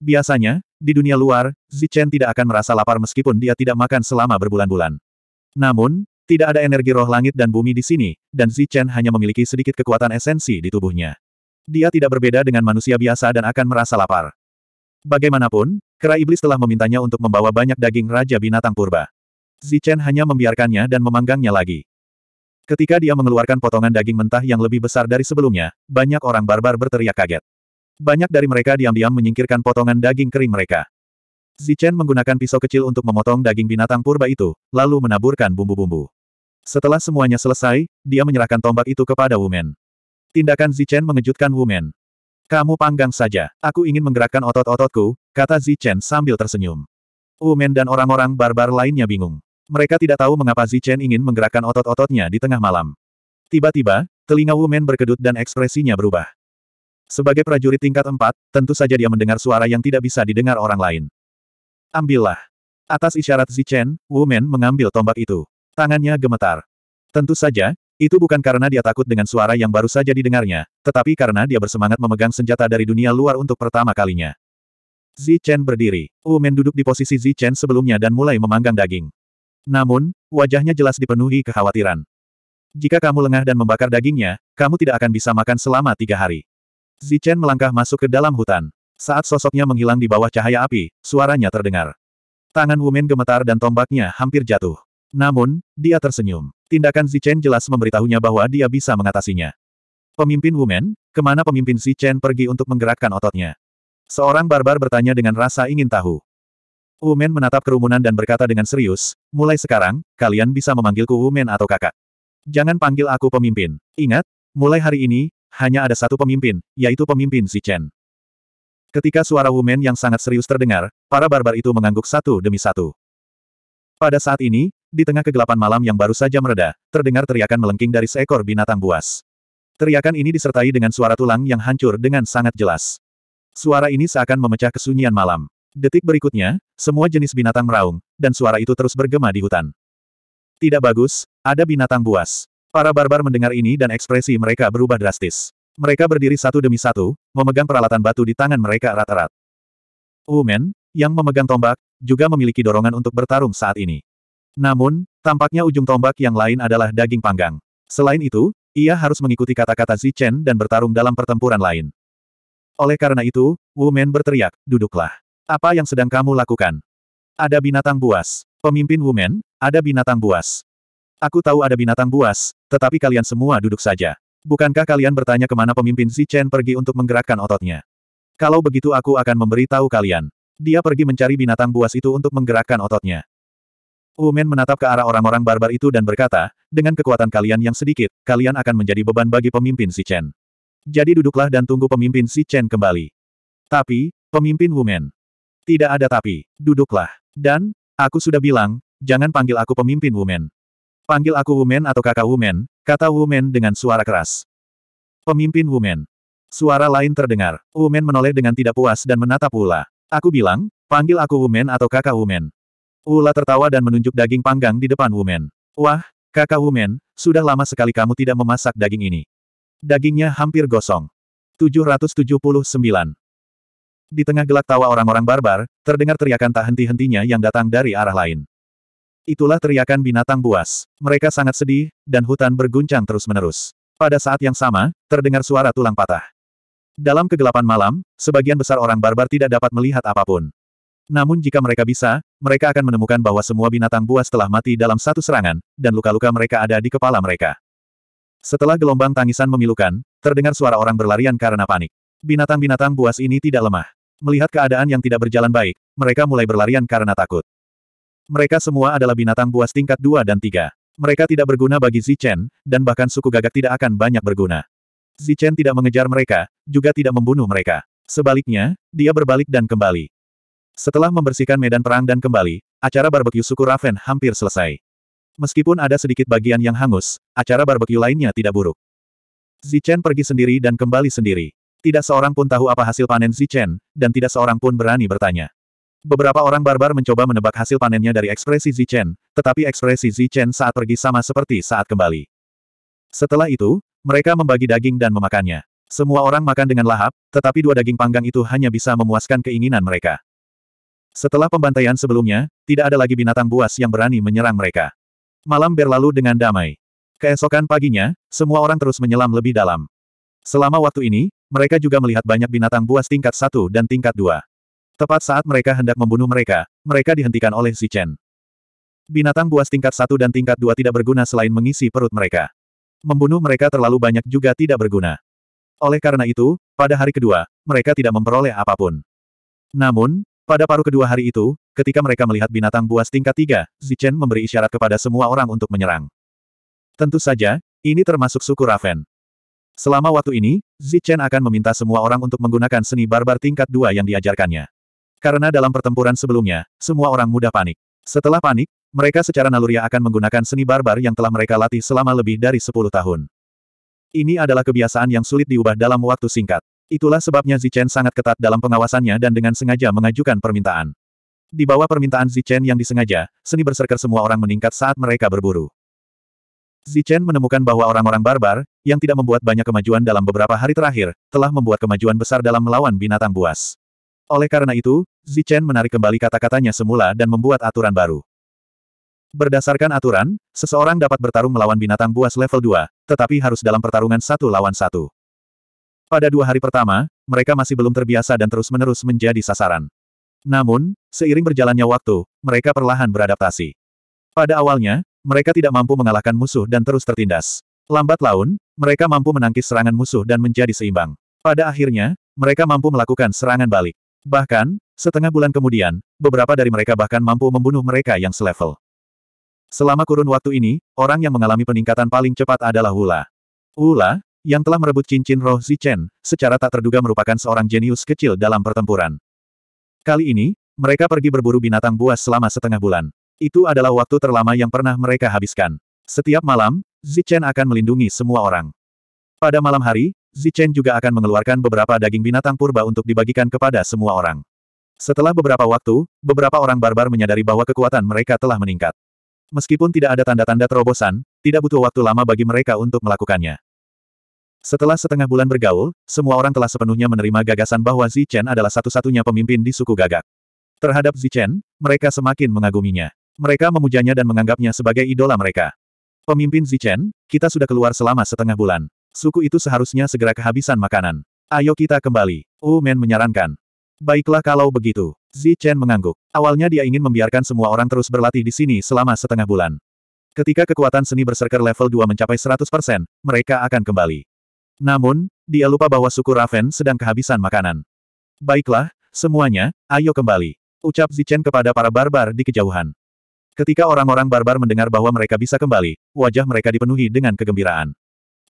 Biasanya, di dunia luar, Zichen tidak akan merasa lapar meskipun dia tidak makan selama berbulan-bulan. Namun, tidak ada energi roh langit dan bumi di sini, dan Zichen hanya memiliki sedikit kekuatan esensi di tubuhnya. Dia tidak berbeda dengan manusia biasa dan akan merasa lapar. Bagaimanapun, kera iblis telah memintanya untuk membawa banyak daging Raja Binatang Purba. Zichen hanya membiarkannya dan memanggangnya lagi. Ketika dia mengeluarkan potongan daging mentah yang lebih besar dari sebelumnya, banyak orang barbar berteriak kaget. Banyak dari mereka diam-diam menyingkirkan potongan daging kering mereka. Zichen menggunakan pisau kecil untuk memotong daging binatang purba itu, lalu menaburkan bumbu-bumbu. Setelah semuanya selesai, dia menyerahkan tombak itu kepada Wumen. Tindakan Zichen mengejutkan Wumen. Kamu panggang saja, aku ingin menggerakkan otot-ototku, kata Zichen sambil tersenyum. Wumen dan orang-orang barbar lainnya bingung. Mereka tidak tahu mengapa Zichen ingin menggerakkan otot-ototnya di tengah malam. Tiba-tiba, telinga Wumen berkedut dan ekspresinya berubah. Sebagai prajurit tingkat empat, tentu saja dia mendengar suara yang tidak bisa didengar orang lain. Ambillah. Atas isyarat Zichen, Wumen mengambil tombak itu. Tangannya gemetar. Tentu saja, itu bukan karena dia takut dengan suara yang baru saja didengarnya, tetapi karena dia bersemangat memegang senjata dari dunia luar untuk pertama kalinya. Zichen berdiri. Wu Men duduk di posisi Zichen sebelumnya dan mulai memanggang daging. Namun, wajahnya jelas dipenuhi kekhawatiran. Jika kamu lengah dan membakar dagingnya, kamu tidak akan bisa makan selama tiga hari. Zichen melangkah masuk ke dalam hutan. Saat sosoknya menghilang di bawah cahaya api, suaranya terdengar. Tangan Wu Men gemetar dan tombaknya hampir jatuh. Namun, dia tersenyum. Tindakan Zichen jelas memberitahunya bahwa dia bisa mengatasinya. Pemimpin Wumen, ke mana pemimpin Zichen pergi untuk menggerakkan ototnya? Seorang barbar bertanya dengan rasa ingin tahu. Wumen menatap kerumunan dan berkata dengan serius, mulai sekarang, kalian bisa memanggilku Wumen atau kakak. Jangan panggil aku pemimpin. Ingat, mulai hari ini, hanya ada satu pemimpin, yaitu pemimpin Zichen. Ketika suara Wumen yang sangat serius terdengar, para barbar itu mengangguk satu demi satu. Pada saat ini, di tengah kegelapan malam yang baru saja mereda, terdengar teriakan melengking dari seekor binatang buas. Teriakan ini disertai dengan suara tulang yang hancur dengan sangat jelas. Suara ini seakan memecah kesunyian malam. Detik berikutnya, semua jenis binatang meraung, dan suara itu terus bergema di hutan. Tidak bagus, ada binatang buas. Para barbar mendengar ini dan ekspresi mereka berubah drastis. Mereka berdiri satu demi satu, memegang peralatan batu di tangan mereka erat-erat. Umen, yang memegang tombak, juga memiliki dorongan untuk bertarung saat ini. Namun, tampaknya ujung tombak yang lain adalah daging panggang. Selain itu, ia harus mengikuti kata-kata Zichen dan bertarung dalam pertempuran lain. Oleh karena itu, Wu Men berteriak, duduklah. Apa yang sedang kamu lakukan? Ada binatang buas. Pemimpin Wu Men, ada binatang buas. Aku tahu ada binatang buas, tetapi kalian semua duduk saja. Bukankah kalian bertanya ke mana pemimpin Zichen pergi untuk menggerakkan ototnya? Kalau begitu aku akan memberitahu kalian. Dia pergi mencari binatang buas itu untuk menggerakkan ototnya. Umen menatap ke arah orang-orang barbar itu dan berkata, dengan kekuatan kalian yang sedikit, kalian akan menjadi beban bagi pemimpin si Chen. Jadi duduklah dan tunggu pemimpin si Chen kembali. Tapi, pemimpin Wumen. Tidak ada tapi, duduklah. Dan, aku sudah bilang, jangan panggil aku pemimpin Wumen. Panggil aku Wumen atau kakak Wumen, kata Wumen dengan suara keras. Pemimpin Wumen. Suara lain terdengar. Wumen menoleh dengan tidak puas dan menatap Wula. Aku bilang, panggil aku Wumen atau kakak Wumen. Ula tertawa dan menunjuk daging panggang di depan Wumen. Wah, kakak Wumen, sudah lama sekali kamu tidak memasak daging ini. Dagingnya hampir gosong. 779. Di tengah gelak tawa orang-orang barbar, terdengar teriakan tak henti-hentinya yang datang dari arah lain. Itulah teriakan binatang buas. Mereka sangat sedih, dan hutan berguncang terus-menerus. Pada saat yang sama, terdengar suara tulang patah. Dalam kegelapan malam, sebagian besar orang barbar tidak dapat melihat apa pun. Namun jika mereka bisa, mereka akan menemukan bahwa semua binatang buas telah mati dalam satu serangan, dan luka-luka mereka ada di kepala mereka. Setelah gelombang tangisan memilukan, terdengar suara orang berlarian karena panik. Binatang-binatang buas ini tidak lemah. Melihat keadaan yang tidak berjalan baik, mereka mulai berlarian karena takut. Mereka semua adalah binatang buas tingkat 2 dan 3. Mereka tidak berguna bagi Zichen, dan bahkan suku gagak tidak akan banyak berguna. Zichen tidak mengejar mereka, juga tidak membunuh mereka. Sebaliknya, dia berbalik dan kembali. Setelah membersihkan medan perang dan kembali, acara barbeque suku Raven hampir selesai. Meskipun ada sedikit bagian yang hangus, acara barbeque lainnya tidak buruk. Zichen pergi sendiri dan kembali sendiri. Tidak seorang pun tahu apa hasil panen Zichen, dan tidak seorang pun berani bertanya. Beberapa orang barbar mencoba menebak hasil panennya dari ekspresi Zichen, tetapi ekspresi Zichen saat pergi sama seperti saat kembali. Setelah itu, mereka membagi daging dan memakannya. Semua orang makan dengan lahap, tetapi dua daging panggang itu hanya bisa memuaskan keinginan mereka. Setelah pembantaian sebelumnya, tidak ada lagi binatang buas yang berani menyerang mereka. Malam berlalu dengan damai. Keesokan paginya, semua orang terus menyelam lebih dalam. Selama waktu ini, mereka juga melihat banyak binatang buas tingkat satu dan tingkat dua. Tepat saat mereka hendak membunuh mereka, mereka dihentikan oleh Chen. Binatang buas tingkat satu dan tingkat dua tidak berguna selain mengisi perut mereka. Membunuh mereka terlalu banyak juga tidak berguna. Oleh karena itu, pada hari kedua, mereka tidak memperoleh apa pun. Namun, pada paruh kedua hari itu, ketika mereka melihat binatang buas tingkat tiga, Zichen memberi isyarat kepada semua orang untuk menyerang. Tentu saja, ini termasuk suku Raven. Selama waktu ini, Zichen akan meminta semua orang untuk menggunakan seni barbar tingkat dua yang diajarkannya. Karena dalam pertempuran sebelumnya, semua orang mudah panik. Setelah panik, mereka secara naluriah akan menggunakan seni barbar yang telah mereka latih selama lebih dari 10 tahun. Ini adalah kebiasaan yang sulit diubah dalam waktu singkat. Itulah sebabnya Zichen sangat ketat dalam pengawasannya dan dengan sengaja mengajukan permintaan. Di bawah permintaan Zichen yang disengaja, seni berserker semua orang meningkat saat mereka berburu. Zichen menemukan bahwa orang-orang barbar, yang tidak membuat banyak kemajuan dalam beberapa hari terakhir, telah membuat kemajuan besar dalam melawan binatang buas. Oleh karena itu, Zichen menarik kembali kata-katanya semula dan membuat aturan baru. Berdasarkan aturan, seseorang dapat bertarung melawan binatang buas level 2, tetapi harus dalam pertarungan satu lawan satu. Pada dua hari pertama, mereka masih belum terbiasa dan terus-menerus menjadi sasaran. Namun, seiring berjalannya waktu, mereka perlahan beradaptasi. Pada awalnya, mereka tidak mampu mengalahkan musuh dan terus tertindas. Lambat laun, mereka mampu menangkis serangan musuh dan menjadi seimbang. Pada akhirnya, mereka mampu melakukan serangan balik. Bahkan, setengah bulan kemudian, beberapa dari mereka bahkan mampu membunuh mereka yang selevel. Selama kurun waktu ini, orang yang mengalami peningkatan paling cepat adalah Hula. Hula, yang telah merebut cincin roh Zichen, secara tak terduga merupakan seorang jenius kecil dalam pertempuran. Kali ini, mereka pergi berburu binatang buas selama setengah bulan. Itu adalah waktu terlama yang pernah mereka habiskan. Setiap malam, Zichen akan melindungi semua orang. Pada malam hari, Zichen juga akan mengeluarkan beberapa daging binatang purba untuk dibagikan kepada semua orang. Setelah beberapa waktu, beberapa orang barbar menyadari bahwa kekuatan mereka telah meningkat. Meskipun tidak ada tanda-tanda terobosan, tidak butuh waktu lama bagi mereka untuk melakukannya. Setelah setengah bulan bergaul, semua orang telah sepenuhnya menerima gagasan bahwa Zichen adalah satu-satunya pemimpin di suku gagak. Terhadap Zichen, mereka semakin mengaguminya. Mereka memujanya dan menganggapnya sebagai idola mereka. Pemimpin Zichen, kita sudah keluar selama setengah bulan. Suku itu seharusnya segera kehabisan makanan. Ayo kita kembali. Wu Men menyarankan. Baiklah kalau begitu. Zichen mengangguk. Awalnya dia ingin membiarkan semua orang terus berlatih di sini selama setengah bulan. Ketika kekuatan seni berserker level 2 mencapai 100%, mereka akan kembali. Namun, dia lupa bahwa suku Raven sedang kehabisan makanan. Baiklah, semuanya, ayo kembali. Ucap Zichen kepada para barbar di kejauhan. Ketika orang-orang barbar mendengar bahwa mereka bisa kembali, wajah mereka dipenuhi dengan kegembiraan.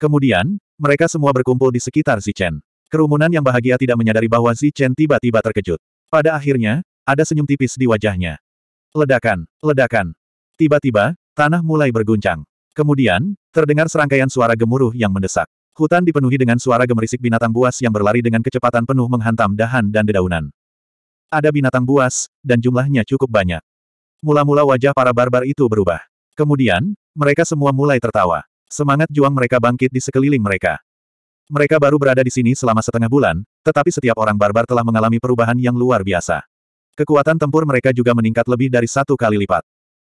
Kemudian, mereka semua berkumpul di sekitar Zichen. Kerumunan yang bahagia tidak menyadari bahwa Zichen tiba-tiba terkejut. Pada akhirnya, ada senyum tipis di wajahnya. Ledakan, ledakan. Tiba-tiba, tanah mulai berguncang. Kemudian, terdengar serangkaian suara gemuruh yang mendesak. Hutan dipenuhi dengan suara gemerisik binatang buas yang berlari dengan kecepatan penuh menghantam dahan dan dedaunan. Ada binatang buas, dan jumlahnya cukup banyak. Mula-mula wajah para barbar itu berubah. Kemudian, mereka semua mulai tertawa. Semangat juang mereka bangkit di sekeliling mereka. Mereka baru berada di sini selama setengah bulan, tetapi setiap orang barbar telah mengalami perubahan yang luar biasa. Kekuatan tempur mereka juga meningkat lebih dari satu kali lipat.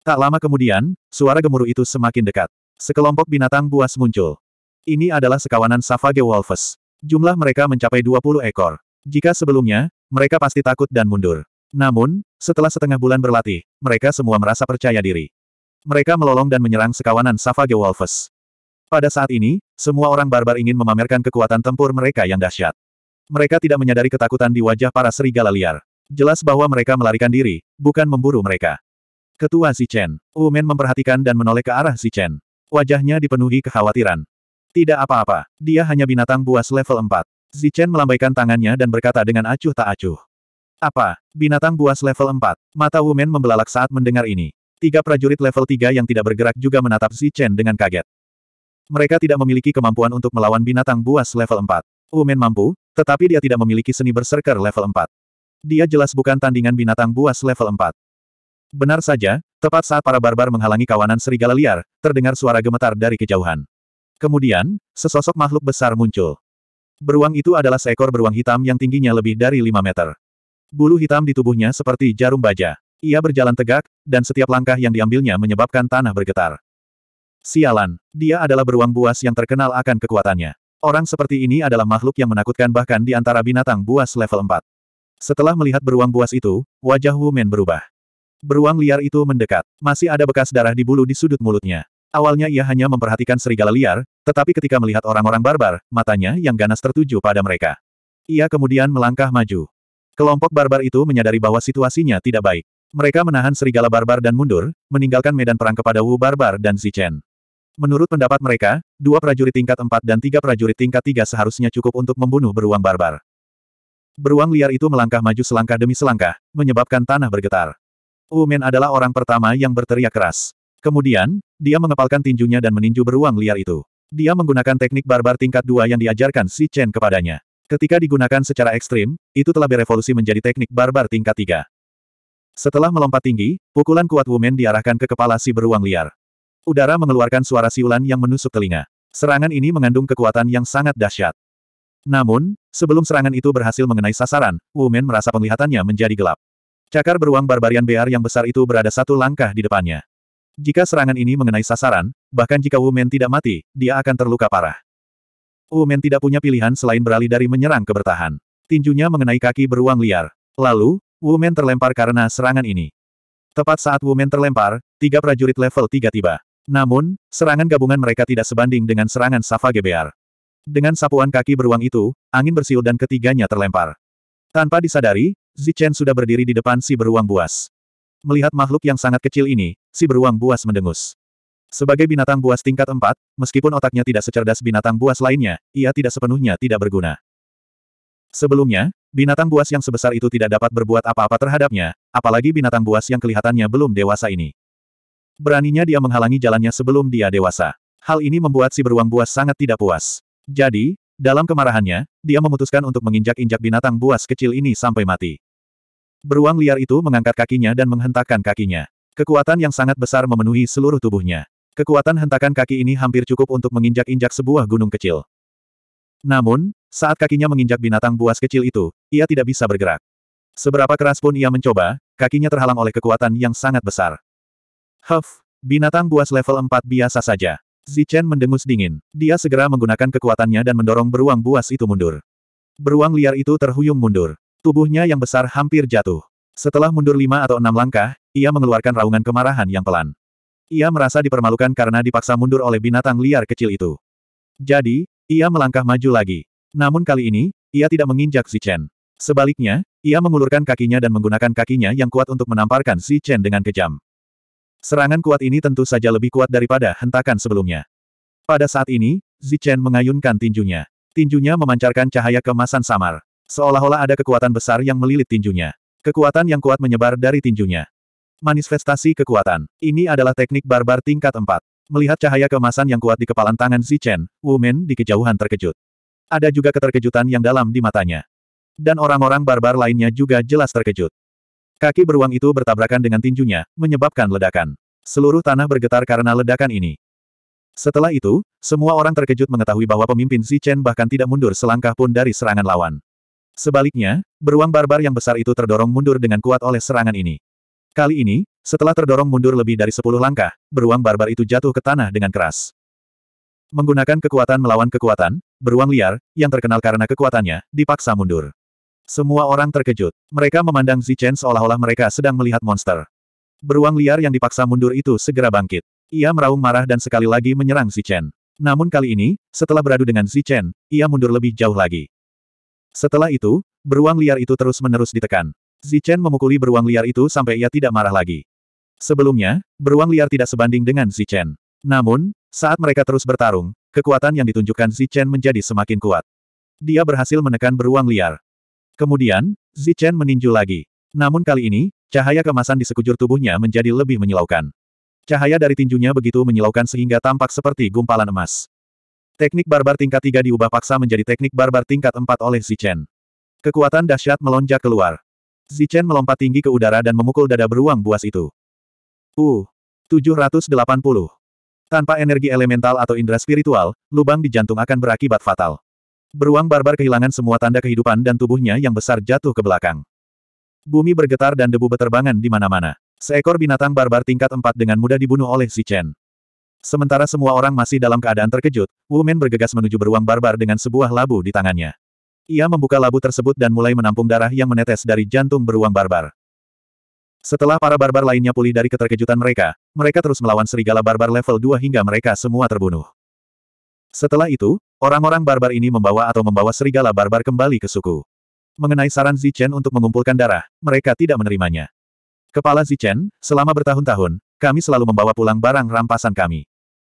Tak lama kemudian, suara gemuruh itu semakin dekat. Sekelompok binatang buas muncul. Ini adalah sekawanan Savage Wolves. Jumlah mereka mencapai 20 ekor. Jika sebelumnya, mereka pasti takut dan mundur. Namun, setelah setengah bulan berlatih, mereka semua merasa percaya diri. Mereka melolong dan menyerang sekawanan Savage Wolves. Pada saat ini, semua orang barbar ingin memamerkan kekuatan tempur mereka yang dahsyat. Mereka tidak menyadari ketakutan di wajah para serigala liar. Jelas bahwa mereka melarikan diri, bukan memburu mereka. Ketua Zichen, Wu Men memperhatikan dan menoleh ke arah Zichen. Wajahnya dipenuhi kekhawatiran. Tidak apa-apa, dia hanya binatang buas level 4. Zichen melambaikan tangannya dan berkata dengan acuh tak acuh. Apa? Binatang buas level 4. Mata Wu Men membelalak saat mendengar ini. Tiga prajurit level 3 yang tidak bergerak juga menatap Zichen dengan kaget. Mereka tidak memiliki kemampuan untuk melawan binatang buas level 4. Wu Men mampu, tetapi dia tidak memiliki seni berserker level 4. Dia jelas bukan tandingan binatang buas level 4. Benar saja, tepat saat para barbar menghalangi kawanan serigala liar, terdengar suara gemetar dari kejauhan. Kemudian, sesosok makhluk besar muncul. Beruang itu adalah seekor beruang hitam yang tingginya lebih dari 5 meter. Bulu hitam di tubuhnya seperti jarum baja. Ia berjalan tegak, dan setiap langkah yang diambilnya menyebabkan tanah bergetar. Sialan, dia adalah beruang buas yang terkenal akan kekuatannya. Orang seperti ini adalah makhluk yang menakutkan bahkan di antara binatang buas level 4. Setelah melihat beruang buas itu, wajah Wu Men berubah. Beruang liar itu mendekat. Masih ada bekas darah di bulu di sudut mulutnya. Awalnya ia hanya memperhatikan serigala liar, tetapi ketika melihat orang-orang barbar, matanya yang ganas tertuju pada mereka. Ia kemudian melangkah maju. Kelompok barbar itu menyadari bahwa situasinya tidak baik. Mereka menahan serigala barbar dan mundur, meninggalkan medan perang kepada Wu Barbar dan Zichen. Menurut pendapat mereka, dua prajurit tingkat 4 dan tiga prajurit tingkat 3 seharusnya cukup untuk membunuh beruang barbar. Beruang liar itu melangkah maju selangkah demi selangkah, menyebabkan tanah bergetar. Umen adalah orang pertama yang berteriak keras. Kemudian, dia mengepalkan tinjunya dan meninju beruang liar itu. Dia menggunakan teknik barbar tingkat 2 yang diajarkan si Chen kepadanya. Ketika digunakan secara ekstrim, itu telah berevolusi menjadi teknik barbar tingkat 3. Setelah melompat tinggi, pukulan kuat Wumen diarahkan ke kepala si beruang liar. Udara mengeluarkan suara siulan yang menusuk telinga. Serangan ini mengandung kekuatan yang sangat dahsyat. Namun, sebelum serangan itu berhasil mengenai sasaran, Wu Men merasa penglihatannya menjadi gelap. Cakar beruang barbarian bear yang besar itu berada satu langkah di depannya. Jika serangan ini mengenai sasaran, bahkan jika Wu Men tidak mati, dia akan terluka parah. Wu Men tidak punya pilihan selain beralih dari menyerang ke bertahan. Tinjunya mengenai kaki beruang liar. Lalu, Wu Men terlempar karena serangan ini. Tepat saat Wu Men terlempar, tiga prajurit level 3 tiba. Namun, serangan gabungan mereka tidak sebanding dengan serangan Safa GBR. Dengan sapuan kaki beruang itu, angin bersiul dan ketiganya terlempar. Tanpa disadari, Zichen sudah berdiri di depan si beruang buas. Melihat makhluk yang sangat kecil ini, si beruang buas mendengus. Sebagai binatang buas tingkat 4, meskipun otaknya tidak secerdas binatang buas lainnya, ia tidak sepenuhnya tidak berguna. Sebelumnya, binatang buas yang sebesar itu tidak dapat berbuat apa-apa terhadapnya, apalagi binatang buas yang kelihatannya belum dewasa ini. Beraninya dia menghalangi jalannya sebelum dia dewasa. Hal ini membuat si beruang buas sangat tidak puas. Jadi, dalam kemarahannya, dia memutuskan untuk menginjak-injak binatang buas kecil ini sampai mati. Beruang liar itu mengangkat kakinya dan menghentakkan kakinya. Kekuatan yang sangat besar memenuhi seluruh tubuhnya. Kekuatan hentakan kaki ini hampir cukup untuk menginjak-injak sebuah gunung kecil. Namun, saat kakinya menginjak binatang buas kecil itu, ia tidak bisa bergerak. Seberapa keras pun ia mencoba, kakinya terhalang oleh kekuatan yang sangat besar. Huff, binatang buas level 4 biasa saja. Zichen mendengus dingin. Dia segera menggunakan kekuatannya dan mendorong beruang buas itu mundur. Beruang liar itu terhuyung mundur. Tubuhnya yang besar hampir jatuh. Setelah mundur lima atau enam langkah, ia mengeluarkan raungan kemarahan yang pelan. Ia merasa dipermalukan karena dipaksa mundur oleh binatang liar kecil itu. Jadi, ia melangkah maju lagi. Namun kali ini, ia tidak menginjak Zichen. Sebaliknya, ia mengulurkan kakinya dan menggunakan kakinya yang kuat untuk menamparkan Zichen dengan kejam. Serangan kuat ini tentu saja lebih kuat daripada hentakan sebelumnya. Pada saat ini, Zichen mengayunkan tinjunya. Tinjunya memancarkan cahaya kemasan samar. Seolah-olah ada kekuatan besar yang melilit tinjunya. Kekuatan yang kuat menyebar dari tinjunya. Manifestasi kekuatan. Ini adalah teknik barbar tingkat 4. Melihat cahaya kemasan yang kuat di kepalan tangan Zichen, Wu Men di kejauhan terkejut. Ada juga keterkejutan yang dalam di matanya. Dan orang-orang barbar lainnya juga jelas terkejut. Kaki beruang itu bertabrakan dengan tinjunya, menyebabkan ledakan. Seluruh tanah bergetar karena ledakan ini. Setelah itu, semua orang terkejut mengetahui bahwa pemimpin Zichen bahkan tidak mundur selangkah pun dari serangan lawan. Sebaliknya, beruang barbar yang besar itu terdorong mundur dengan kuat oleh serangan ini. Kali ini, setelah terdorong mundur lebih dari sepuluh langkah, beruang barbar itu jatuh ke tanah dengan keras. Menggunakan kekuatan melawan kekuatan, beruang liar, yang terkenal karena kekuatannya, dipaksa mundur. Semua orang terkejut. Mereka memandang Zichen seolah-olah mereka sedang melihat monster. Beruang liar yang dipaksa mundur itu segera bangkit. Ia meraung marah dan sekali lagi menyerang Zichen. Namun kali ini, setelah beradu dengan Zichen, ia mundur lebih jauh lagi. Setelah itu, beruang liar itu terus-menerus ditekan. Zichen memukuli beruang liar itu sampai ia tidak marah lagi. Sebelumnya, beruang liar tidak sebanding dengan Zichen. Namun, saat mereka terus bertarung, kekuatan yang ditunjukkan Zichen menjadi semakin kuat. Dia berhasil menekan beruang liar. Kemudian, Zichen meninju lagi. Namun kali ini, cahaya kemasan di sekujur tubuhnya menjadi lebih menyilaukan. Cahaya dari tinjunya begitu menyilaukan sehingga tampak seperti gumpalan emas. Teknik barbar tingkat 3 diubah paksa menjadi teknik barbar tingkat 4 oleh Zichen. Kekuatan dahsyat melonjak keluar. Zichen melompat tinggi ke udara dan memukul dada beruang buas itu. Uh, 780. Tanpa energi elemental atau indera spiritual, lubang di jantung akan berakibat fatal. Beruang barbar kehilangan semua tanda kehidupan dan tubuhnya yang besar jatuh ke belakang. Bumi bergetar dan debu beterbangan di mana-mana. Seekor binatang barbar tingkat empat dengan mudah dibunuh oleh si Chen. Sementara semua orang masih dalam keadaan terkejut, Wu Men bergegas menuju beruang barbar dengan sebuah labu di tangannya. Ia membuka labu tersebut dan mulai menampung darah yang menetes dari jantung beruang barbar. Setelah para barbar lainnya pulih dari keterkejutan mereka, mereka terus melawan serigala barbar level 2 hingga mereka semua terbunuh. Setelah itu, orang-orang barbar ini membawa atau membawa serigala barbar kembali ke suku. Mengenai saran Zichen untuk mengumpulkan darah, mereka tidak menerimanya. Kepala Zichen, selama bertahun-tahun, kami selalu membawa pulang barang rampasan kami.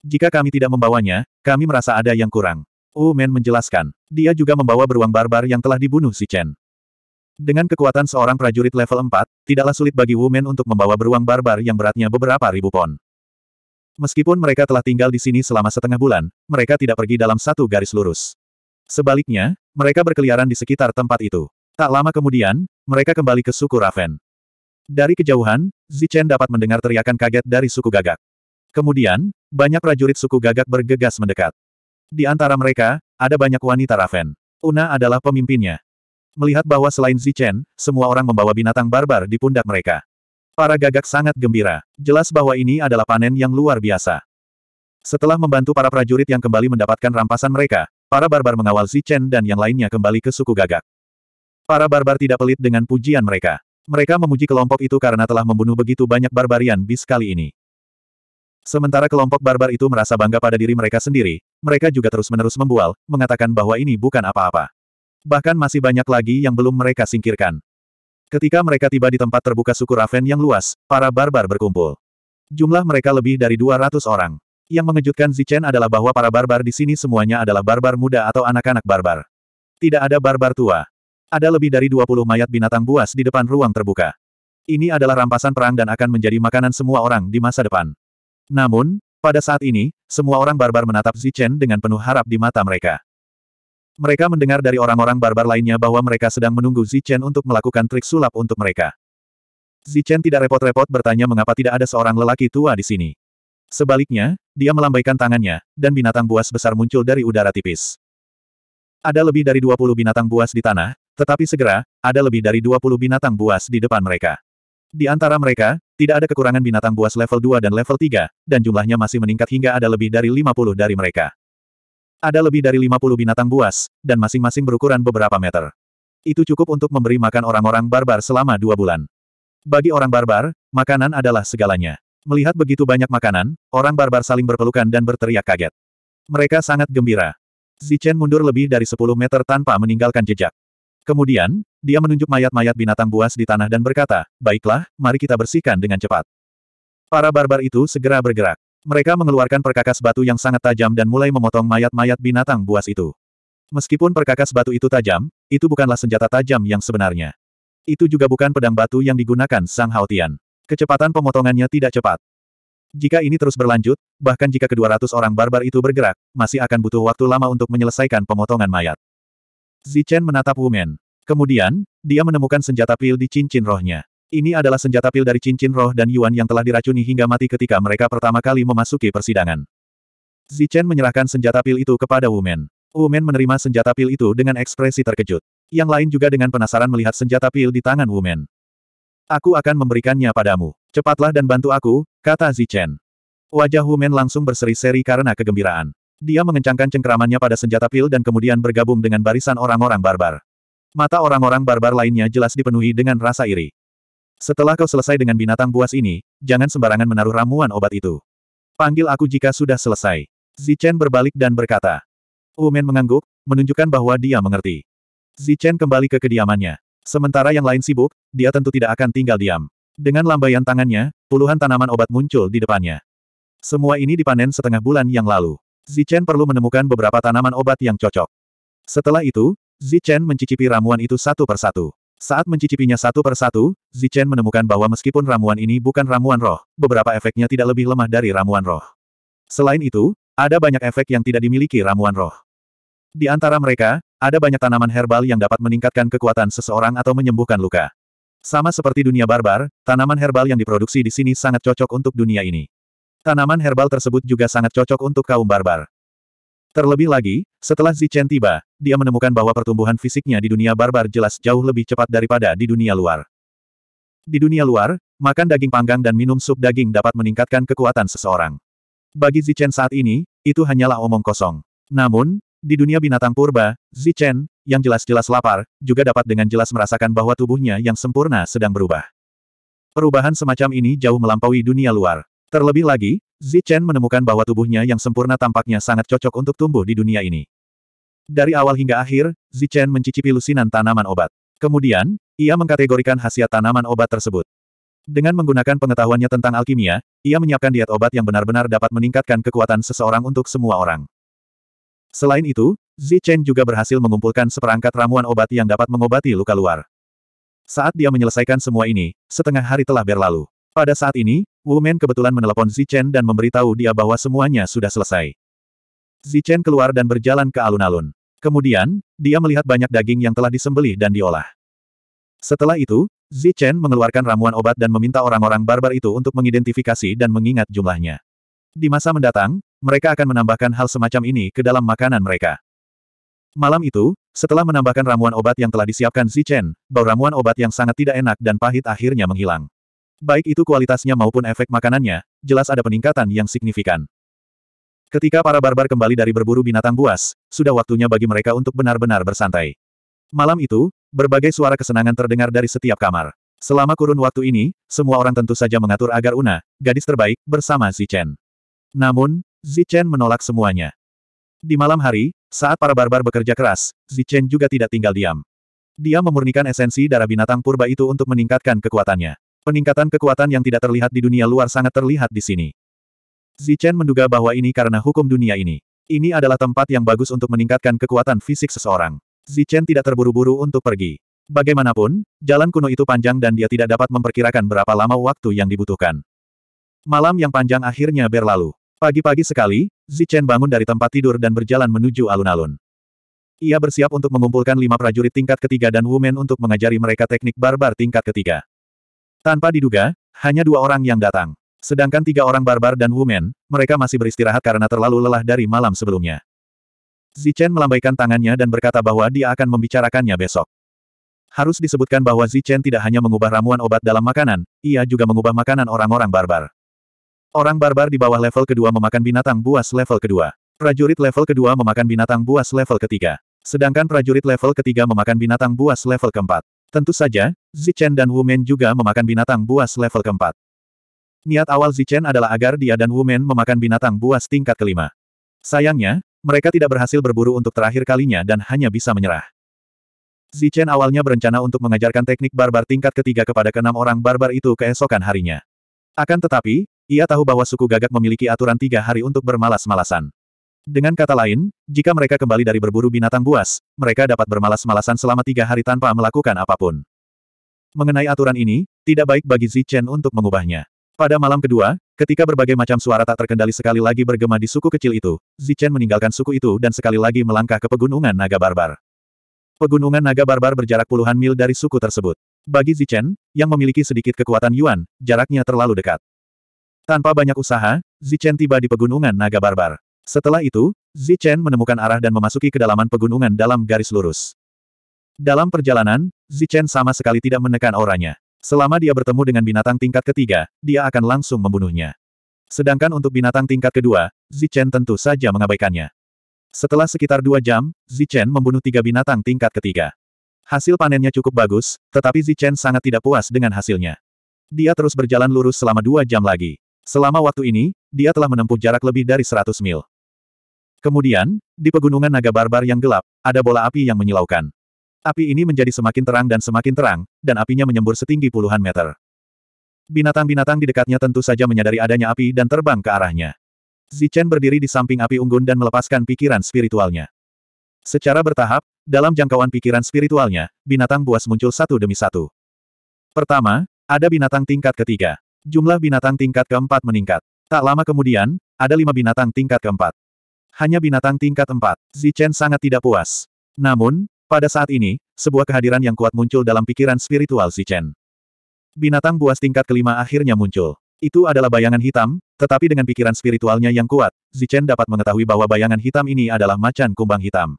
Jika kami tidak membawanya, kami merasa ada yang kurang. Wu Men menjelaskan. Dia juga membawa beruang barbar yang telah dibunuh Zichen. Dengan kekuatan seorang prajurit level 4, tidaklah sulit bagi Wu Men untuk membawa beruang barbar yang beratnya beberapa ribu pon. Meskipun mereka telah tinggal di sini selama setengah bulan, mereka tidak pergi dalam satu garis lurus. Sebaliknya, mereka berkeliaran di sekitar tempat itu. Tak lama kemudian, mereka kembali ke suku Raven. Dari kejauhan, Zichen dapat mendengar teriakan kaget dari suku gagak. Kemudian, banyak prajurit suku gagak bergegas mendekat. Di antara mereka, ada banyak wanita Raven. Una adalah pemimpinnya. Melihat bahwa selain Zichen, semua orang membawa binatang barbar di pundak mereka. Para gagak sangat gembira. Jelas bahwa ini adalah panen yang luar biasa. Setelah membantu para prajurit yang kembali mendapatkan rampasan mereka, para barbar mengawal Zichen dan yang lainnya kembali ke suku gagak. Para barbar tidak pelit dengan pujian mereka. Mereka memuji kelompok itu karena telah membunuh begitu banyak barbarian bis kali ini. Sementara kelompok barbar itu merasa bangga pada diri mereka sendiri, mereka juga terus-menerus membual, mengatakan bahwa ini bukan apa-apa. Bahkan masih banyak lagi yang belum mereka singkirkan. Ketika mereka tiba di tempat terbuka suku Raven yang luas, para barbar berkumpul. Jumlah mereka lebih dari 200 orang. Yang mengejutkan Zichen adalah bahwa para barbar di sini semuanya adalah barbar muda atau anak-anak barbar. Tidak ada barbar tua. Ada lebih dari 20 mayat binatang buas di depan ruang terbuka. Ini adalah rampasan perang dan akan menjadi makanan semua orang di masa depan. Namun, pada saat ini, semua orang barbar menatap Zichen dengan penuh harap di mata mereka. Mereka mendengar dari orang-orang barbar lainnya bahwa mereka sedang menunggu Zichen untuk melakukan trik sulap untuk mereka. Zichen tidak repot-repot bertanya mengapa tidak ada seorang lelaki tua di sini. Sebaliknya, dia melambaikan tangannya, dan binatang buas besar muncul dari udara tipis. Ada lebih dari 20 binatang buas di tanah, tetapi segera, ada lebih dari 20 binatang buas di depan mereka. Di antara mereka, tidak ada kekurangan binatang buas level 2 dan level 3, dan jumlahnya masih meningkat hingga ada lebih dari 50 dari mereka. Ada lebih dari 50 binatang buas, dan masing-masing berukuran beberapa meter. Itu cukup untuk memberi makan orang-orang barbar selama dua bulan. Bagi orang barbar, makanan adalah segalanya. Melihat begitu banyak makanan, orang barbar saling berpelukan dan berteriak kaget. Mereka sangat gembira. Zichen mundur lebih dari 10 meter tanpa meninggalkan jejak. Kemudian, dia menunjuk mayat-mayat binatang buas di tanah dan berkata, Baiklah, mari kita bersihkan dengan cepat. Para barbar itu segera bergerak. Mereka mengeluarkan perkakas batu yang sangat tajam dan mulai memotong mayat-mayat binatang buas itu. Meskipun perkakas batu itu tajam, itu bukanlah senjata tajam yang sebenarnya. Itu juga bukan pedang batu yang digunakan Sang Haotian. Kecepatan pemotongannya tidak cepat. Jika ini terus berlanjut, bahkan jika kedua ratus orang barbar itu bergerak, masih akan butuh waktu lama untuk menyelesaikan pemotongan mayat. Zichen menatap Wumen. Kemudian, dia menemukan senjata pil di cincin rohnya. Ini adalah senjata pil dari cincin roh dan Yuan yang telah diracuni hingga mati ketika mereka pertama kali memasuki persidangan. Zichen menyerahkan senjata pil itu kepada Wumen. Wumen menerima senjata pil itu dengan ekspresi terkejut. Yang lain juga dengan penasaran melihat senjata pil di tangan Wumen. Aku akan memberikannya padamu. Cepatlah dan bantu aku, kata Zichen. Wajah Wumen langsung berseri-seri karena kegembiraan. Dia mengencangkan cengkeramannya pada senjata pil dan kemudian bergabung dengan barisan orang-orang barbar. Mata orang-orang barbar lainnya jelas dipenuhi dengan rasa iri. Setelah kau selesai dengan binatang buas ini, jangan sembarangan menaruh ramuan obat itu. Panggil aku jika sudah selesai. Zichen berbalik dan berkata. Wumen mengangguk, menunjukkan bahwa dia mengerti. Zichen kembali ke kediamannya. Sementara yang lain sibuk, dia tentu tidak akan tinggal diam. Dengan lambaian tangannya, puluhan tanaman obat muncul di depannya. Semua ini dipanen setengah bulan yang lalu. Zichen perlu menemukan beberapa tanaman obat yang cocok. Setelah itu, Zichen mencicipi ramuan itu satu persatu. Saat mencicipinya satu persatu, Zichen menemukan bahwa meskipun ramuan ini bukan ramuan roh, beberapa efeknya tidak lebih lemah dari ramuan roh. Selain itu, ada banyak efek yang tidak dimiliki ramuan roh. Di antara mereka, ada banyak tanaman herbal yang dapat meningkatkan kekuatan seseorang atau menyembuhkan luka. Sama seperti dunia barbar, tanaman herbal yang diproduksi di sini sangat cocok untuk dunia ini. Tanaman herbal tersebut juga sangat cocok untuk kaum barbar. Terlebih lagi, setelah Zichen tiba, dia menemukan bahwa pertumbuhan fisiknya di dunia barbar jelas jauh lebih cepat daripada di dunia luar. Di dunia luar, makan daging panggang dan minum sup daging dapat meningkatkan kekuatan seseorang. Bagi Zichen saat ini, itu hanyalah omong kosong. Namun, di dunia binatang purba, Zichen, yang jelas-jelas lapar, juga dapat dengan jelas merasakan bahwa tubuhnya yang sempurna sedang berubah. Perubahan semacam ini jauh melampaui dunia luar. Terlebih lagi, Zichen menemukan bahwa tubuhnya yang sempurna tampaknya sangat cocok untuk tumbuh di dunia ini. Dari awal hingga akhir, Zichen mencicipi lusinan tanaman obat. Kemudian, ia mengkategorikan khasiat tanaman obat tersebut. Dengan menggunakan pengetahuannya tentang alkimia, ia menyiapkan diet obat yang benar-benar dapat meningkatkan kekuatan seseorang untuk semua orang. Selain itu, Zichen juga berhasil mengumpulkan seperangkat ramuan obat yang dapat mengobati luka luar. Saat dia menyelesaikan semua ini, setengah hari telah berlalu. Pada saat ini, Wu Men kebetulan menelepon Zichen dan memberitahu dia bahwa semuanya sudah selesai. Zichen keluar dan berjalan ke alun-alun. Kemudian, dia melihat banyak daging yang telah disembelih dan diolah. Setelah itu, Zichen mengeluarkan ramuan obat dan meminta orang-orang barbar itu untuk mengidentifikasi dan mengingat jumlahnya. Di masa mendatang, mereka akan menambahkan hal semacam ini ke dalam makanan mereka. Malam itu, setelah menambahkan ramuan obat yang telah disiapkan Zichen, bau ramuan obat yang sangat tidak enak dan pahit akhirnya menghilang. Baik itu kualitasnya maupun efek makanannya, jelas ada peningkatan yang signifikan. Ketika para barbar kembali dari berburu binatang buas, sudah waktunya bagi mereka untuk benar-benar bersantai. Malam itu, berbagai suara kesenangan terdengar dari setiap kamar. Selama kurun waktu ini, semua orang tentu saja mengatur agar Una, gadis terbaik, bersama Zichen. Namun, Zichen menolak semuanya. Di malam hari, saat para barbar bekerja keras, Zichen juga tidak tinggal diam. Dia memurnikan esensi darah binatang purba itu untuk meningkatkan kekuatannya. Peningkatan kekuatan yang tidak terlihat di dunia luar sangat terlihat di sini. Zichen menduga bahwa ini karena hukum dunia ini. Ini adalah tempat yang bagus untuk meningkatkan kekuatan fisik seseorang. Zichen tidak terburu-buru untuk pergi. Bagaimanapun, jalan kuno itu panjang dan dia tidak dapat memperkirakan berapa lama waktu yang dibutuhkan. Malam yang panjang akhirnya berlalu. Pagi-pagi sekali, Zichen bangun dari tempat tidur dan berjalan menuju alun-alun. Ia bersiap untuk mengumpulkan lima prajurit tingkat ketiga dan Wumen untuk mengajari mereka teknik barbar tingkat ketiga. Tanpa diduga, hanya dua orang yang datang. Sedangkan tiga orang barbar dan Wumen, mereka masih beristirahat karena terlalu lelah dari malam sebelumnya. Zichen melambaikan tangannya dan berkata bahwa dia akan membicarakannya besok. Harus disebutkan bahwa Zichen tidak hanya mengubah ramuan obat dalam makanan, ia juga mengubah makanan orang-orang barbar. Orang barbar di bawah level kedua memakan binatang buas level kedua. Prajurit level kedua memakan binatang buas level ketiga. Sedangkan prajurit level ketiga memakan binatang buas level keempat. Tentu saja, Zichen dan Wu Men juga memakan binatang buas level keempat. Niat awal Zichen adalah agar dia dan Wu Men memakan binatang buas tingkat kelima. Sayangnya, mereka tidak berhasil berburu untuk terakhir kalinya dan hanya bisa menyerah. Zichen awalnya berencana untuk mengajarkan teknik barbar tingkat ketiga kepada keenam orang barbar itu keesokan harinya. Akan tetapi, ia tahu bahwa suku gagak memiliki aturan tiga hari untuk bermalas-malasan. Dengan kata lain, jika mereka kembali dari berburu binatang buas, mereka dapat bermalas-malasan selama tiga hari tanpa melakukan apa pun. Mengenai aturan ini, tidak baik bagi Zichen untuk mengubahnya. Pada malam kedua, ketika berbagai macam suara tak terkendali sekali lagi bergema di suku kecil itu, Zichen meninggalkan suku itu dan sekali lagi melangkah ke pegunungan naga barbar. Pegunungan naga barbar berjarak puluhan mil dari suku tersebut. Bagi Zichen, yang memiliki sedikit kekuatan Yuan, jaraknya terlalu dekat. Tanpa banyak usaha, Zichen tiba di pegunungan naga barbar. Setelah itu, Zichen menemukan arah dan memasuki kedalaman pegunungan dalam garis lurus. Dalam perjalanan, Zichen sama sekali tidak menekan auranya. Selama dia bertemu dengan binatang tingkat ketiga, dia akan langsung membunuhnya. Sedangkan untuk binatang tingkat kedua, Zichen tentu saja mengabaikannya. Setelah sekitar dua jam, Zichen membunuh tiga binatang tingkat ketiga. Hasil panennya cukup bagus, tetapi Zichen sangat tidak puas dengan hasilnya. Dia terus berjalan lurus selama dua jam lagi. Selama waktu ini, dia telah menempuh jarak lebih dari 100 mil. Kemudian, di pegunungan naga barbar yang gelap, ada bola api yang menyilaukan. Api ini menjadi semakin terang dan semakin terang, dan apinya menyembur setinggi puluhan meter. Binatang-binatang di dekatnya tentu saja menyadari adanya api dan terbang ke arahnya. Zichen berdiri di samping api unggun dan melepaskan pikiran spiritualnya. Secara bertahap, dalam jangkauan pikiran spiritualnya, binatang buas muncul satu demi satu. Pertama, ada binatang tingkat ketiga. Jumlah binatang tingkat keempat meningkat. Tak lama kemudian, ada lima binatang tingkat keempat. Hanya binatang tingkat empat. Zichen sangat tidak puas. Namun, pada saat ini, sebuah kehadiran yang kuat muncul dalam pikiran spiritual si Chen. Binatang buas tingkat kelima akhirnya muncul. Itu adalah bayangan hitam, tetapi dengan pikiran spiritualnya yang kuat, Zichen dapat mengetahui bahwa bayangan hitam ini adalah macan kumbang hitam.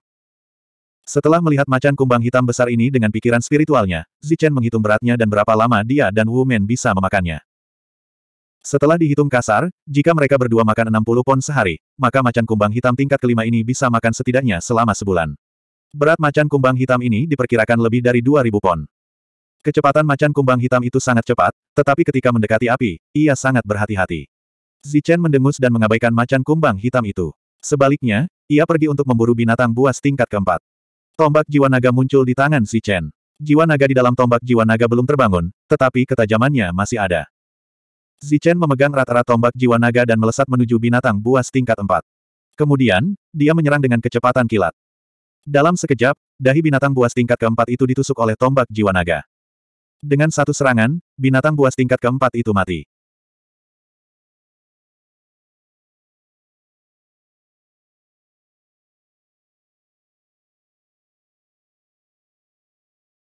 Setelah melihat macan kumbang hitam besar ini dengan pikiran spiritualnya, Zichen menghitung beratnya dan berapa lama dia dan Wu Men bisa memakannya. Setelah dihitung kasar, jika mereka berdua makan 60 pon sehari, maka macan kumbang hitam tingkat kelima ini bisa makan setidaknya selama sebulan. Berat macan kumbang hitam ini diperkirakan lebih dari 2000 pon. Kecepatan macan kumbang hitam itu sangat cepat, tetapi ketika mendekati api, ia sangat berhati-hati. Zichen mendengus dan mengabaikan macan kumbang hitam itu. Sebaliknya, ia pergi untuk memburu binatang buas tingkat keempat. Tombak jiwa naga muncul di tangan Zichen. Jiwa naga di dalam tombak jiwa naga belum terbangun, tetapi ketajamannya masih ada. Zichen memegang rata-rata tombak jiwa naga dan melesat menuju binatang buas tingkat empat. Kemudian, dia menyerang dengan kecepatan kilat. Dalam sekejap, dahi binatang buas tingkat keempat itu ditusuk oleh tombak jiwa naga. Dengan satu serangan, binatang buas tingkat keempat itu mati.